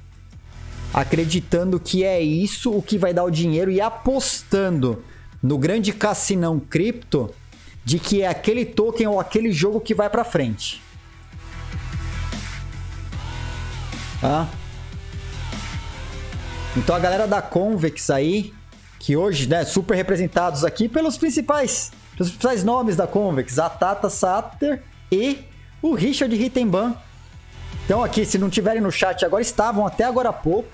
acreditando que é isso o que vai dar o dinheiro e apostando no grande cassinão cripto de que é aquele token ou aquele jogo que vai para frente. Tá? Então a galera da Convex aí, que hoje, né, super representados aqui pelos principais, pelos principais nomes da Convex, a Tata Satter e o Richard Rittenban. Então aqui, se não tiverem no chat agora, estavam até agora há pouco,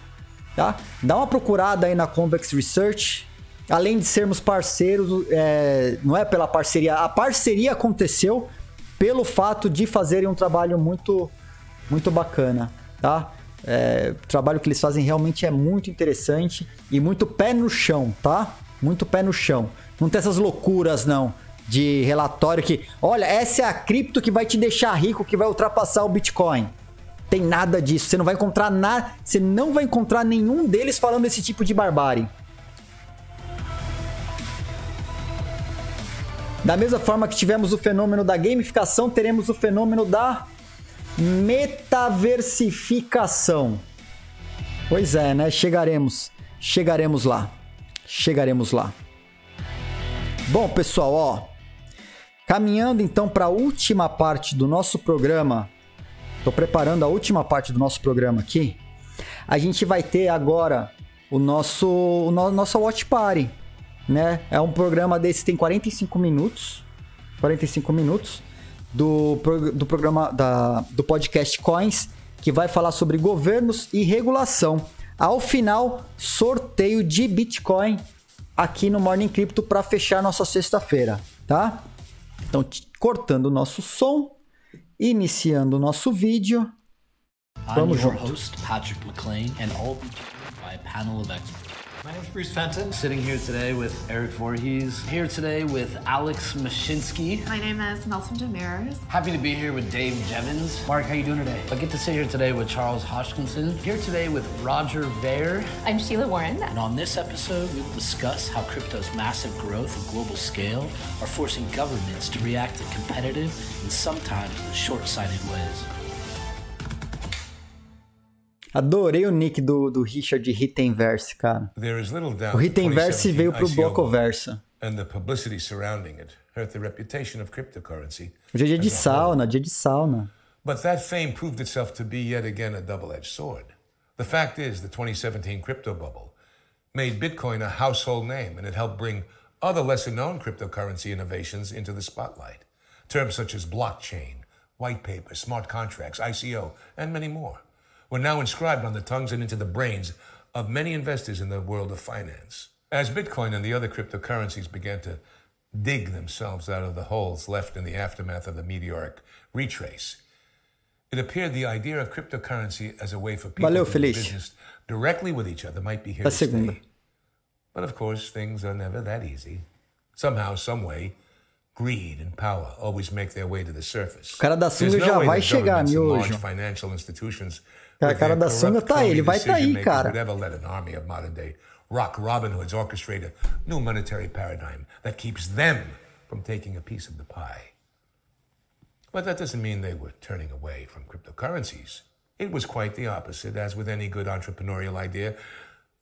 tá? Dá uma procurada aí na Convex Research. Além de sermos parceiros, é, não é pela parceria, a parceria aconteceu pelo fato de fazerem um trabalho muito, muito bacana, tá? É, o trabalho que eles fazem realmente é muito interessante e muito pé no chão, tá? Muito pé no chão. Não tem essas loucuras, não, de relatório que, olha, essa é a cripto que vai te deixar rico, que vai ultrapassar o Bitcoin. Tem nada disso. Você não vai encontrar nada, você não vai encontrar nenhum deles falando esse tipo de barbárie. Da mesma forma que tivemos o fenômeno da gamificação, teremos o fenômeno da metaversificação. Pois é, né? Chegaremos. Chegaremos lá. Chegaremos lá. Bom, pessoal, ó. Caminhando então para a última parte do nosso programa. Tô preparando a última parte do nosso programa aqui. A gente vai ter agora o nosso o no, nossa watch party né? É um programa desse tem 45 minutos, 45 minutos do, do programa da, do podcast Coins, que vai falar sobre governos e regulação. Ao final, sorteio de Bitcoin aqui no Morning Crypto para fechar nossa sexta-feira, tá? Então, cortando o nosso som, iniciando o nosso vídeo. Vamos junto. Host, Patrick McLean, and all by a panel of experts. My name is Bruce Fenton, sitting here today with Eric Voorhees, here today with Alex Mashinsky. My name is Nelson Demers. Happy to be here with Dave Jevons. Mark, how you doing today? I get to sit here today with Charles Hodgkinson, here today with Roger Ver. I'm Sheila Warren. And on this episode, we'll discuss how crypto's massive growth and global scale are forcing governments to react in competitive and sometimes short-sighted ways. Adorei o nick do, do Richard Rittenverse, cara. O Rittenverse veio pro Blocoversa. And the publicity surrounding it hurt the reputation of cryptocurrency. Hoje é dia de sauna, dia de sauna. But that fame proved itself to be yet again a double-edged sword. The fact is, the 2017 crypto bubble made Bitcoin a household name and it helped bring other lesser-known cryptocurrency innovations into the spotlight. Terms such as blockchain, white paper, smart contracts, ICO, and many more were now inscribed on the tongues and into the brains of many investors in the world of finance. As Bitcoin and the other cryptocurrencies began to dig themselves out of the holes left in the aftermath of the meteoric retrace, it appeared the idea of cryptocurrency as a way for people Valeu, to do business directly with each other might be here to stay. But of course, things are never that easy. Somehow, some way, greed and power always make their way to the surface. O cara da sunga já vai chegar, miojo. Financial institutions a cara da sunga tá aí, ele vai estar tá aí, cara. Rock Robin Hoods orchestrate a new monetary paradigm that keeps them from taking a piece of the pie. But that doesn't mean they were turning away from cryptocurrencies. It was quite the opposite, as with any good entrepreneurial idea.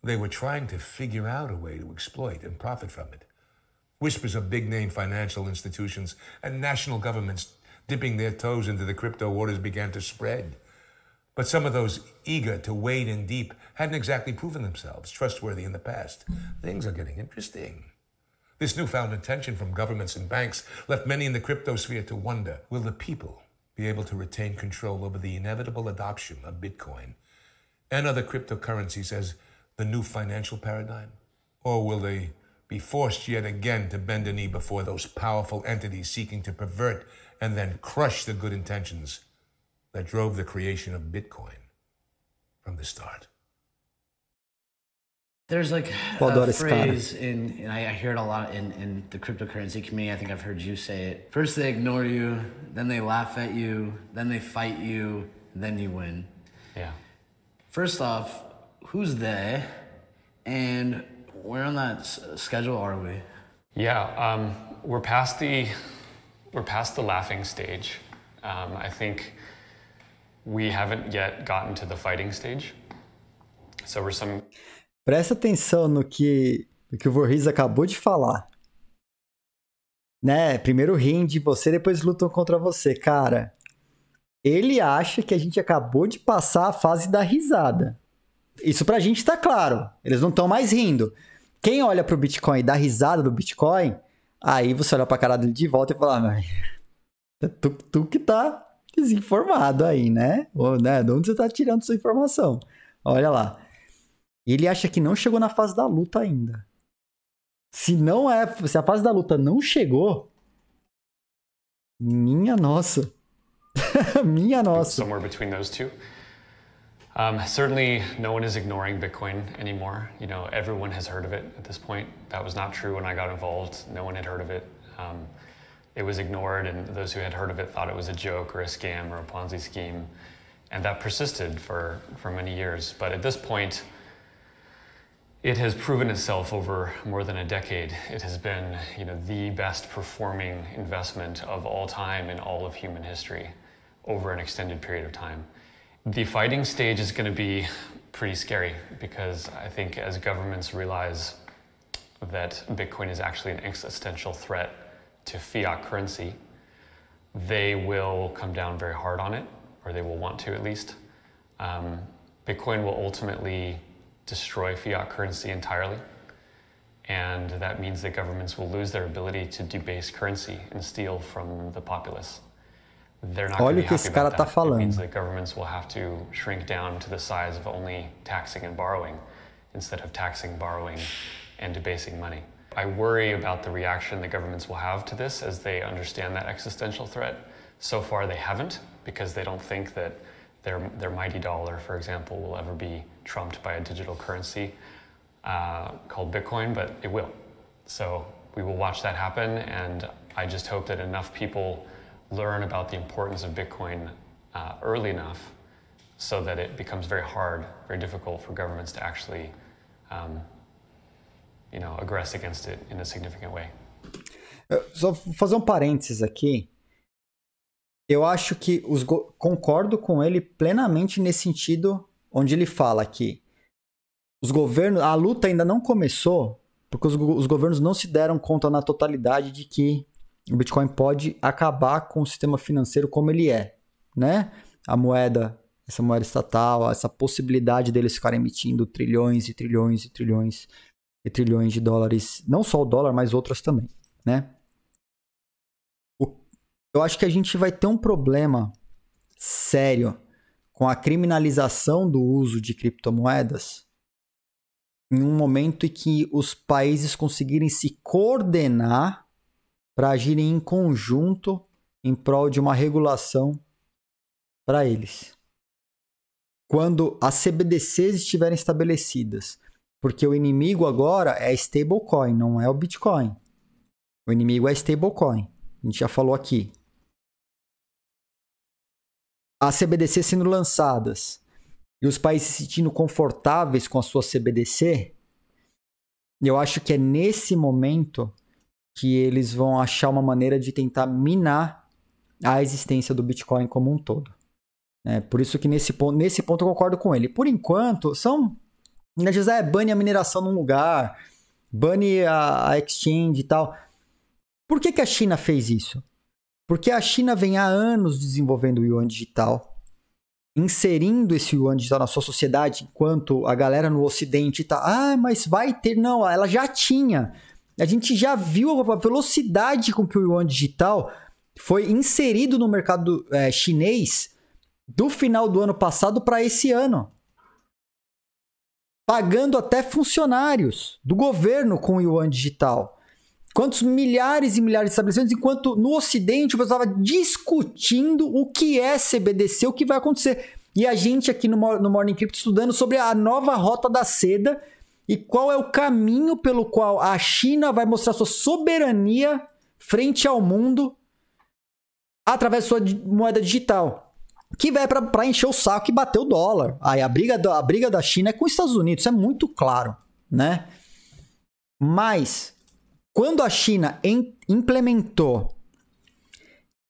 They were trying to figure out a way to exploit and profit from it. Whispers of big name financial institutions and national governments dipping their toes into the crypto waters began to spread. But some of those eager to wade in deep hadn't exactly proven themselves trustworthy in the past. Things are getting interesting. This newfound attention from governments and banks left many in the cryptosphere to wonder will the people be able to retain control over the inevitable adoption of Bitcoin and other cryptocurrencies as the new financial paradigm? Or will they be forced yet again to bend a knee before those powerful entities seeking to pervert and then crush the good intentions that drove the creation of Bitcoin from the start. There's like a phrase in, and I hear it a lot in, in the cryptocurrency community. I think I've heard you say it. First they ignore you, then they laugh at you, then they fight you, then you win. Yeah. First off, who's they, and where on that schedule are we? Yeah, um, we're past the we're past the laughing stage. Um, I think we haven't yet gotten to the fighting stage. So we're some Presta atenção no que, no que o Voorhees acabou de falar. Né? Primeiro rinde você, depois lutam contra você. Cara, ele acha que a gente acabou de passar a fase da risada. Isso pra gente tá claro. Eles não estão mais rindo. Quem olha pro Bitcoin e dá risada do Bitcoin, aí você olha pra cara dele de volta e fala, ah, É tu, tu que tá desinformado aí, né? Ou, né? De onde você tá tirando sua informação? Olha lá. Ele acha que não chegou na fase da luta ainda. Se não é, se a fase da luta não chegou, minha nossa. minha nossa. Somewhere between those two. Um, certainly, no one is ignoring Bitcoin anymore. You know, everyone has heard of it at this point. That was not true when I got involved. No one had heard of it. Um, it was ignored, and those who had heard of it thought it was a joke or a scam or a Ponzi scheme. And that persisted for, for many years. But at this point, it has proven itself over more than a decade. It has been, you know, the best performing investment of all time in all of human history over an extended period of time. The fighting stage is going to be pretty scary because I think as governments realize that Bitcoin is actually an existential threat to fiat currency, they will come down very hard on it, or they will want to at least. Um, Bitcoin will ultimately destroy fiat currency entirely. And that means that governments will lose their ability to debase currency and steal from the populace. They're not Olha o que esse cara tá falando. It means that governments will have to shrink down to the size of only taxing and borrowing instead of taxing, borrowing, and debasing money. I worry about the reaction the governments will have to this as they understand that existential threat. So far, they haven't because they don't think that their, their mighty dollar, for example, will ever be trumped by a digital currency uh, called Bitcoin, but it will. So we will watch that happen, and I just hope that enough people learn about the importance of Bitcoin uh, early enough so that it becomes very hard, very difficult for governments to actually, um, you know, aggress against it in a significant way. Só fazer um parênteses aqui. Eu acho que os concordo com ele plenamente nesse sentido, onde ele fala que os governos, a luta ainda não começou, porque os, os governos não se deram conta na totalidade de que o Bitcoin pode acabar com o sistema financeiro como ele é, né? A moeda, essa moeda estatal, essa possibilidade deles ficarem emitindo trilhões e trilhões e trilhões e trilhões de dólares, não só o dólar, mas outras também, né? Eu acho que a gente vai ter um problema sério com a criminalização do uso de criptomoedas em um momento em que os países conseguirem se coordenar para agirem em conjunto em prol de uma regulação para eles. Quando as CBDCs estiverem estabelecidas, porque o inimigo agora é stablecoin, não é o Bitcoin. O inimigo é stablecoin. A gente já falou aqui. As CBDC sendo lançadas e os países se sentindo confortáveis com a sua CBDC, eu acho que é nesse momento que eles vão achar uma maneira de tentar minar a existência do Bitcoin como um todo. É, por isso que nesse ponto, nesse ponto eu concordo com ele. Por enquanto, são. Né, José, é, bane a mineração num lugar, bane a, a exchange e tal. Por que, que a China fez isso? Porque a China vem há anos desenvolvendo o yuan digital, inserindo esse yuan digital na sua sociedade, enquanto a galera no ocidente tá, ah, mas vai ter. Não, ela já tinha. A gente já viu a velocidade com que o yuan digital foi inserido no mercado é, chinês do final do ano passado para esse ano. Pagando até funcionários do governo com o yuan digital. Quantos milhares e milhares de estabelecimentos, enquanto no Ocidente o pessoal estava discutindo o que é CBDC, o que vai acontecer. E a gente aqui no, no Morning Crypto estudando sobre a nova rota da seda e qual é o caminho pelo qual a China vai mostrar sua soberania frente ao mundo através de sua moeda digital. Que vai para encher o saco e bater o dólar. Aí a briga, da, a briga da China é com os Estados Unidos, é muito claro, né? Mas quando a China implementou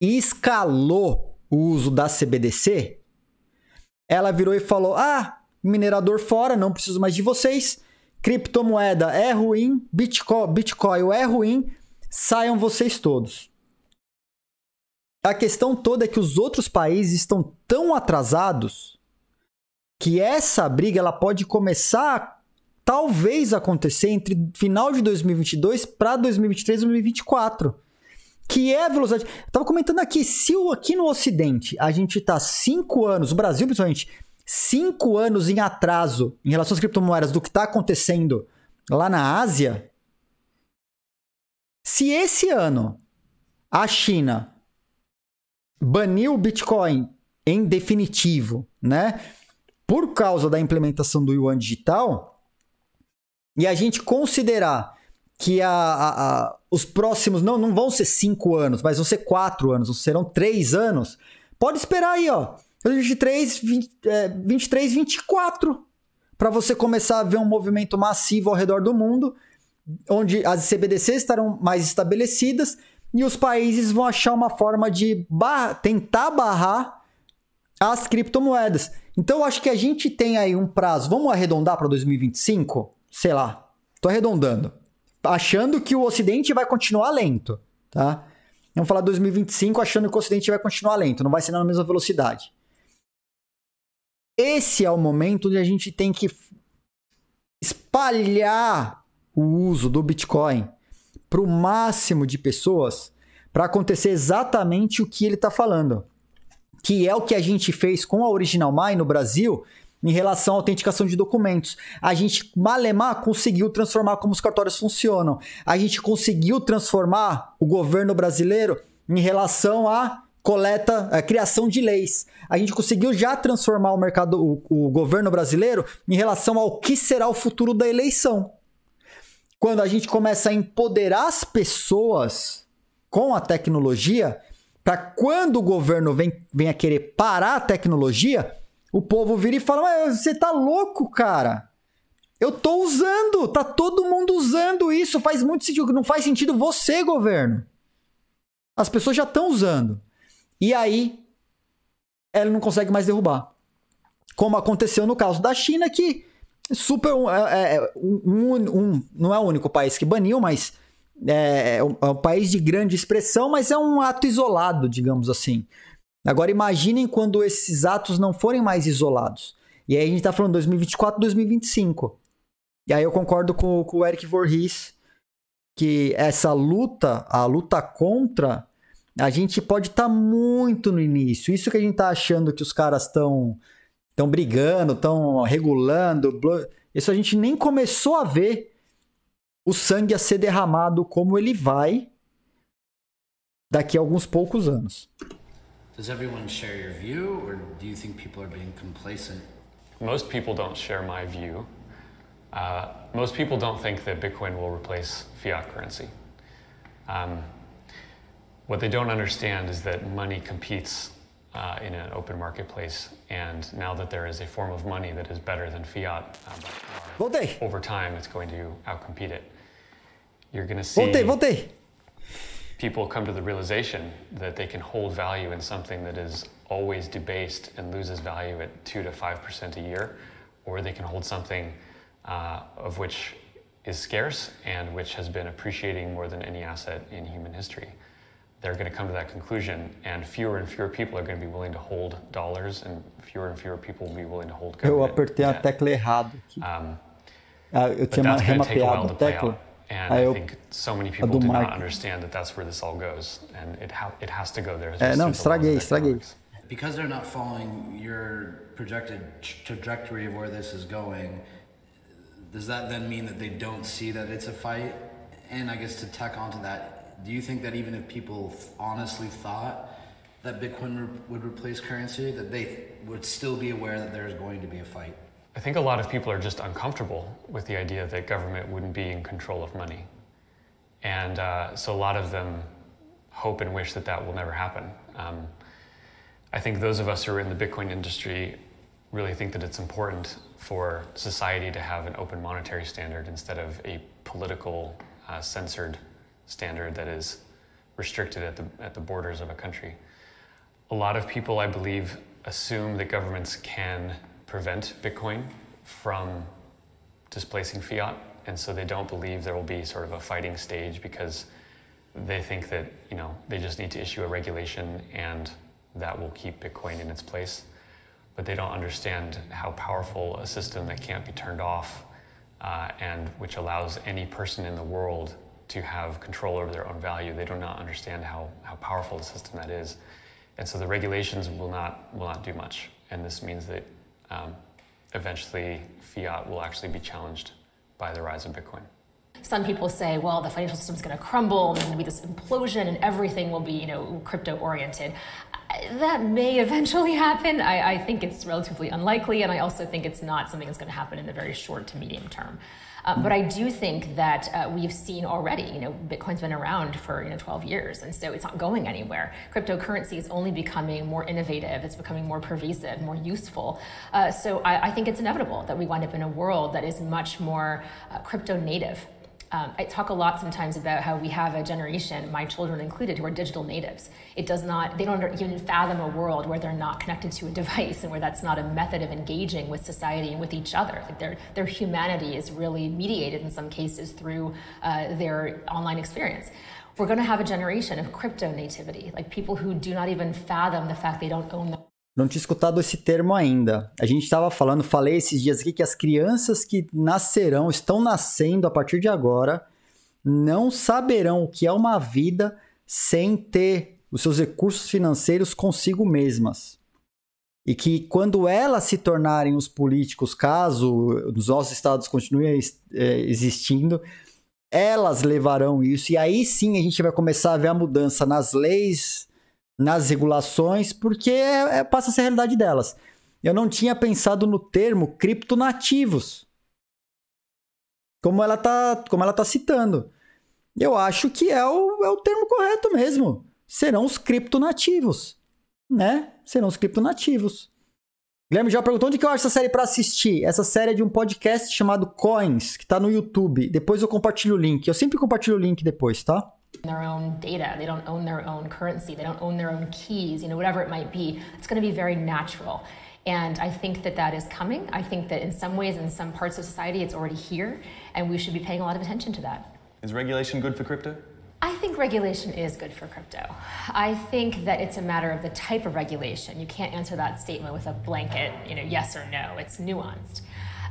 e escalou o uso da CBDC, ela virou e falou: "Ah, minerador fora, não preciso mais de vocês criptomoeda é ruim, Bitcoin, Bitcoin é ruim, saiam vocês todos. A questão toda é que os outros países estão tão atrasados que essa briga ela pode começar talvez acontecer entre final de 2022 para 2023 e 2024. que é a velocidade. Eu tava comentando aqui, se aqui no Ocidente a gente tá cinco anos, o Brasil principalmente, cinco anos em atraso em relação às criptomoedas do que tá acontecendo lá na Ásia, se esse ano a China baniu o Bitcoin em definitivo, né? Por causa da implementação do yuan digital, e a gente considerar que a, a, a, os próximos não, não vão ser cinco anos, mas vão ser quatro anos, serão três anos, pode esperar aí, ó. 23, 20, é, 23, 24, para você começar a ver um movimento massivo ao redor do mundo, onde as CBDCs estarão mais estabelecidas e os países vão achar uma forma de tentar barrar as criptomoedas. Então eu acho que a gente tem aí um prazo, vamos arredondar para 2025? Sei lá, tô arredondando achando que o Ocidente vai continuar lento, tá? Vamos falar 2025 achando que o Ocidente vai continuar lento, não vai ser na mesma velocidade. Esse é o momento onde a gente tem que espalhar o uso do Bitcoin para o máximo de pessoas para acontecer exatamente o que ele está falando. Que é o que a gente fez com a Original Mine no Brasil em relação à autenticação de documentos. A gente, malemar, conseguiu transformar como os cartórios funcionam. A gente conseguiu transformar o governo brasileiro em relação à coleta, à criação de leis. A gente conseguiu já transformar o mercado, o, o governo brasileiro em relação ao que será o futuro da eleição. Quando a gente começa a empoderar as pessoas com a tecnologia, para quando o governo vem, vem a querer parar a tecnologia, o povo vira e fala: você tá louco, cara? Eu tô usando, tá todo mundo usando isso, faz muito sentido. Não faz sentido você, governo. As pessoas já estão usando. E aí, ela não consegue mais derrubar. Como aconteceu no caso da China, que super. É, é, um, um, não é o único país que baniu, mas é, é, um, é um país de grande expressão, mas é um ato isolado, digamos assim. Agora imaginem quando esses atos não forem mais isolados. E aí a gente está falando 2024, 2025. E aí eu concordo com, com o Eric Voorhees que essa luta, a luta contra, a gente pode estar tá muito no início. Isso que a gente está achando que os caras estão estão brigando, estão regulando, isso a gente nem começou a ver o sangue a ser derramado como ele vai daqui a alguns poucos anos. Does everyone share your view, or do you think people are being complacent? Most people don't share my view. Uh, most people don't think that Bitcoin will replace fiat currency. Um, what they don't understand is that money competes uh, in an open marketplace, and now that there is a form of money that is better than fiat, um, over time it's going to outcompete it. You're going to see. Voltei, voltei people come to the realization that they can hold value in something that is always debased and loses value at 2 to 5% a year, or they can hold something uh, of which is scarce and which has been appreciating more than any asset in human history. They're going to come to that conclusion, and fewer and fewer people are going to be willing to hold dollars, and fewer and fewer people will be willing to hold Eu apertei a tecla errada aqui. Um, ah, eu tinha remapeado a tecla. And I, I think so many people do not understand that that's where this all goes, and it ha it has to go there. É, não, estraguei, estraguei. Because they're not following your projected trajectory of where this is going, does that then mean that they don't see that it's a fight? And I guess to tack onto that, do you think that even if people honestly thought that Bitcoin re would replace currency, that they would still be aware that there's going to be a fight? I think a lot of people are just uncomfortable with the idea that government wouldn't be in control of money. And uh, so a lot of them hope and wish that that will never happen. Um, I think those of us who are in the Bitcoin industry really think that it's important for society to have an open monetary standard instead of a political uh, censored standard that is restricted at the, at the borders of a country. A lot of people, I believe, assume that governments can prevent Bitcoin from displacing fiat. And so they don't believe there will be sort of a fighting stage because they think that, you know, they just need to issue a regulation and that will keep Bitcoin in its place. But they don't understand how powerful a system that can't be turned off uh, and which allows any person in the world to have control over their own value. They do not understand how, how powerful the system that is. And so the regulations will not, will not do much. And this means that um, eventually fiat will actually be challenged by the rise of Bitcoin. Some people say, well, the financial system is going to crumble, and there's going to be this implosion, and everything will be, you know, crypto oriented. That may eventually happen. I, I, think it's relatively unlikely, and I also think it's not something that's going to happen in the very short to medium term. Uh, but I do think that uh, we've seen already, you know, Bitcoin's been around for you know 12 years, and so it's not going anywhere. Cryptocurrency is only becoming more innovative. It's becoming more pervasive, more useful. Uh, so I, I, think it's inevitable that we wind up in a world that is much more uh, crypto native. Um, I talk a lot sometimes about how we have a generation, my children included, who are digital natives. It does not, they don't even fathom a world where they're not connected to a device and where that's not a method of engaging with society and with each other. Like their, their humanity is really mediated in some cases through uh, their online experience. We're going to have a generation of crypto nativity, like people who do not even fathom the fact they don't own the Não tinha escutado esse termo ainda. A gente estava falando, falei esses dias aqui que as crianças que nascerão, estão nascendo a partir de agora, não saberão o que é uma vida sem ter os seus recursos financeiros consigo mesmas. E que quando elas se tornarem os políticos, caso os nossos estados continuem é, existindo, elas levarão isso. E aí sim a gente vai começar a ver a mudança nas leis, nas regulações, porque é, é, passa a ser a realidade delas. Eu não tinha pensado no termo criptonativos. Como ela tá, como ela tá citando. Eu acho que é o, é o termo correto mesmo. Serão os criptonativos, né? Serão os criptonativos. Guilherme já perguntou onde que eu acho essa série para assistir. Essa série é de um podcast chamado Coins, que tá no YouTube. Depois eu compartilho o link. Eu sempre compartilho o link depois, tá? Their own data. They don't own their own currency. They don't own their own keys, you know, whatever it might be. It's going to be very natural. And I think that that is coming. I think that in some ways, in some parts of society, it's already here, and we should be paying a lot of attention to that. Is regulation good for crypto? I think regulation is good for crypto. I think that it's a matter of the type of regulation. You can't answer that statement with a blanket, you know, yes or no. It's nuanced.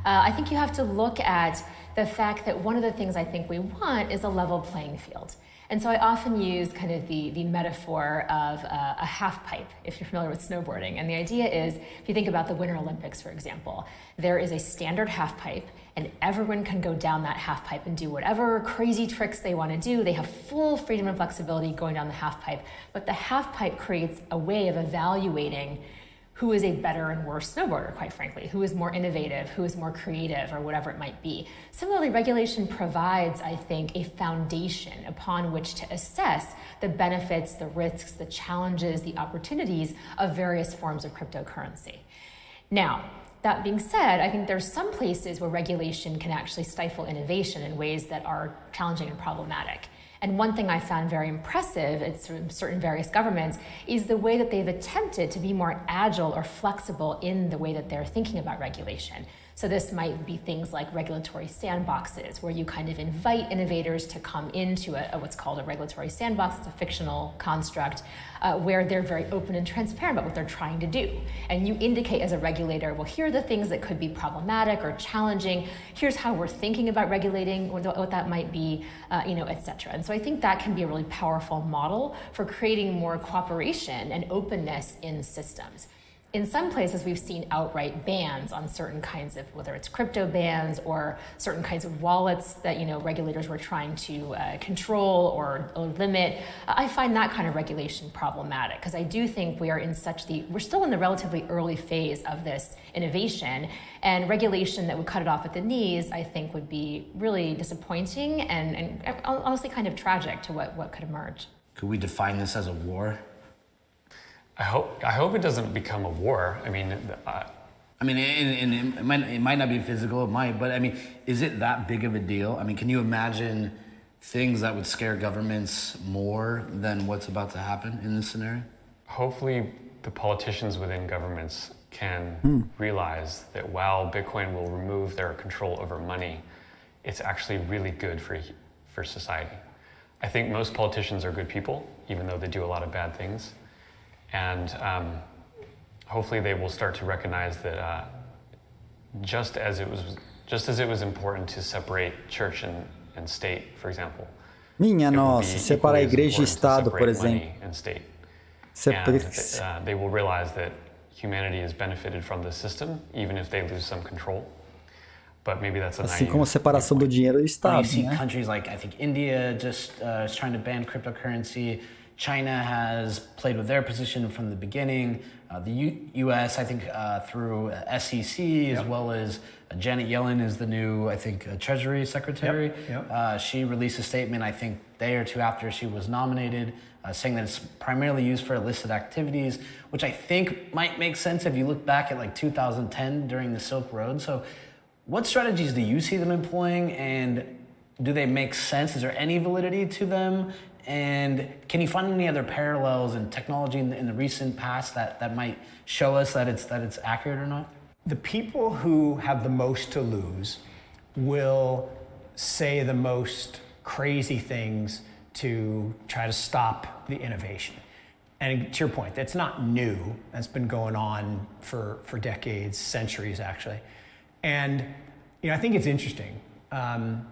Uh, I think you have to look at the fact that one of the things I think we want is a level playing field. And so I often use kind of the, the metaphor of a, a half pipe, if you're familiar with snowboarding. And the idea is, if you think about the Winter Olympics, for example, there is a standard half pipe, and everyone can go down that half pipe and do whatever crazy tricks they want to do. They have full freedom and flexibility going down the half pipe. But the half pipe creates a way of evaluating who is a better and worse snowboarder, quite frankly, who is more innovative, who is more creative, or whatever it might be. Similarly, regulation provides, I think, a foundation upon which to assess the benefits, the risks, the challenges, the opportunities of various forms of cryptocurrency. Now, that being said, I think there's some places where regulation can actually stifle innovation in ways that are challenging and problematic. And one thing I found very impressive at certain various governments is the way that they've attempted to be more agile or flexible in the way that they're thinking about regulation. So this might be things like regulatory sandboxes, where you kind of invite innovators to come into a, a what's called a regulatory sandbox. It's a fictional construct uh, where they're very open and transparent about what they're trying to do. And you indicate as a regulator, well, here are the things that could be problematic or challenging. Here's how we're thinking about regulating, what, that might be, uh, you know, et cetera. And so I think that can be a really powerful model for creating more cooperation and openness in systems in some places we've seen outright bans on certain kinds of whether it's crypto bans or certain kinds of wallets that you know regulators were trying to uh, control or, or, limit. I find that kind of regulation problematic because i do think we are in such the we're still in the relatively early phase of this innovation and regulation that would cut it off at the knees i think would be really disappointing and, and honestly kind of tragic to what, what could emerge. Could we define this as a war I hope I hope it doesn't become a war. I mean, uh, I mean, and, and it, might, it might not be physical, it might, but I mean, is it that big of a deal? I mean, can you imagine things that would scare governments more than what's about to happen in this scenario? Hopefully, the politicians within governments can hmm. realize that while Bitcoin will remove their control over money, it's actually really good for, for society. I think most politicians are good people, even though they do a lot of bad things. And um, hopefully they will start to recognize that uh, just as it was just as it was important to separate church and, and state, for example, Minha nossa, separar igreja e Estado, por exemplo. Separa... Uh, they will realize that humanity has benefited from the system, even if they lose some control. But maybe that's a assim como a separação do dinheiro e do Estado. You see né? countries like I think India just uh, is trying to ban cryptocurrency. China has played with their position from the beginning. Uh, the U- U.S., I think, uh, through SEC, yep. as well as uh, Janet Yellen is the new, I think, uh, Treasury Secretary. Yep. Yep. Uh, she released a statement, I think, day or two after she was nominated, saying that it's primarily used for illicit activities, which I think might make sense if you look back at like 2010 during the Silk Road. So, what strategies do you see them employing, and do they make sense? Is there any validity to them? And can you find any other parallels in technology in the, in the recent past that, that might show us that it's, that it's accurate or not? The people who have the most to lose will say the most crazy things to try to stop the innovation. And to your point, that's not new. That's been going on for, for decades, centuries actually. And you know, I think it's interesting. Um,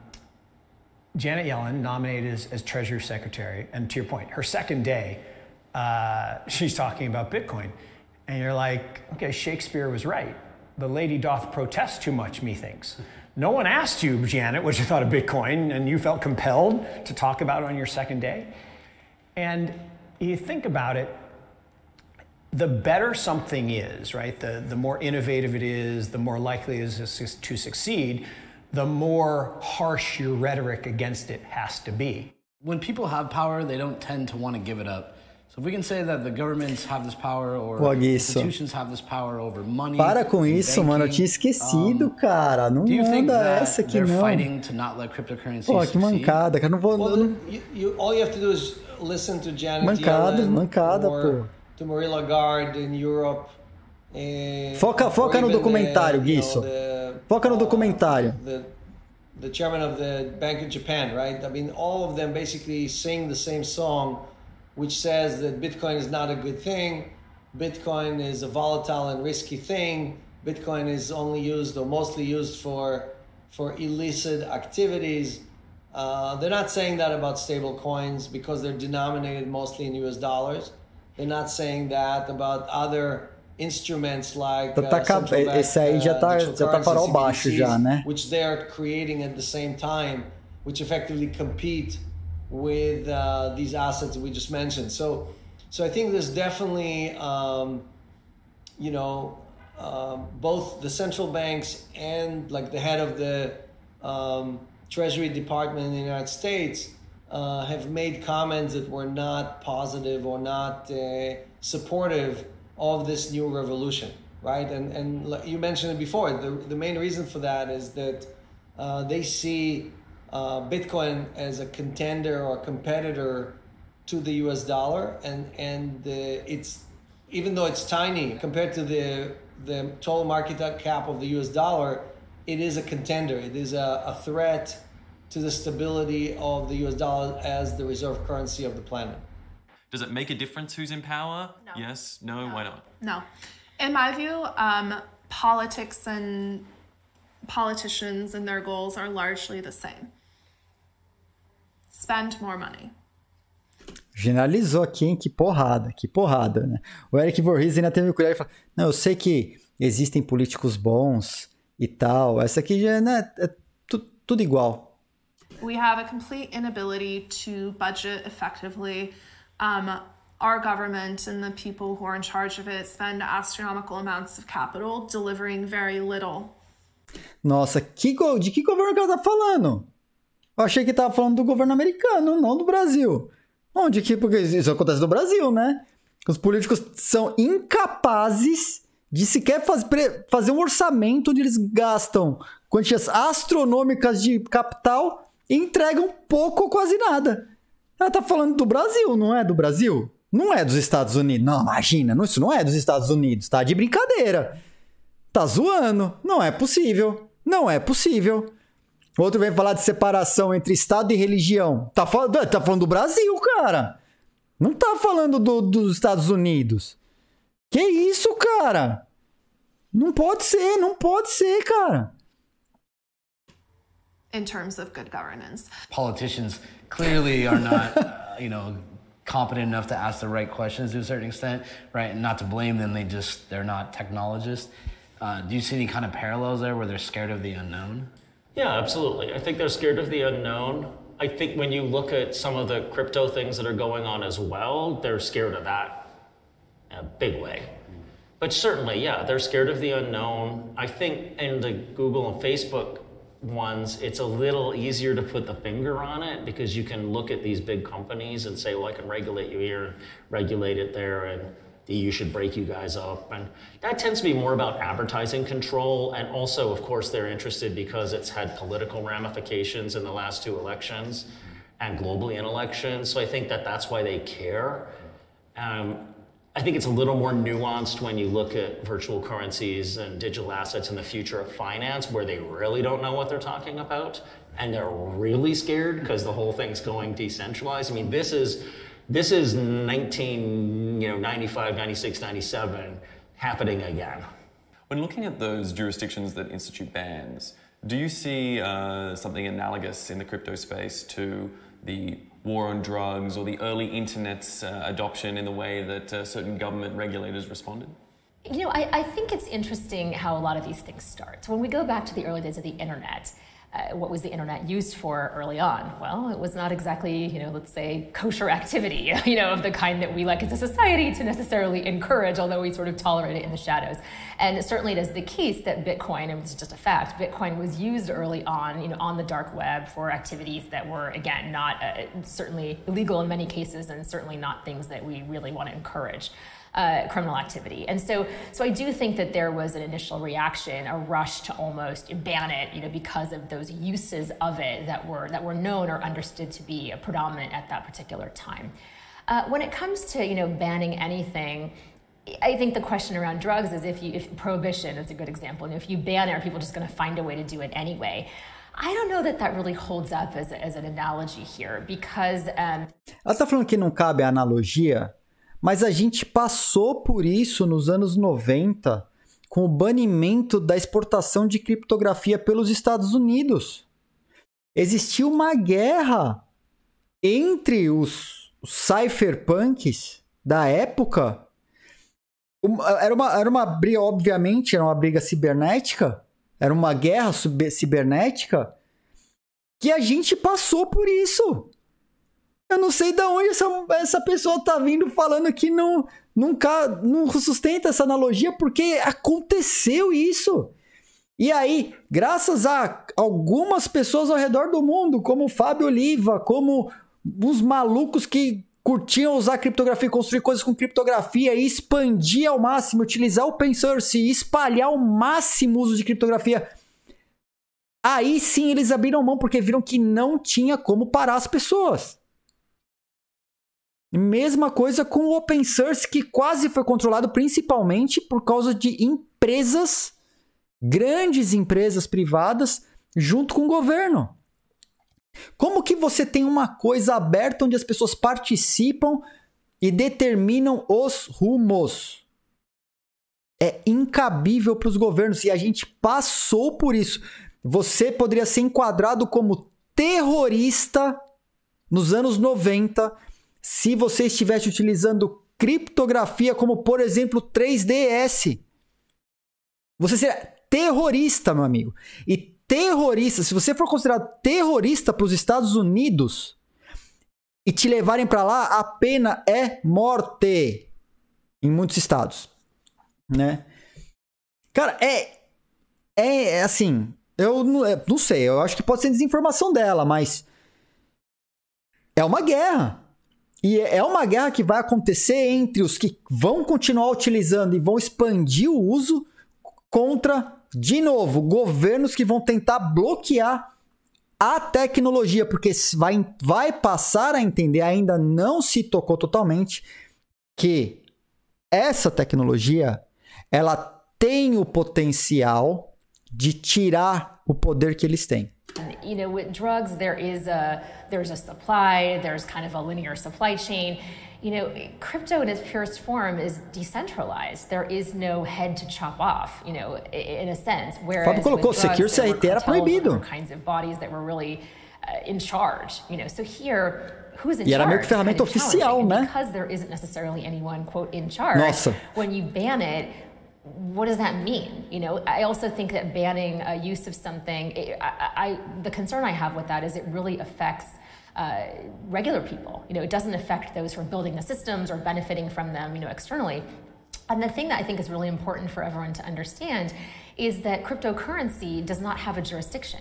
Janet Yellen nominated as, as Treasury Secretary, and to your point, her second day, uh, she's talking about Bitcoin. And you're like, okay, Shakespeare was right. The lady doth protest too much, methinks. No one asked you, Janet, what you thought of Bitcoin, and you felt compelled to talk about it on your second day. And you think about it, the better something is, right? The, the more innovative it is, the more likely it is to succeed, the more harsh your rhetoric against it has to be. When people have power, they don't tend to want to give it up. So if we can say that the governments have this power or Pô, institutions have this power over money. Para com isso, banking, mano, eu tinha esquecido, um, cara. Não manda essa aqui não. fighting to not let cryptocurrency Pô, que mancada, cara, não vou well, you, you, all you have to do is listen to Janet mancada, Yellen mancada, or pô. to Marie Lagarde in Europe. Foca, foca no documentário, Guiço. Foca no documentário. The, the chairman of the Bank of Japan, right? I mean, all of them basically sing the same song, which says that Bitcoin is not a good thing. Bitcoin is a volatile and risky thing. Bitcoin is only used or mostly used for for illicit activities. Uh, they're not saying that about stable coins because they're denominated mostly in US dollars. They're not saying that about other instruments like tá, tá, uh, esse aí já tá, já tá farol baixo já, né? Which they are creating at the same time, which effectively compete with uh, these assets we just mentioned. So, so I think there's definitely, um, you know, uh, both the central banks and like the head of the um, Treasury Department in the United States uh, have made comments that were not positive or not uh, supportive of this new revolution, right? And and you mentioned it before. The the main reason for that is that uh, they see uh, Bitcoin as a contender or competitor to the U.S. dollar, and and it's even though it's tiny compared to the the total market cap of the U.S. dollar, it is a contender. It is a, a threat to the stability of the US dollar as the reserve currency of the planet. Does it make a difference who's in power? No. Yes? No? no. Why not? No. In my view, um, politics and politicians and their goals are largely the same. Spend more money. Generalizou aqui, hein? Que porrada, que porrada, né? O Eric Voorhees ainda teve cuidado de falar: Não, eu sei que existem políticos bons e tal. Essa aqui já né, é tu, tudo igual. We have a complete inability to budget effectively. Um, our government and the people who are in charge of it spend astronomical amounts of capital delivering very little. Nossa, que de que governo que ela tá falando? Eu achei que tava falando do governo americano, não do Brasil. Onde que porque isso acontece no Brasil, né? Os políticos são incapazes de sequer faz, fazer um orçamento onde eles gastam quantias astronômicas de capital e entregam pouco ou quase nada. Ela tá falando do Brasil, não é do Brasil? Não é dos Estados Unidos. Não, imagina, isso não é dos Estados Unidos, tá de brincadeira. Tá zoando. Não é possível. Não é possível. Outro vem falar de separação entre Estado e religião. Tá falando, tá falando do Brasil, cara. Não tá falando do, dos Estados Unidos. Que isso, cara? Não pode ser, não pode ser, cara. in terms of good governance. Politicians clearly are not, uh, you know, competent enough to ask the right questions to a certain extent, right? And not to blame them, they just, they're not technologists. Uh, do you see any kind of parallels there where they're scared of the unknown? Yeah, absolutely. I think they're scared of the unknown. I think when you look at some of the crypto things that are going on as well, they're scared of that a big way. But certainly, yeah, they're scared of the unknown. I think in the Google and Facebook ones, it's a little easier to put the finger on it because you can look at these big companies and say, well, I can regulate you here regulate it there, and the EU should break you guys up. And that tends to be more about advertising control. And also, of course, they're interested because it's had political ramifications in the last two elections and globally in elections. So I think that that's why they care. Um, I think it's a little more nuanced when you look at virtual currencies and digital assets in the future of finance, where they really don't know what they're talking about, and they're really scared because the whole thing's going decentralized. I mean, this is this is 19, you know, 95, 96, 97 happening again. When looking at those jurisdictions that institute bans, do you see uh, something analogous in the crypto space to the war on drugs or the early internet's uh, adoption in the way that uh, certain government regulators responded? You know, I, I, think it's interesting how a lot of these things start. So when we go back to the early days of the internet, uh, what was the internet used for early on? Well, it was not exactly, you know, let's say kosher activity, you know, of the kind that we like as a society to necessarily encourage, although we sort of tolerate it in the shadows. And certainly it is the case that Bitcoin, and it's just a fact, Bitcoin was used early on, you know, on the dark web for activities that were, again, not uh, certainly illegal in many cases and certainly not things that we really want to encourage uh, criminal activity. And so, so I do think that there was an initial reaction, a rush to almost ban it, you know, because of those uses of it that were that were known or understood to be predominant at that particular time. Uh, when it comes to you know banning anything, I think the question around drugs is if you if prohibition is a good example, and if you ban it, are people just going to find a way to do it anyway? I don't know that that really holds up as, as an analogy here because. Um... Ela está falando que não cabe a analogia Mas a gente passou por isso nos anos 90 com o banimento da exportação de criptografia pelos Estados Unidos. Existia uma guerra entre os cypherpunks da época. Era uma, era uma briga, obviamente, era uma briga cibernética, era uma guerra cibernética, que a gente passou por isso. Eu não sei de onde essa, essa pessoa tá vindo falando que não, nunca não sustenta essa analogia, porque aconteceu isso. E aí, graças a algumas pessoas ao redor do mundo, como o Fábio Oliva, como os malucos que curtiam usar criptografia, construir coisas com criptografia e expandir ao máximo, utilizar o open source e espalhar ao máximo o uso de criptografia. Aí sim eles abriram mão porque viram que não tinha como parar as pessoas. Mesma coisa com o open source, que quase foi controlado principalmente por causa de empresas, grandes empresas privadas, junto com o governo. Como que você tem uma coisa aberta onde as pessoas participam e determinam os rumos? É incabível para os governos e a gente passou por isso. Você poderia ser enquadrado como terrorista nos anos 90 se você estivesse utilizando criptografia como, por exemplo, 3DS. Você seria terrorista, meu amigo. E terrorista, se você for considerado terrorista para os Estados Unidos e te levarem para lá, a pena é morte em muitos estados, né? Cara, é é, assim, eu não, eu não sei, eu acho que pode ser desinformação dela, mas é uma guerra. E é uma guerra que vai acontecer entre os que vão continuar utilizando e vão expandir o uso contra, de novo, governos que vão tentar bloquear a tecnologia, porque vai, vai passar a entender, ainda não se tocou totalmente, que essa tecnologia ela tem o potencial de tirar o poder que eles têm. You know, with drugs, there is a there's a supply, there's kind of a linear supply chain. You know, crypto in its purest form is decentralized. There is no head to chop off. You know, in a sense. Whereas Fábio colocou, drugs, Secure CRT era cartels, there were proibido. kinds of bodies that were really uh, in charge. You know, so here. Who's in E era charge? meio que ferramenta oficial, né? Because there isn't necessarily anyone, quote, in charge. Nossa. When you ban it, what does that mean? You know, I also think that banning uh, use of something, it, I, I, the concern I have with that is it really affects uh, regular people. You know, it doesn't affect those who are building the systems or benefiting from them, you know, externally. And the thing that I think is really important for everyone to understand is that cryptocurrency does not have a jurisdiction.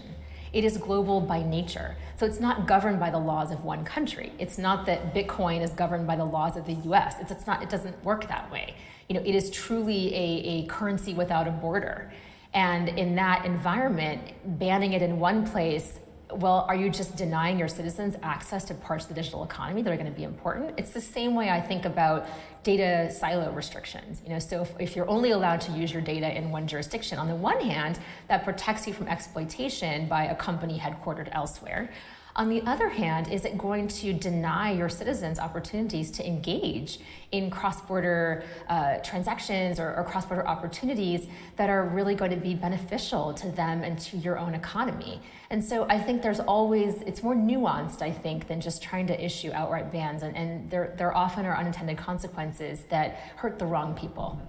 It is global by nature. So it's not governed by the laws of one country. It's not that Bitcoin is governed by the laws of the US. It's, it's not, it doesn't work that way. You know, it is truly a, a currency without a border. And in that environment, banning it in one place well, are you just denying your citizens access to parts of the digital economy that are going to be important? It's the same way I think about data silo restrictions. You know, so if, if you're only allowed to use your data in one jurisdiction, on the one hand, that protects you from exploitation by a company headquartered elsewhere. On the other hand, is it going to deny your citizens opportunities to engage in cross border uh, transactions or, or cross border opportunities that are really going to be beneficial to them and to your own economy? And so I think there's always, it's more nuanced, I think, than just trying to issue outright bans. And, and there, there often are unintended consequences that hurt the wrong people.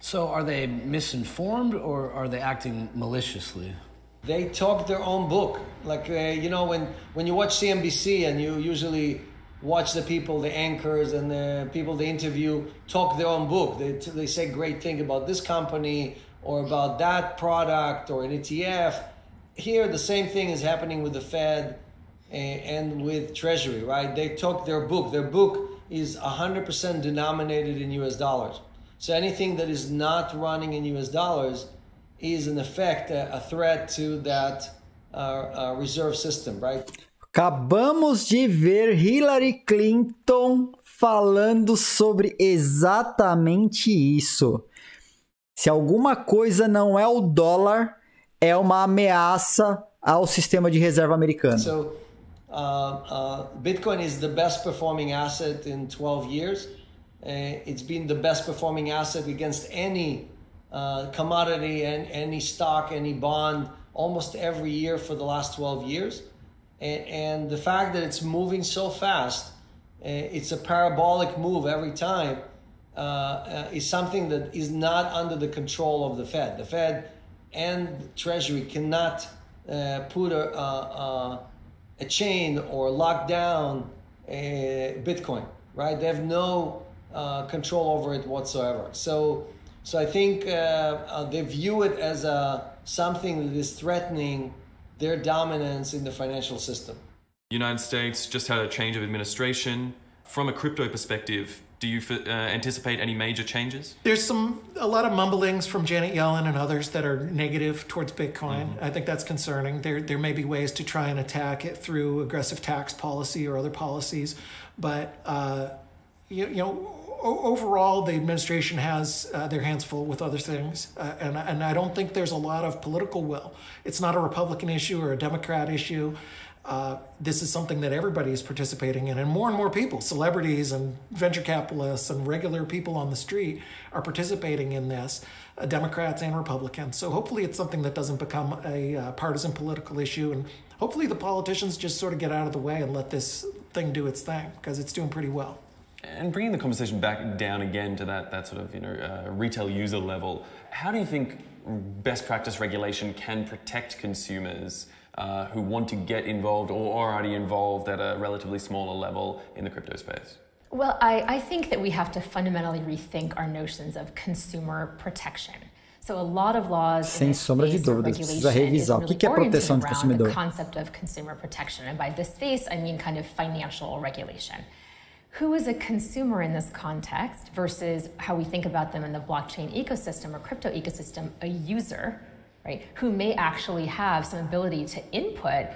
So are they misinformed or are they acting maliciously? They talk their own book. Like uh, you know, when when you watch CNBC and you usually watch the people, the anchors and the people they interview talk their own book. They they say great thing about this company or about that product or an ETF. Here, the same thing is happening with the Fed and, and with Treasury, right? They talk their book. Their book is 100% denominated in US dollars. So anything that is not running in US dollars is in effect a, threat to that uh, uh, reserve system, right? Acabamos de ver Hillary Clinton falando sobre exatamente isso. Se alguma coisa não é o dólar, é uma ameaça ao sistema de reserva americano. So, uh, uh, Bitcoin is the best performing asset in 12 years. Uh, it's been the best performing asset against any uh, commodity and any stock, any bond, almost every year for the last 12 years. And, and the fact that it's moving so fast, uh, it's a parabolic move every time, uh, uh, is something that is not under the control of the Fed. The Fed and Treasury cannot uh, put a, a, a, chain or lock down Bitcoin, right? They have no uh, control over it whatsoever. So, so I think uh, uh, they view it as a, something that is threatening their dominance in the financial system. United States just had a change of administration. From a crypto perspective, do you uh, anticipate any major changes? There's some a lot of mumblings from Janet Yellen and others that are negative towards Bitcoin. Mm-hmm. I think that's concerning. There there may be ways to try and attack it through aggressive tax policy or other policies, but uh, you, you know overall, the administration has uh, their hands full with other things, uh, and and I don't think there's a lot of political will. It's not a Republican issue or a Democrat issue. Uh, this is something that everybody is participating in, and more and more people, celebrities and venture capitalists and regular people on the street, are participating in this, uh, Democrats and Republicans. So hopefully, it's something that doesn't become a uh, partisan political issue, and hopefully, the politicians just sort of get out of the way and let this thing do its thing because it's doing pretty well. And bringing the conversation back down again to that, that sort of you know uh, retail user level, how do you think best practice regulation can protect consumers uh, who want to get involved or already involved at a relatively smaller level in the crypto space? Well, I, I think that we have to fundamentally rethink our notions of consumer protection. So a lot of laws Sem sombra de dúvida, precisa revisar o que é proteção de consumidor. The concept of consumer protection, and by this space, I mean kind of financial regulation. Who is a consumer in this context versus how we think about them in the blockchain ecosystem or crypto ecosystem, a user, right, who may actually have some ability to input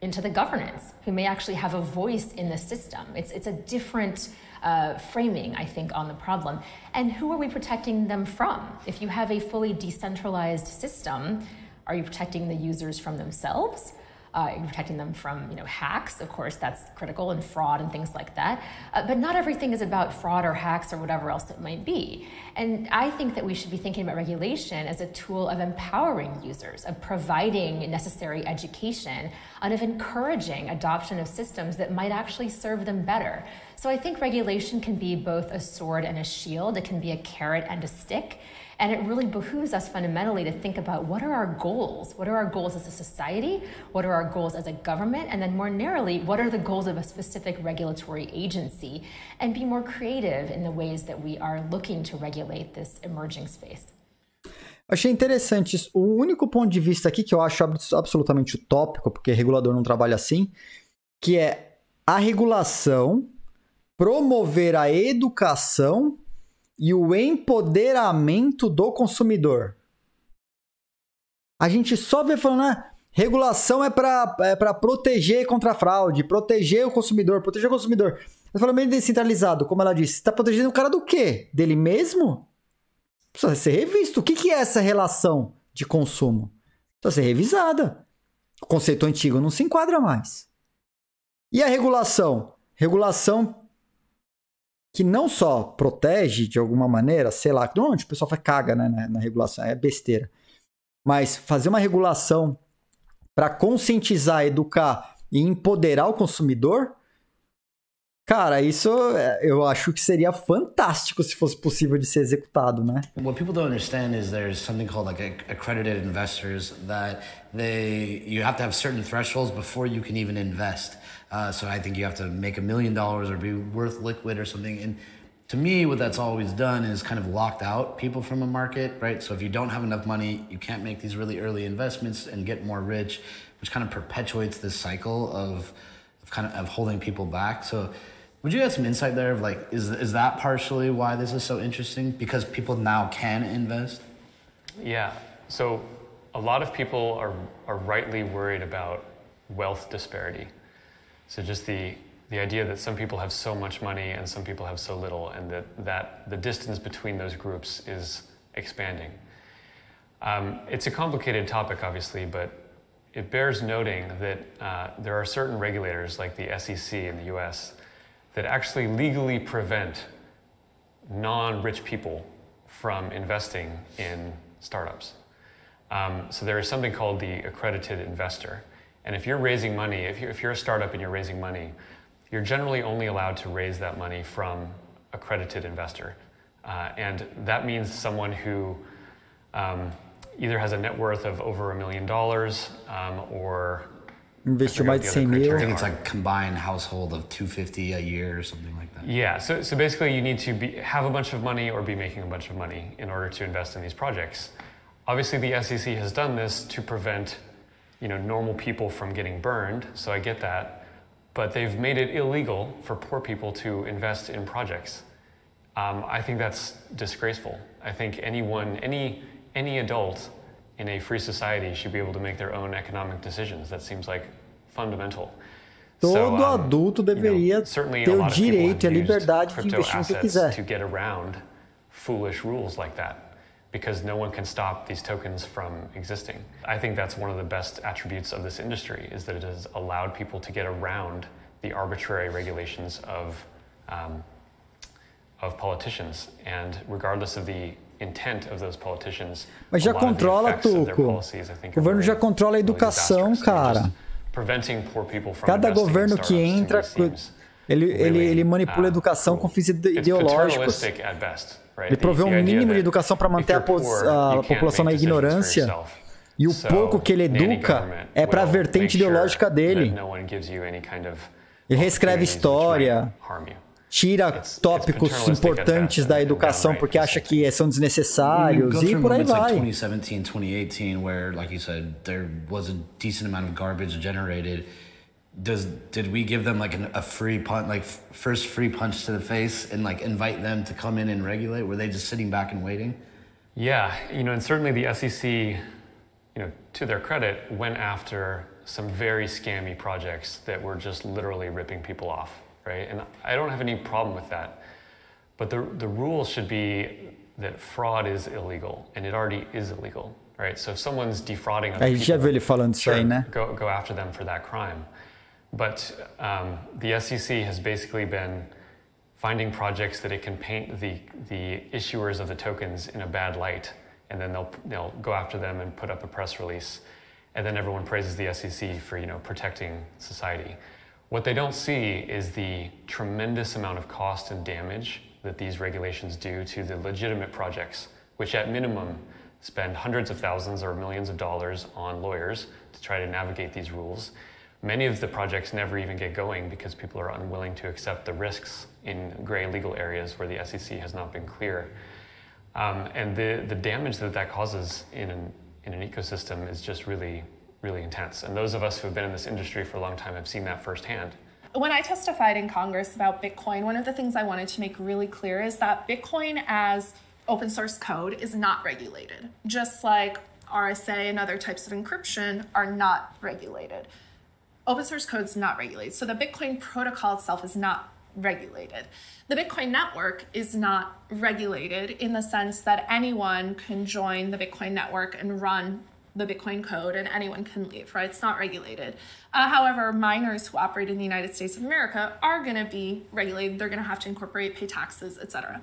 into the governance, who may actually have a voice in the system. It's, it's a different uh, framing, I think, on the problem. And who are we protecting them from? If you have a fully decentralized system, are you protecting the users from themselves? Uh, protecting them from you know hacks. Of course, that's critical and fraud and things like that. Uh, but not everything is about fraud or hacks or whatever else it might be. And I think that we should be thinking about regulation as a tool of empowering users, of providing necessary education, and of encouraging adoption of systems that might actually serve them better. So I think regulation can be both a sword and a shield. It can be a carrot and a stick. And it really behooves us fundamentally to think about what are our goals? What are our goals as a society? What are our goals as a government? And then more narrowly, what are the goals of a specific regulatory agency? And be more creative in the ways that we are looking to regulate this emerging space. Achei interessante isso. O único ponto de vista aqui que eu acho absolutamente utópico, porque regulador não trabalha assim, que é a regulação promover a educação e o empoderamento do consumidor. A gente só vê falando, ah, regulação é para é proteger contra a fraude, proteger o consumidor, proteger o consumidor. Eu falo meio descentralizado, como ela disse. Está protegendo o cara do quê? Dele mesmo? Precisa ser revisto. O que, que é essa relação de consumo? Precisa ser revisada. O conceito antigo não se enquadra mais. E a regulação? Regulação que não só protege de alguma maneira, sei lá, normalmente o pessoal faz caga né, na, na regulação, é besteira. Mas fazer uma regulação para conscientizar, educar e empoderar o consumidor, cara, isso é, eu acho que seria fantástico se fosse possível de ser executado, né? What people don't understand is there's something called like accredited investors that they you have to have certain thresholds before you can even invest. Uh, so I think you have to make a million dollars or be worth liquid or something. And to me, what that's always done is kind of locked out people from a market, right? So if you don't have enough money, you can't make these really early investments and get more rich, which kind of perpetuates this cycle of, of kind of, of holding people back. So would you have some insight there of like, is, is that partially why this is so interesting? Because people now can invest? Yeah. So a lot of people are, are rightly worried about wealth disparity. So just the the idea that some people have so much money and some people have so little, and that, that the distance between those groups is expanding. Um, it's a complicated topic, obviously, but it bears noting that uh, there are certain regulators, like the SEC in the US, that actually legally prevent non rich people from investing in startups. Um, so there is something called the accredited investor. And if you're raising money, if you're, if you're a startup and you're raising money, you're generally only allowed to raise that money from accredited investor. Uh, and that means someone who um, either has a net worth of over a million dollars um, or Investiu mais de 100 mil. I think it's like combined household of 250 a year or something like that. Yeah, so, so basically you need to be, have a bunch of money or be making a bunch of money in order to invest in these projects. Obviously the SEC has done this to prevent you know, normal people from getting burned, so I get that. But they've made it illegal for poor people to invest in projects. Um, I think that's disgraceful. I think anyone, any, any adult in a free society should be able to make their own economic decisions. That seems like fundamental. Todo so, um, adulto deveria you know, ter o direito e a liberdade de investir no que quiser. To get around foolish rules like that. Because no one can stop these tokens from existing. I think that's one of the best attributes of this industry is that it has allowed people to get around the arbitrary regulations of um, of politicians, and regardless of the intent of those politicians, Mas já controla Tuco. O governo já controla a educação, cara. Cada governo que entra, ele, ele, ele manipula a educação com fins ideológicos. Ele provê um mínimo de educação para manter a, a população na ignorância. E o pouco que ele educa é para a vertente ideológica dele. Ele reescreve história, tira tópicos importantes da educação porque acha que são desnecessários e por aí vai. 2017, 2018, where, like you said, there was a decent amount of garbage generated. Does did we give them like an, a free punch like first free punch to the face and like invite them to come in and regulate were they just sitting back and waiting yeah you know and certainly the sec you know to their credit went after some very scammy projects that were just literally ripping people off right and i don't have any problem with that but the, the rule should be that fraud is illegal and it already is illegal right? So if someone's defrauding other A gente já viu ele falando isso aí, né? go, go after them for that crime. But um, the SEC has basically been finding projects that it can paint the, the issuers of the tokens in a bad light, and then they'll, they'll go after them and put up a press release. And then everyone praises the SEC for you know, protecting society. What they don't see is the tremendous amount of cost and damage that these regulations do to the legitimate projects, which at minimum spend hundreds of thousands or millions of dollars on lawyers to try to navigate these rules. Many of the projects never even get going because people are unwilling to accept the risks in gray legal areas where the SEC has not been clear. Um, and the, the damage that that causes in an, in an ecosystem is just really, really intense. And those of us who have been in this industry for a long time have seen that firsthand. When I testified in Congress about Bitcoin, one of the things I wanted to make really clear is that Bitcoin as open source code is not regulated, just like RSA and other types of encryption are not regulated. Open source code is not regulated. So the Bitcoin protocol itself is not regulated. The Bitcoin network is not regulated in the sense that anyone can join the Bitcoin network and run the Bitcoin code and anyone can leave, right? It's not regulated. Uh, however, miners who operate in the United States of America are going to be regulated. They're going to have to incorporate, pay taxes, etc.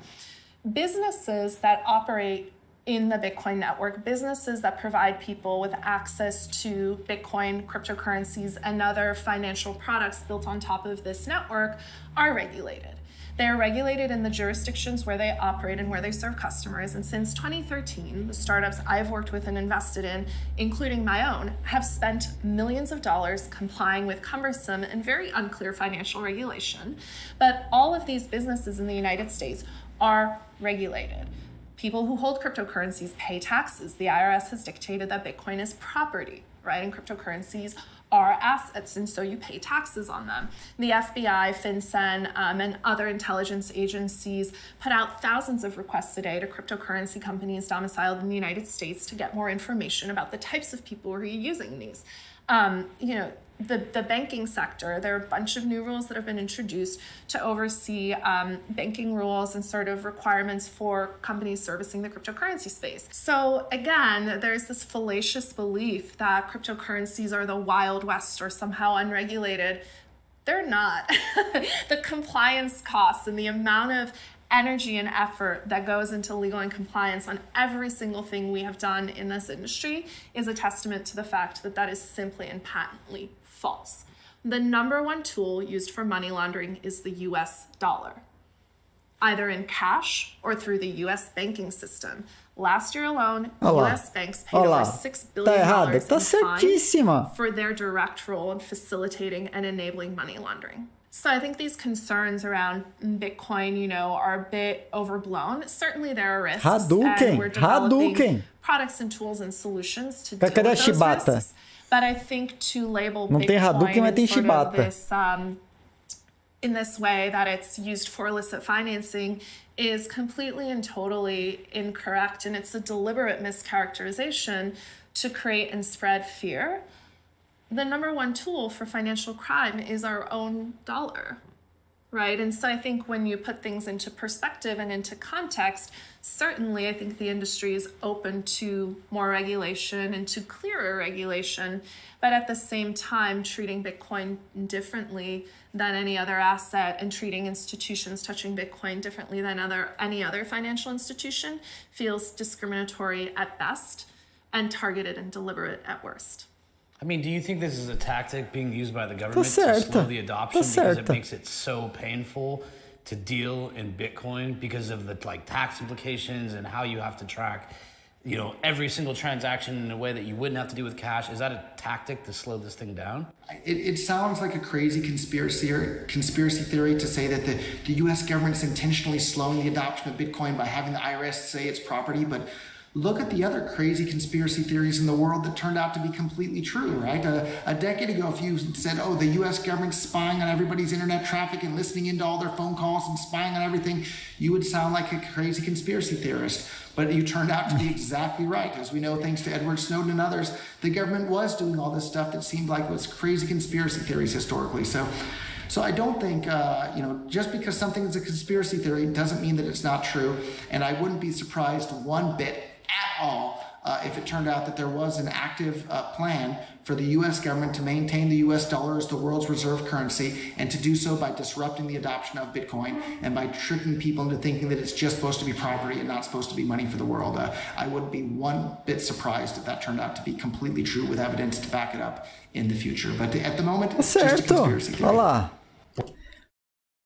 Businesses that operate in the Bitcoin network, businesses that provide people with access to Bitcoin, cryptocurrencies, and other financial products built on top of this network are regulated. They are regulated in the jurisdictions where they operate and where they serve customers. And since 2013, the startups I've worked with and invested in, including my own, have spent millions of dollars complying with cumbersome and very unclear financial regulation. But all of these businesses in the United States are regulated. People who hold cryptocurrencies pay taxes. The IRS has dictated that Bitcoin is property, right? And cryptocurrencies are assets, and so you pay taxes on them. The FBI, FinCEN, um, and other intelligence agencies put out thousands of requests a day to cryptocurrency companies domiciled in the United States to get more information about the types of people who are using these. Um, you know, the, the banking sector, there are a bunch of new rules that have been introduced to oversee um, banking rules and sort of requirements for companies servicing the cryptocurrency space. So, again, there's this fallacious belief that cryptocurrencies are the Wild West or somehow unregulated. They're not. the compliance costs and the amount of energy and effort that goes into legal and compliance on every single thing we have done in this industry is a testament to the fact that that is simply and patently false. The number one tool used for money laundering is the US dollar, either in cash or through the US banking system. Last year alone, Olá. US banks paid Olá. over $6 billion Tá billion. Tá in fines certíssima. for their direct role in facilitating and enabling money laundering. So I think these concerns around Bitcoin, you know, are a bit overblown. Certainly there are risks. Hadouken, and we're developing Hadouken. products and tools and solutions to Cadê deal with those risks. But I think to label Não tem Hadouken, Bitcoin mas tem in sort of chibata. this, um, in this way that it's used for illicit financing is completely and totally incorrect. And it's a deliberate mischaracterization to create and spread fear. The number one tool for financial crime is our own dollar, right? And so I think when you put things into perspective and into context, certainly I think the industry is open to more regulation and to clearer regulation, but at the same time, treating Bitcoin differently than any other asset and treating institutions touching Bitcoin differently than other any other financial institution feels discriminatory at best and targeted and deliberate at worst. I mean, do you think this is a tactic being used by the government to slow the adoption Tá because it makes it so painful to deal in Bitcoin because of the like tax implications and how you have to track, you know, every single transaction in a way that you wouldn't have to do with cash? Is that a tactic to slow this thing down? It, it sounds like a crazy conspiracy conspiracy theory to say that the, the U.S. government is intentionally slowing the adoption of Bitcoin by having the IRS say it's property, but look at the other crazy conspiracy theories in the world that turned out to be completely true, right? A, a decade ago, if you said, oh, the US government's spying on everybody's internet traffic and listening into all their phone calls and spying on everything, you would sound like a crazy conspiracy theorist. But you turned out to be exactly right. As we know, thanks to Edward Snowden and others, the government was doing all this stuff that seemed like was crazy conspiracy theories historically. So so I don't think, uh, you know, just because something is a conspiracy theory doesn't mean that it's not true. And I wouldn't be surprised one bit at all uh, if it turned out that there was an active uh, plan for the US government to maintain the US dollar as the world's reserve currency and to do so by disrupting the adoption of Bitcoin and by tricking people into thinking that it's just supposed to be property and not supposed to be money for the world. Uh, I wouldn't be one bit surprised if that turned out to be completely true with evidence to back it up in the future. But at the moment, it's just a conspiracy theory. Olha lá.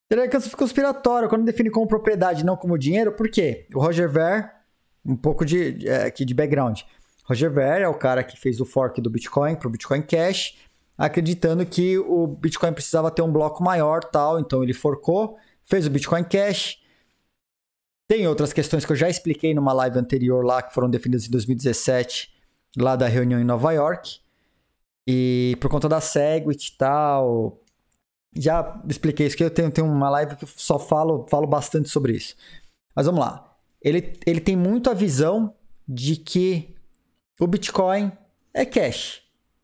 Teoria conspiratória, quando define como propriedade, não como dinheiro, por quê? O Roger Ver, um pouco de, é, aqui de background. Roger Ver é o cara que fez o fork do Bitcoin para o Bitcoin Cash, acreditando que o Bitcoin precisava ter um bloco maior, tal, então ele forcou, fez o Bitcoin Cash. Tem outras questões que eu já expliquei numa live anterior lá, que foram definidas em 2017, lá da reunião em Nova York. E por conta da Segwit e tal, já expliquei isso que eu tenho, tenho uma live que só falo, falo bastante sobre isso. Mas vamos lá. Ele, ele tem muito a visão de que o Bitcoin é cash,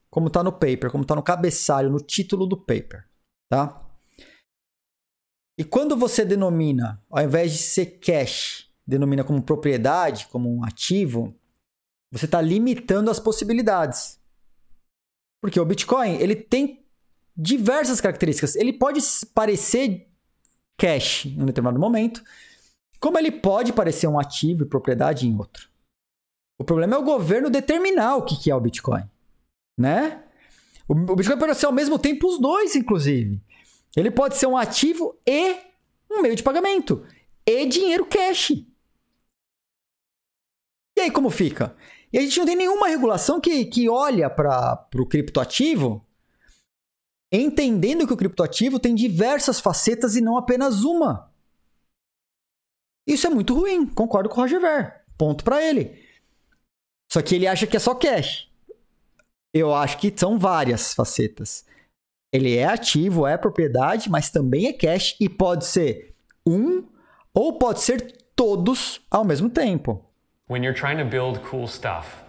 como está no paper, como está no cabeçalho, no título do paper, tá? E quando você denomina, ao invés de ser cash, denomina como propriedade, como um ativo, você está limitando as possibilidades. Porque o Bitcoin, ele tem diversas características. Ele pode parecer cash em um determinado momento, como ele pode parecer um ativo e propriedade em outro. O problema é o governo determinar o que é o Bitcoin, né? O Bitcoin pode ser ao mesmo tempo os dois, inclusive. Ele pode ser um ativo e um meio de pagamento e dinheiro cash. E aí como fica? E a gente não tem nenhuma regulação que, que olha para o criptoativo entendendo que o criptoativo tem diversas facetas e não apenas uma. Isso é muito ruim, concordo com o Roger Ver. Ponto para ele. Só que ele acha que é só cash. Eu acho que são várias facetas. Ele é ativo, é propriedade, mas também é cash e pode ser um ou pode ser todos ao mesmo tempo. When you're trying to build cool stuff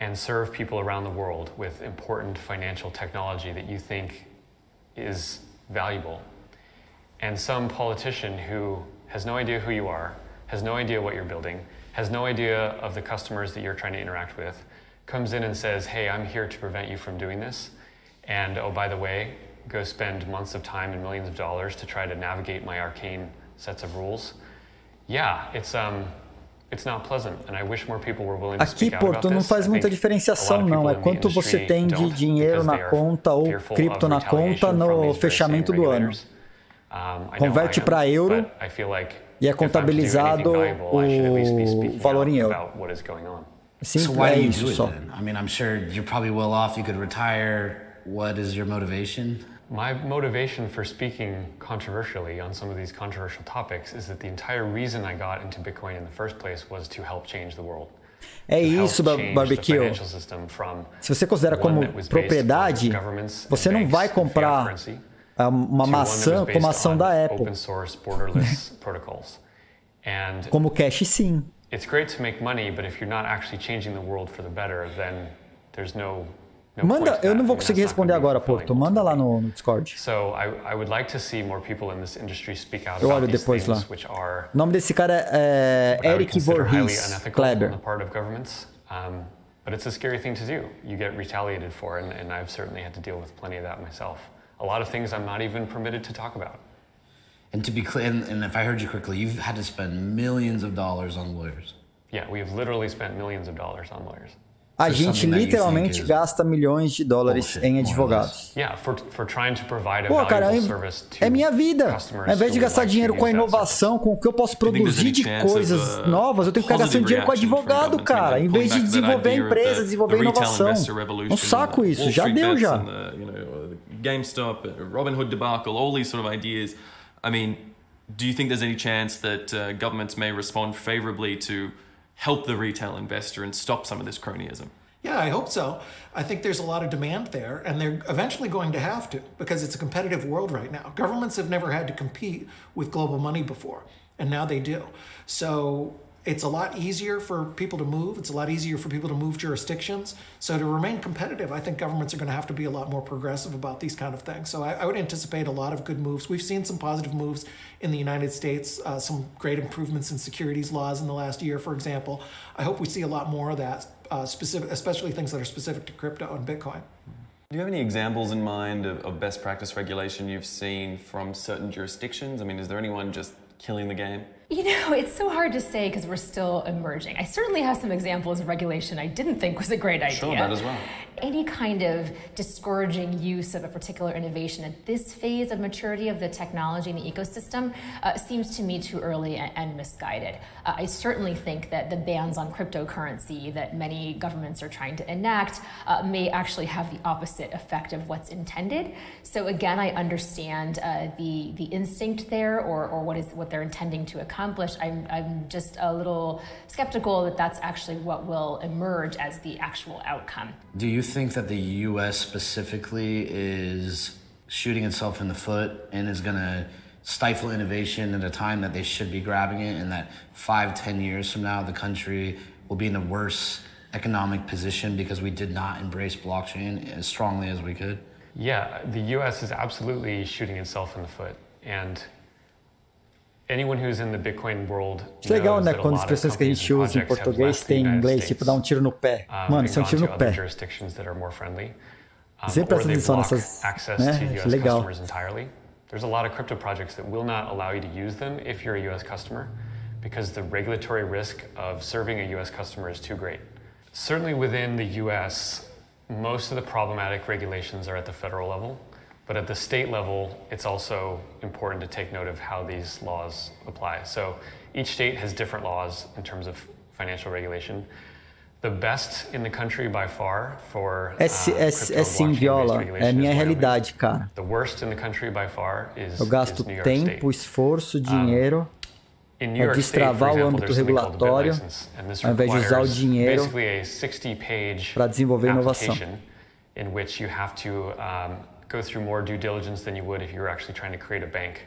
and serve people around the world with important financial technology that you think is valuable, and some politician who has no idea who you are, has no idea what you're building, has no idea of the customers that you're trying to interact with, comes in and says, Hey, I'm here to prevent you from doing this. And oh, by the way, go spend months of time and millions of dollars to try to navigate my arcane sets of rules. Yeah, it's um it's not pleasant, and I wish more people were willing to Aqui, speak out about Porto, não faz muita diferenciação, a lot of não. É quanto você tem de dinheiro na conta ou cripto na conta no these very same fechamento do ano. Converte para euro but I feel like e é contabilizado anything valuable, I should at least be o speaking valor em euro. about what is going on. Sim, so why é isso só. I mean, I'm sure you're probably well off. You could retire. What is your motivation? My motivation for speaking controversially on some of these controversial topics is that the entire reason I got into Bitcoin in the first place was to help change the world. É isso, Barbecue. Se você considera como propriedade, você não vai comprar currency uma one that maçã como a ação da Apple. Como cash, sim. it's great to make money, but if you're not actually changing the world for the better, then there's no, Manda, eu não vou conseguir responder agora. Porto. Manda lá no, no Discord. Eu olho depois lá. O nome desse cara é would Eric Voorhees Kleber. but it's a scary thing to do. You get retaliated for, and, and I've certainly had to deal with plenty of that myself. A lot of things I'm not even permitted to talk about. And to be clear, and, and if I heard you correctly, you've had to spend millions of dollars on lawyers. Yeah, we have literally spent millions of dollars on lawyers. A For gente literalmente gasta milhões de dólares bullshit, em advogados. Yeah, for, for trying to provide a Pô, cara, é, é minha vida. Ao invés de gastar dinheiro com a inovação, com o que eu posso produzir de coisas uh, novas, eu tenho que ficar gastando dinheiro com advogado, cara. Em vez de desenvolver a empresa, desenvolver retail inovação. Um saco isso, já deu já. GameStop, uh, Robin Hood debacle, all these sort of ideas. I mean, do you think there's any chance that uh, governments may respond favorably to help the retail investor and stop some of this cronyism? Yeah, I hope so. I think there's a lot of demand there, and they're eventually going to have to because it's a competitive world right now. Governments have never had to compete with global money before, and now they do. So it's a lot easier for people to move. It's a lot easier for people to move jurisdictions. So to remain competitive, I think governments are going to have to be a lot more progressive about these kind of things. So I, I would anticipate a lot of good moves. We've seen some positive moves in the United States, uh, some great improvements in securities laws in the last year, for example. I hope we see a lot more of that, uh, specific, especially things that are specific to crypto and Bitcoin. Do you have any examples in mind of, of best practice regulation you've seen from certain jurisdictions? I mean, is there anyone just killing the game? You know, it's so hard to say because we're still emerging. I certainly have some examples of regulation I didn't think was a great idea. Sure, that as well. Any kind of discouraging use of a particular innovation at this phase of maturity of the technology and the ecosystem uh, seems to me too early and, and misguided. Uh, I certainly think that the bans on cryptocurrency that many governments are trying to enact uh, may actually have the opposite effect of what's intended. So again, I understand uh, the the instinct there, or, or what is what they're intending to accomplish accomplish, I'm, I'm just a little skeptical that that's actually what will emerge as the actual outcome. Do you think that the US specifically is shooting itself in the foot and is going to stifle innovation at a time that they should be grabbing it, and that five, ten years from now, the country will be in a worse economic position because we did not embrace blockchain as strongly as we could? Yeah, the US is absolutely shooting itself in the foot. And anyone who's in the Bitcoin world Acho legal, né? Quando as pessoas que a gente usa em português têm inglês, tipo, dar um tiro no pé. Mano, isso é um tiro no pé. Sempre presta atenção nessas, né? Legal. There's a lot of crypto projects that will not allow you to use them if you're a US customer because the regulatory risk of serving a US customer is too great. Certainly within the US, most of the problematic regulations are at the federal level. But at the state level, it's also important to take note of how these laws apply. So each state has different laws in terms of financial regulation. The best in the country by far for é, uh, é, é sim, Viola. É minha realidade, cara. The worst in the country by far is, Eu gasto is tempo, esforço, dinheiro para destravar o âmbito regulatório, ao invés de usar o dinheiro para desenvolver inovação. In which you have to um, go through more due diligence than you would if you were actually trying to create a bank.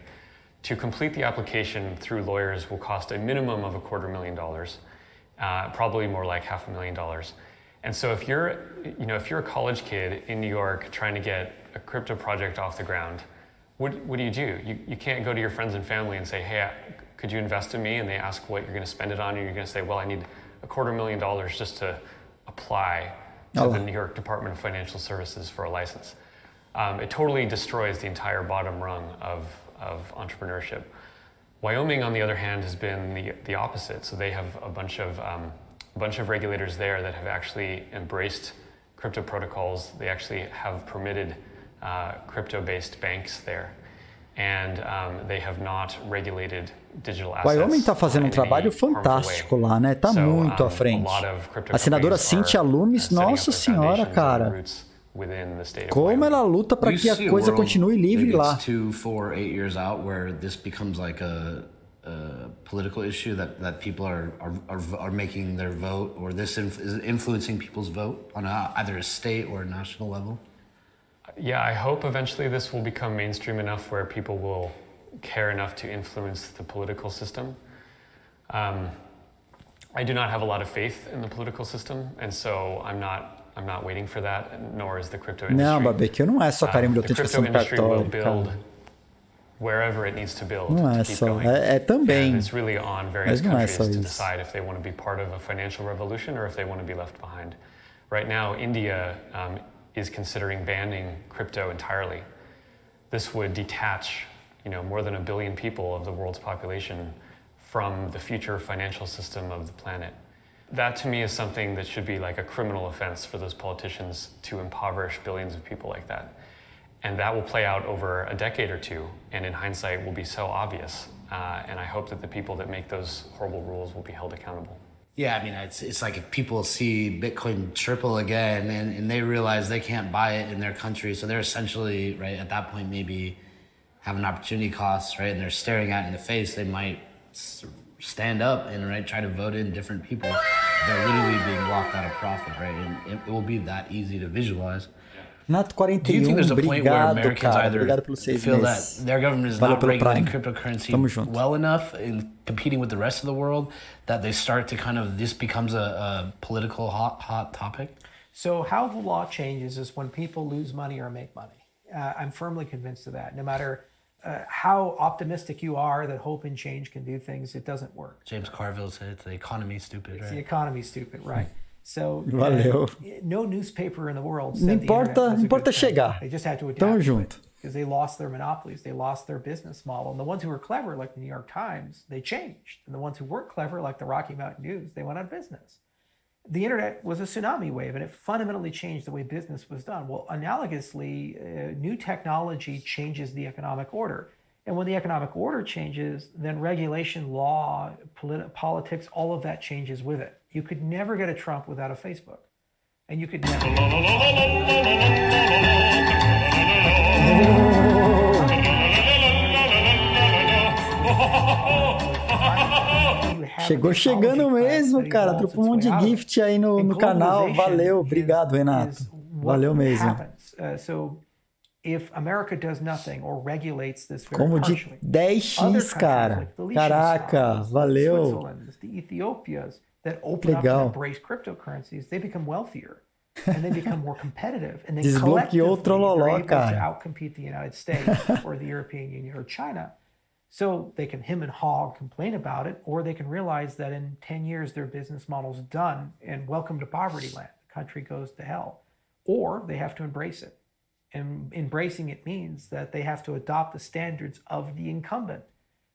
To complete the application through lawyers will cost a minimum of a quarter million dollars, uh, probably more like half a million dollars. And so if you're, you know, if you're a college kid in New York trying to get a crypto project off the ground, what, what do you do? You, you can't go to your friends and family and say, hey, could you invest in me? And they ask what you're going to spend it on, and you're going to say, well, I need a quarter million dollars just to apply to oh. the New York Department of Financial Services for a license um, it totally destroys the entire bottom rung of, of entrepreneurship. Wyoming, on the other hand, has been the, the opposite. So they have a bunch of um, a bunch of regulators there that have actually embraced crypto protocols. They actually have permitted uh, crypto-based banks there, and um, they have not regulated digital assets. Wyoming está fazendo um trabalho fantástico lá, né? Tá muito à frente. A senadora Cynthia Loomis, nossa senhora, cara. Como ela luta para que a coisa continue livre lá. Two, four, eight years out, where this becomes like a, a political issue that, that people are, are, are, making their vote, or this inf is influencing people's vote on a, either a state or a national level. Yeah, I hope eventually this will become mainstream enough where people will care enough to influence the political system. Um, I do not have a lot of faith in the political system, and so I'm not I'm not waiting for that, nor is the crypto industry. Não, Babeque, não é só carimbo de autenticação do cartório, cara. Wherever it needs to build não é só, é, é, também. And it's really on various não countries é to decide if they want to be part of a financial revolution or if they want to be left behind. Right now, India um, is considering banning crypto entirely. This would detach, you know, more than a billion people of the world's population from the future financial system of the planet that to me is something that should be like a criminal offense for those politicians to impoverish billions of people like that. And that will play out over a decade or two, and in hindsight will be so obvious. Uh, and I hope that the people that make those horrible rules will be held accountable. Yeah, I mean, it's, it's like if people see Bitcoin triple again and, and they realize they can't buy it in their country, so they're essentially, right, at that point, maybe have an opportunity cost, right, and they're staring at it in the face, they might stand up and right try to vote in different people they're literally being locked out of profit right and it, it will be that easy to visualize Nato 41, obrigado, cara. Obrigado pelos seis feel meses. that their government is Valeu not regulating Prime. cryptocurrency well enough in competing with the rest of the world that they start to kind of this becomes a, a political hot hot topic. So how the law changes is when people lose money or make money. Uh, I'm firmly convinced of that. No matter uh, how optimistic you are that hope and change can do things, it doesn't work. James Carville said it's the economy stupid, It's right? the economy stupid, right? So uh, Valeu. no newspaper in the world. Não said importa, internet was não a importa good thing. chegar. They just had to adapt Tamo junto. because they lost their monopolies. They lost their business model. And the ones who were clever, like the New York Times, they changed. And the ones who weren't clever, like the Rocky Mountain News, they went out of business. The internet was a tsunami wave and it fundamentally changed the way business was done. Well, analogously, uh, new technology changes the economic order. And when the economic order changes, then regulation, law, polit- politics, all of that changes with it. You could never get a Trump without a Facebook. And you could never. Chegou chegando mesmo, cara. Trocou um monte de gift aí no, no canal. Valeu, obrigado, Renato. Valeu mesmo. Uh, so if America does nothing or regulates this very Como de partially, 10x, other cara. Caraca, valeu. Legal. Desbloqueou o trololó, cara. So they can him and haw, complain about it, or they can realize that in 10 years their business model's done and welcome to poverty land. The country goes to hell. Or they have to embrace it. And embracing it means that they have to adopt the standards of the incumbent.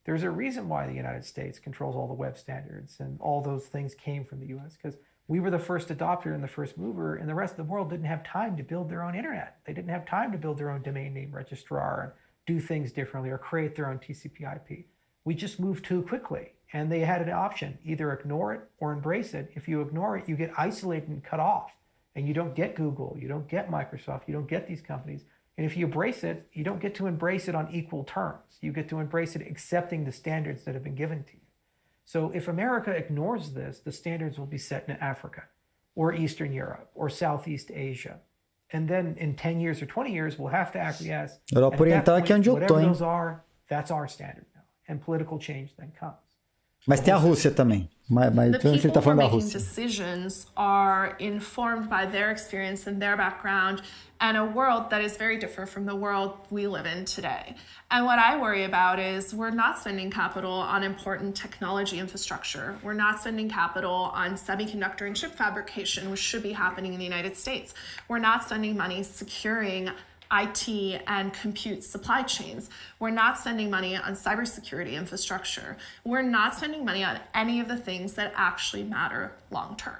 There's a reason why the United States controls all the web standards and all those things came from the US because we were the first adopter and the first mover, and the rest of the world didn't have time to build their own internet. They didn't have time to build their own domain name registrar and do things differently or create their own TCP/IP. We just moved too quickly, and they had an option: either ignore it or embrace it. If you ignore it, you get isolated and cut off, and you don't get Google, you don't get Microsoft, you don't get these companies. And if you embrace it, you don't get to embrace it on equal terms. You get to embrace it accepting the standards that have been given to you. So if America ignores this, the standards will be set in Africa or Eastern Europe or Southeast Asia. And then in 10 years or 20 years, we'll have to acquiesce. Europa And at that Oriental é aqui onde eu whatever those are, that's our standard now. And political change then comes. Mas tem a Rússia também. Mas, mas the people tá who are falando da making Rússia. decisions are informed by their experience and their background and a world that is very different from the world we live in today. And what I worry about is we're not spending capital on important technology infrastructure. We're not spending capital on semiconductor and chip fabrication, which should be happening in the United States. We're not spending money securing IT and compute supply chains. We're not spending money on cybersecurity infrastructure. We're not spending money on any of the things that actually matter long term.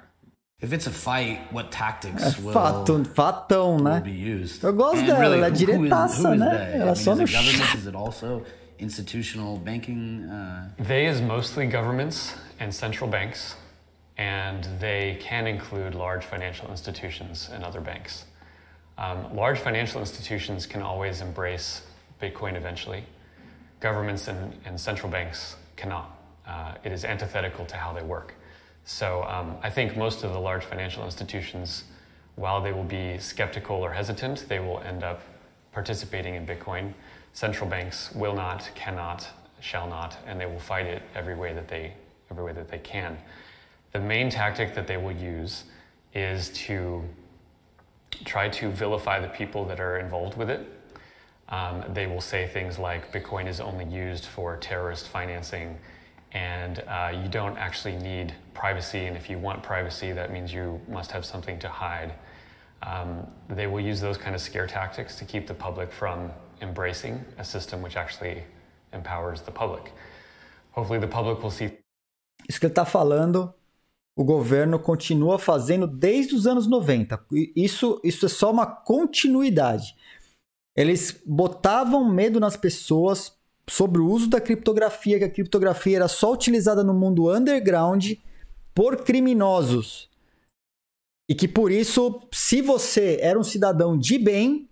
If it's a fight, what tactics É will, fato, fatão, né? be used? Eu gosto And dela, really, ela é who- who is- diretaça, who is né? they? I Ela mean, só is no it government? Is it also institutional banking? Uh, They is mostly governments and central banks, and they can include large financial institutions and other banks. Um, large financial institutions can always embrace Bitcoin eventually. Governments and, and central banks cannot. Uh, it is antithetical to how they work. So um, I think most of the large financial institutions, while they will be skeptical or hesitant, they will end up participating in Bitcoin. Central banks will not, cannot, shall not, and they will fight it every way that they, every way that they can. The main tactic that they will use is to try to vilify the people that are involved with it. Um, they will say things like Bitcoin is only used for terrorist financing, and uh, you don't actually need privacy. And if you want privacy, that means you must have something to hide. Um, they will use those kind of scare tactics to keep the public from embracing a system which actually empowers the public. Hopefully, the public will see Isso que ele está falando, o governo continua fazendo desde os anos 90. E Isso, isso é só uma continuidade. Eles botavam medo nas pessoas sobre o uso da criptografia, que a criptografia era só utilizada no mundo underground por criminosos. E que por isso, se você era um cidadão de bem,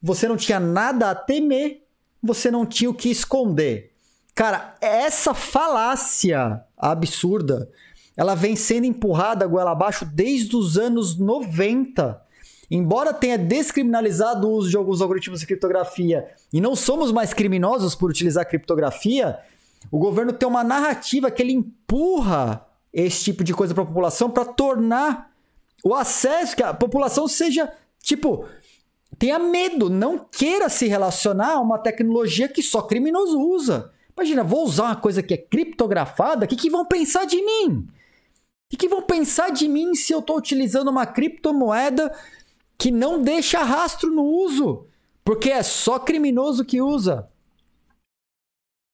você não tinha nada a temer, você não tinha o que esconder. Cara, essa falácia absurda, ela vem sendo empurrada goela abaixo desde os anos 90. embora tenha descriminalizado o uso de alguns algoritmos de criptografia e não somos mais criminosos por utilizar criptografia, o governo tem uma narrativa que ele empurra esse tipo de coisa para a população para tornar o acesso, que a população seja, tipo, tenha medo, não queira se relacionar a uma tecnologia que só criminoso usa. Imagina, vou usar uma coisa que é criptografada, o que, que vão pensar de mim? Que, que vão pensar de mim se eu estou utilizando uma criptomoeda que não deixa rastro no uso? Porque é só criminoso que usa.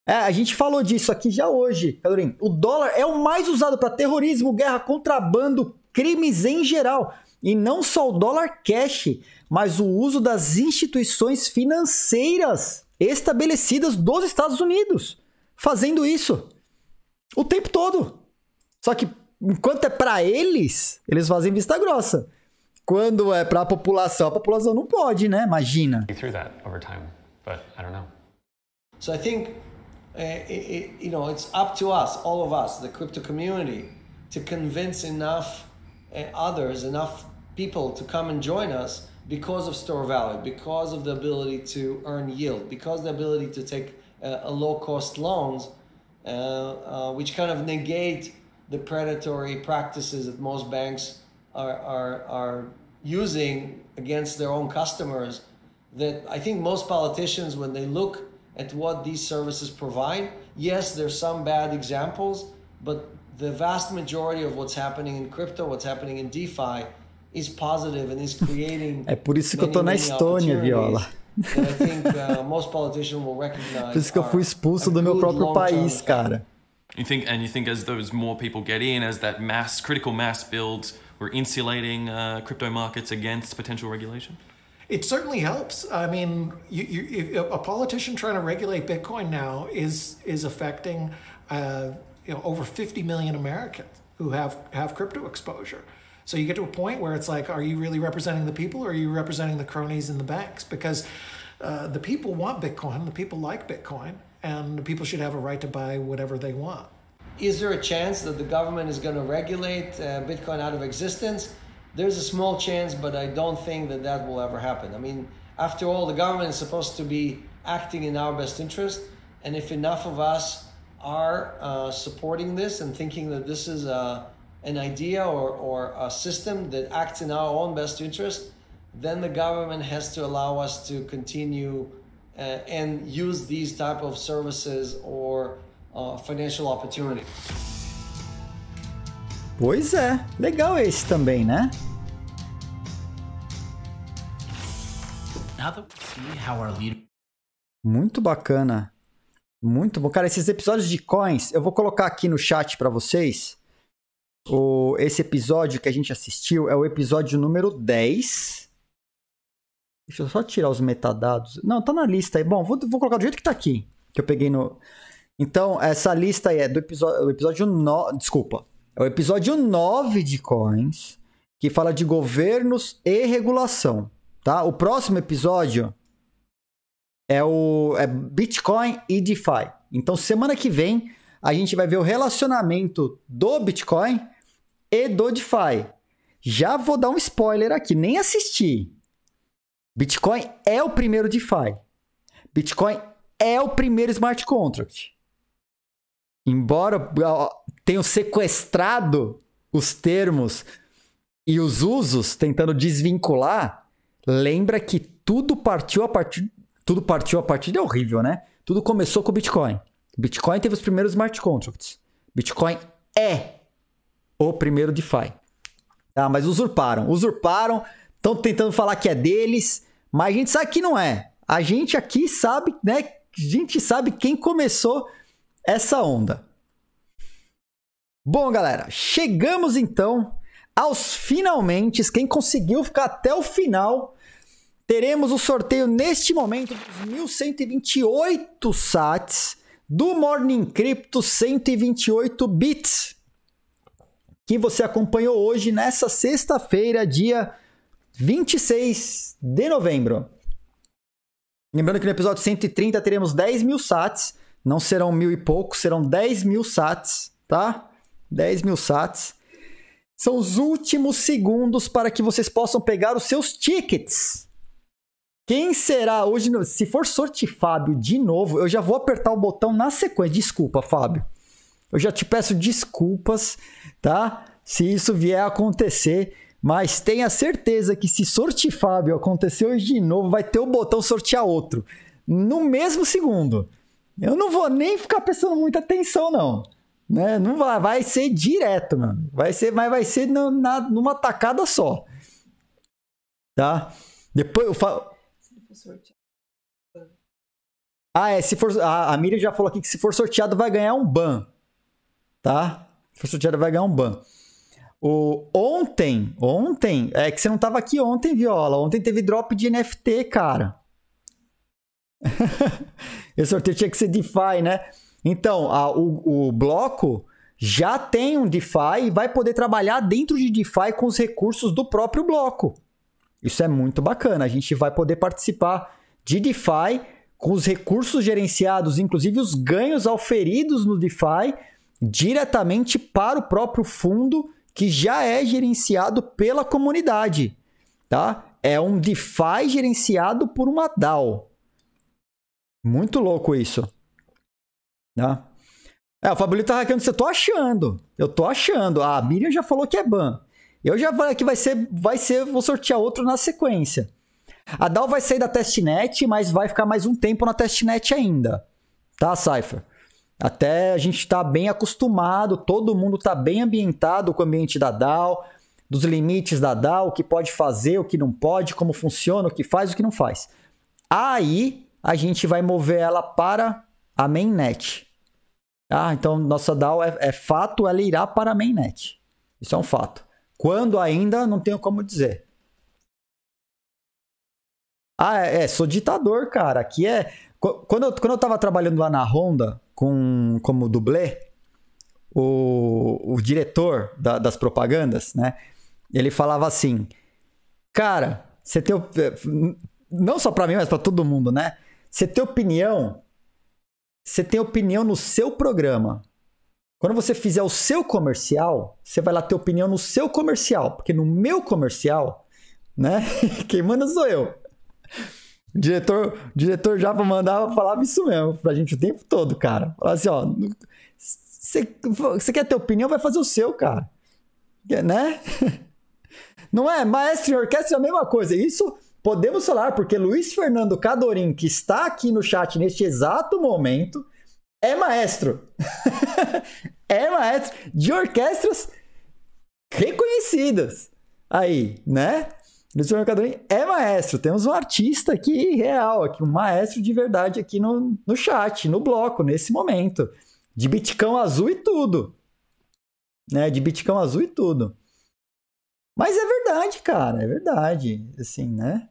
É, a gente falou disso aqui já hoje, Cadorim. O dólar é o mais usado para terrorismo, guerra, contrabando, crimes em geral. E não só o dólar cash, mas o uso das instituições financeiras estabelecidas dos Estados Unidos, fazendo isso o tempo todo. Só que enquanto é para eles, eles fazem vista grossa. Quando é para a população, a população não pode, né? Imagina. Through that over time, but I don't know. So I think uh, it, it, you know it's up to us, all of us, the crypto community, to convince enough uh, others, enough people to come and join us because of store value, because of the ability to earn yield, because the ability to take uh, a low cost loans, uh, uh, which kind of negate the predatory practices that most banks are, are, are using against their own customers. That I think most politicians, when they look at what these services provide, yes, there's some bad examples, but the vast majority of what's happening in crypto, what's happening in DeFi, is positive and is creating. É por isso que eu tô na Estônia, Viola. Think, uh, por isso que eu fui expulso do meu próprio país, cara. You think, and you think as those more people get in, as that mass, critical mass builds, we're insulating uh, crypto markets against potential regulation? It certainly helps. I mean, you, you, a politician trying to regulate Bitcoin now is is affecting uh, you know over 50 million Americans who have have crypto exposure. So you get to a point where it's like, are you really representing the people or are you representing the cronies and the banks? Because uh, the people want Bitcoin, the people like Bitcoin, and people should have a right to buy whatever they want. Is there a chance that the government is going to regulate uh, Bitcoin out of existence? There's a small chance, but I don't think that that will ever happen. I mean, after all, the government is supposed to be acting in our best interest, and if enough of us are uh, supporting this and thinking that this is a an idea or, or a system that acts in our own best interest, then the government has to allow us to continue uh, and use these type of services or uh, financial opportunity. Pois é, legal esse também, né? Muito bacana. Muito bom. Cara, esses episódios de coins, eu vou colocar aqui no chat para vocês. O, esse episódio que a gente assistiu é o episódio número 10. Deixa eu só tirar os metadados. Não, tá na lista aí. Bom, vou, vou colocar do jeito que tá aqui. Que eu peguei no. Então, essa lista aí é do episódio. Episódio 9. Desculpa. É o episódio 9 de Coins. Que fala de governos e regulação. Tá? O próximo episódio é o é Bitcoin e DeFi. Então, semana que vem, a gente vai ver o relacionamento do Bitcoin e do DeFi. Já vou dar um spoiler aqui, nem assisti. Bitcoin é o primeiro DeFi. Bitcoin é o primeiro smart contract. Embora tenham sequestrado os termos e os usos tentando desvincular, lembra que tudo partiu a partir tudo partiu a partir de horrível, né? Tudo começou com o Bitcoin. Bitcoin teve os primeiros smart contracts. Bitcoin é o primeiro DeFi. Tá, mas usurparam. Usurparam, estão tentando falar que é deles, mas a gente sabe que não é. A gente aqui sabe, né? A gente sabe quem começou essa onda. Bom, galera, chegamos então aos finalmente. Quem conseguiu ficar até o final, teremos o sorteio neste momento dos 1128 sats do Morning Crypto 128 bits que você acompanhou hoje nessa sexta-feira, dia 26 de novembro. Lembrando que no episódio 130 teremos 10 mil sats, não serão mil e poucos, serão 10 mil sats, tá? 10 mil sats. São os últimos segundos para que vocês possam pegar os seus tickets. Quem será hoje? Se for sorte Fábio de novo, eu já vou apertar o botão na sequência. Desculpa, Fábio. Eu já te peço desculpas, tá? Se isso vier a acontecer. Mas tenha certeza que se sorte Fábio acontecer hoje de novo, vai ter o botão sortear outro. No mesmo segundo. Eu não vou nem ficar prestando muita atenção, não. Né? Não vai, vai ser direto, mano. Vai ser, mas vai ser na, numa tacada só. Tá? Depois eu falo. Ah, é. Se for, a, a Miriam já falou aqui que se for sorteado vai ganhar um ban. Tá? Se for sorteado vai ganhar um ban. O, ontem, ontem, é que você não tava aqui ontem, Viola. Ontem teve drop de NFT, cara. Esse sorteio tinha que ser DeFi, né? Então, a, o, o bloco já tem um DeFi e vai poder trabalhar dentro de DeFi com os recursos do próprio bloco. Isso é muito bacana. A gente vai poder participar de DeFi com os recursos gerenciados, inclusive os ganhos auferidos no DeFi, diretamente para o próprio fundo que já é gerenciado pela comunidade, tá? É um DeFi gerenciado por uma DAO. Muito louco isso. Né? É, o Fabrício tá hackeando, você tô achando. Eu tô achando. A Miriam já falou que é ban. Eu já falei que vai ser, vai ser, vou sortear outro na sequência. A DAO vai sair da testnet, mas vai ficar mais um tempo na testnet ainda. Tá, Cypher? Até a gente tá bem acostumado, todo mundo tá bem ambientado com o ambiente da DAO, dos limites da DAO, o que pode fazer, o que não pode, como funciona, o que faz, o que não faz. Aí a gente vai mover ela para a mainnet. Ah, então nossa DAO é, é fato, ela irá para a mainnet. Isso é um fato. Quando ainda, não tenho como dizer. Ah, é, é sou ditador, cara. Aqui é. Quando eu, quando eu tava trabalhando lá na Honda, com, como dublê, o, o diretor da, das propagandas, né? Ele falava assim: Cara, você tem. Não só para mim, mas para todo mundo, né? Você tem opinião você tem opinião no seu programa. Quando você fizer o seu comercial, você vai lá ter opinião no seu comercial, porque no meu comercial, né? Quem manda sou eu. O diretor, diretor já mandava falava isso mesmo pra gente o tempo todo, cara. Falava assim, ó, você quer ter opinião, vai fazer o seu, cara. Né? Não é? Maestro e orquestra é a mesma coisa. Isso Podemos falar porque Luiz Fernando Cadorim, que está aqui no chat neste exato momento, é maestro. é maestro de orquestras reconhecidas. Aí, né? Fernando Cadorim é maestro. Temos um artista aqui real, aqui, um maestro de verdade aqui no, no chat, no bloco, nesse momento. De biticão azul e tudo. Né? De biticão azul e tudo. Mas é verdade, cara, é verdade. Assim, né?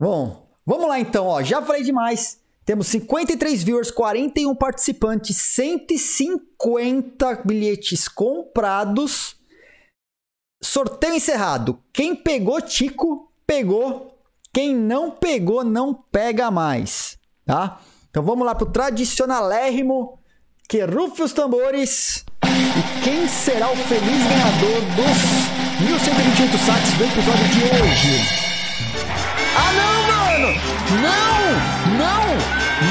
Bom, vamos lá então, ó. Já falei demais. Temos 53 viewers, 41 participantes, 150 bilhetes comprados. Sorteio encerrado. Quem pegou Tico, pegou. Quem não pegou, não pega mais, tá? Então vamos lá pro tradicionalérrimo, que rufe os tambores. E quem será o feliz ganhador dos 1128 saques do episódio de hoje? Ah, não, mano! Não! Não!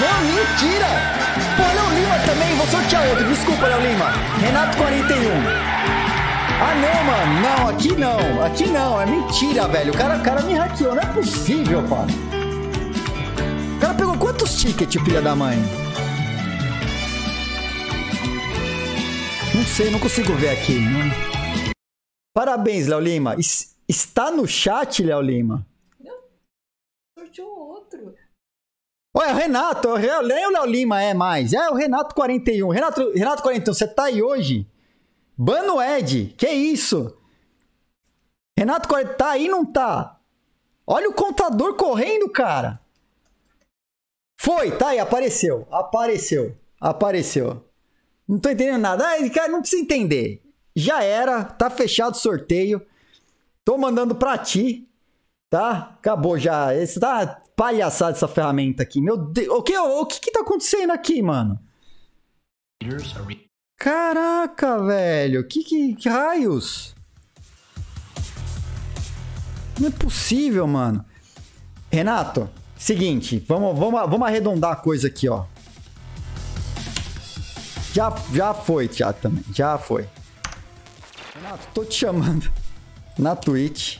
Não, mentira! Pô, Léo Lima também, vou sortear outro. Desculpa, Léo Lima. Renato 41. Ah, não, mano. Não, aqui não. Aqui não. É mentira, velho. O cara, o cara me hackeou. Não é possível, pá. O cara pegou quantos tickets, filha da mãe? Não sei, não consigo ver aqui. Não. Parabéns, Léo Lima. Está no chat, Léo Lima? sorteou outro. Olha, Renato, nem o Léo Lima é mais. É o Renato 41. Renato, Renato 41, você tá aí hoje? Bano Ed, que isso? Renato 41, tá aí não tá? Olha o contador correndo, cara. Foi, tá aí, apareceu. Apareceu. Apareceu. Não tô entendendo nada. Ah, cara, não precisa entender. Já era, tá fechado o sorteio. Tô mandando pra ti. Tá? Acabou já. Esse tá palhaçada essa ferramenta aqui. Meu Deus. O que, o que que tá acontecendo aqui, mano? Caraca, velho. Que, que, que raios? Não é possível, mano. Renato, seguinte, vamos, vamos, vamos arredondar a coisa aqui, ó. Já, já foi, já também. Já foi. Renato, tô te chamando na Twitch.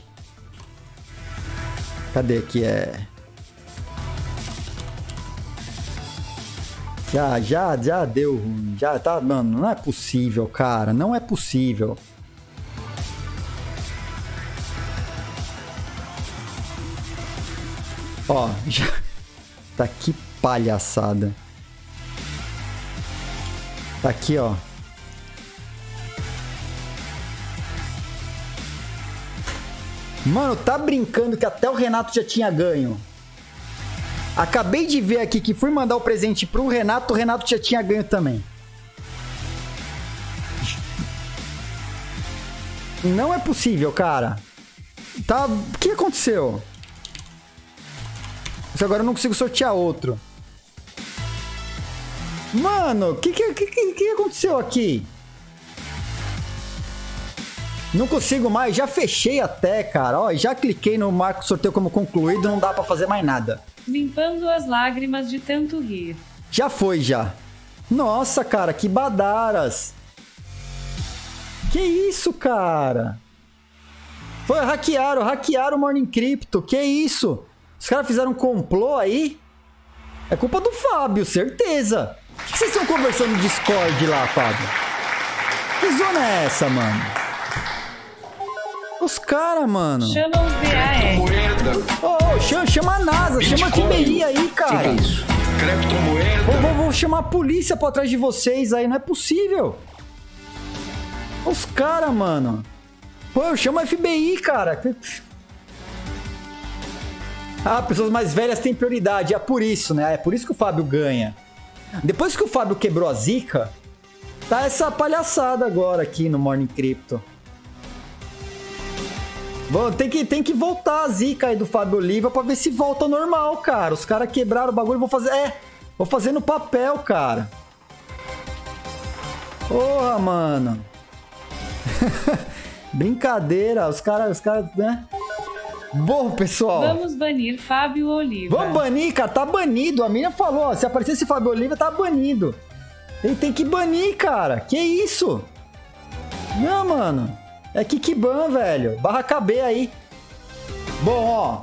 Cadê que é? Já, já, já deu ruim. Já tá, mano, não é possível, cara. Não é possível. Ó, já. Tá que palhaçada. Tá aqui, ó. Mano, tá brincando que até o Renato já tinha ganho. Acabei de ver aqui que fui mandar o presente pro Renato, o Renato já tinha ganho também. Não é possível, cara. Tá. O que aconteceu? Isso agora eu não consigo sortear outro. Mano, o que, que, que, que aconteceu aqui? Não consigo mais, já fechei até, cara. Ó, já cliquei no marco sorteio como concluído, não dá para fazer mais nada. Limpando as lágrimas de tanto rir. Já foi, já. Nossa, cara, que badaras. Que isso, cara? Foi, hackearam, hackearam o Morning Crypto. Que isso? Os caras fizeram um complô aí? É culpa do Fábio, certeza. O que vocês estão conversando no Discord lá, Fábio? Que zona é essa, mano? Os caras, mano. Chama o VAR. Ô, oh, chama, chama a NASA, Bitcoin. chama a FBI aí, cara. Que, que é isso? Criptomoeda. Vou, vou, vou chamar a polícia pra trás de vocês aí, não é possível. Os caras, mano. Pô, eu chamo a FBI, cara. Ah, pessoas mais velhas têm prioridade. É por isso, né? É por isso que o Fábio ganha. Depois que o Fábio quebrou a zica, tá essa palhaçada agora aqui no Morning Crypto. Tem que, tem que voltar a zica aí do Fábio Oliva pra ver se volta ao normal, cara. Os caras quebraram o bagulho, vou fazer... É, vou fazer no papel, cara. Porra, mano. Brincadeira, os caras, os caras, né? Bom, pessoal. Vamos banir Fábio Oliva. Vamos banir, cara. Tá banido. A minha falou, ó, se aparecer esse Fábio Oliva, tá banido. Ele tem que banir, cara. Que isso? Não, mano. É Kikiban, velho. Barra KB aí. Bom, ó.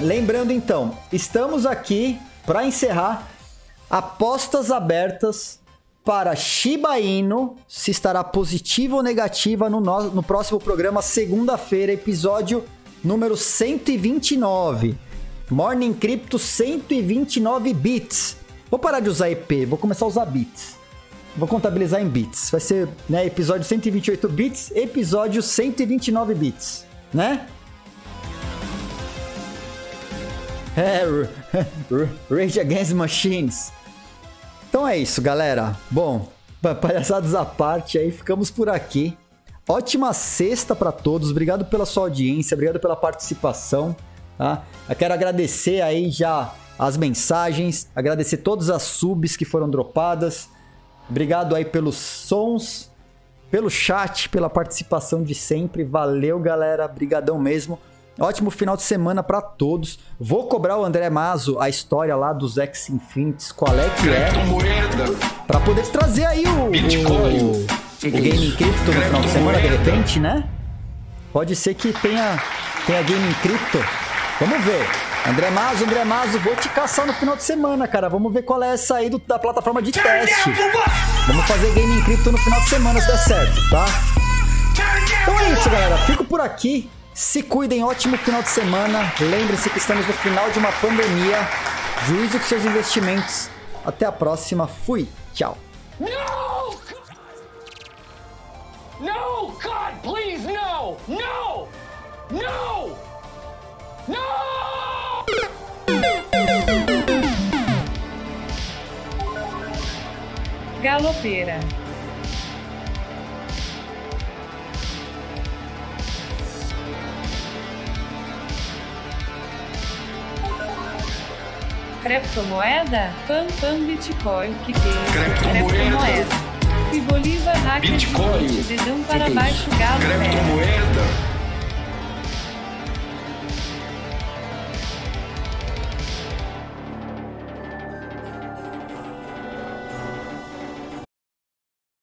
Lembrando então, estamos aqui para encerrar apostas abertas para Shiba Inu se estará positiva ou negativa no, no, no próximo programa, segunda-feira, episódio número 129. Morning Crypto 129 bits. Vou parar de usar EP, vou começar a usar bits. Vou contabilizar em bits. Vai ser, né, episódio 128 bits, episódio 129 bits, né? É, Rage Against Machines. Então é isso, galera. Bom, palhaçadas à parte aí, ficamos por aqui. Ótima sexta para todos. Obrigado pela sua audiência, obrigado pela participação, tá? Eu quero agradecer aí já as mensagens, agradecer todas as subs que foram dropadas. Obrigado aí pelos sons, pelo chat, pela participação de sempre. Valeu, galera. Brigadão mesmo. Ótimo final de semana para todos. Vou cobrar o André Mazo a história lá dos X Infinities, qual é que é, para poder trazer aí o, o, o Game Crypto no final de semana de repente, né? Pode ser que tenha tenha Game Crypto. Vamos ver. André Mazo, André Mazo, vou te caçar no final de semana, cara. Vamos ver qual é essa aí do, da plataforma de teste. Vamos fazer Game em Crypto no final de semana se der certo, tá? Então é isso, galera. Fico por aqui. Se cuidem, ótimo final de semana. Lembre-se que estamos no final de uma pandemia. Juízo com seus investimentos. Até a próxima. Fui. Tchau. No! No, God, please, no! No! No! No! Galopeira. Criptomoeda? Pam Pam Bitcoin, que tem criptomoeda. E Bolívar Hacker Bitcoin. dedão para baixo, galo Criptomoeda.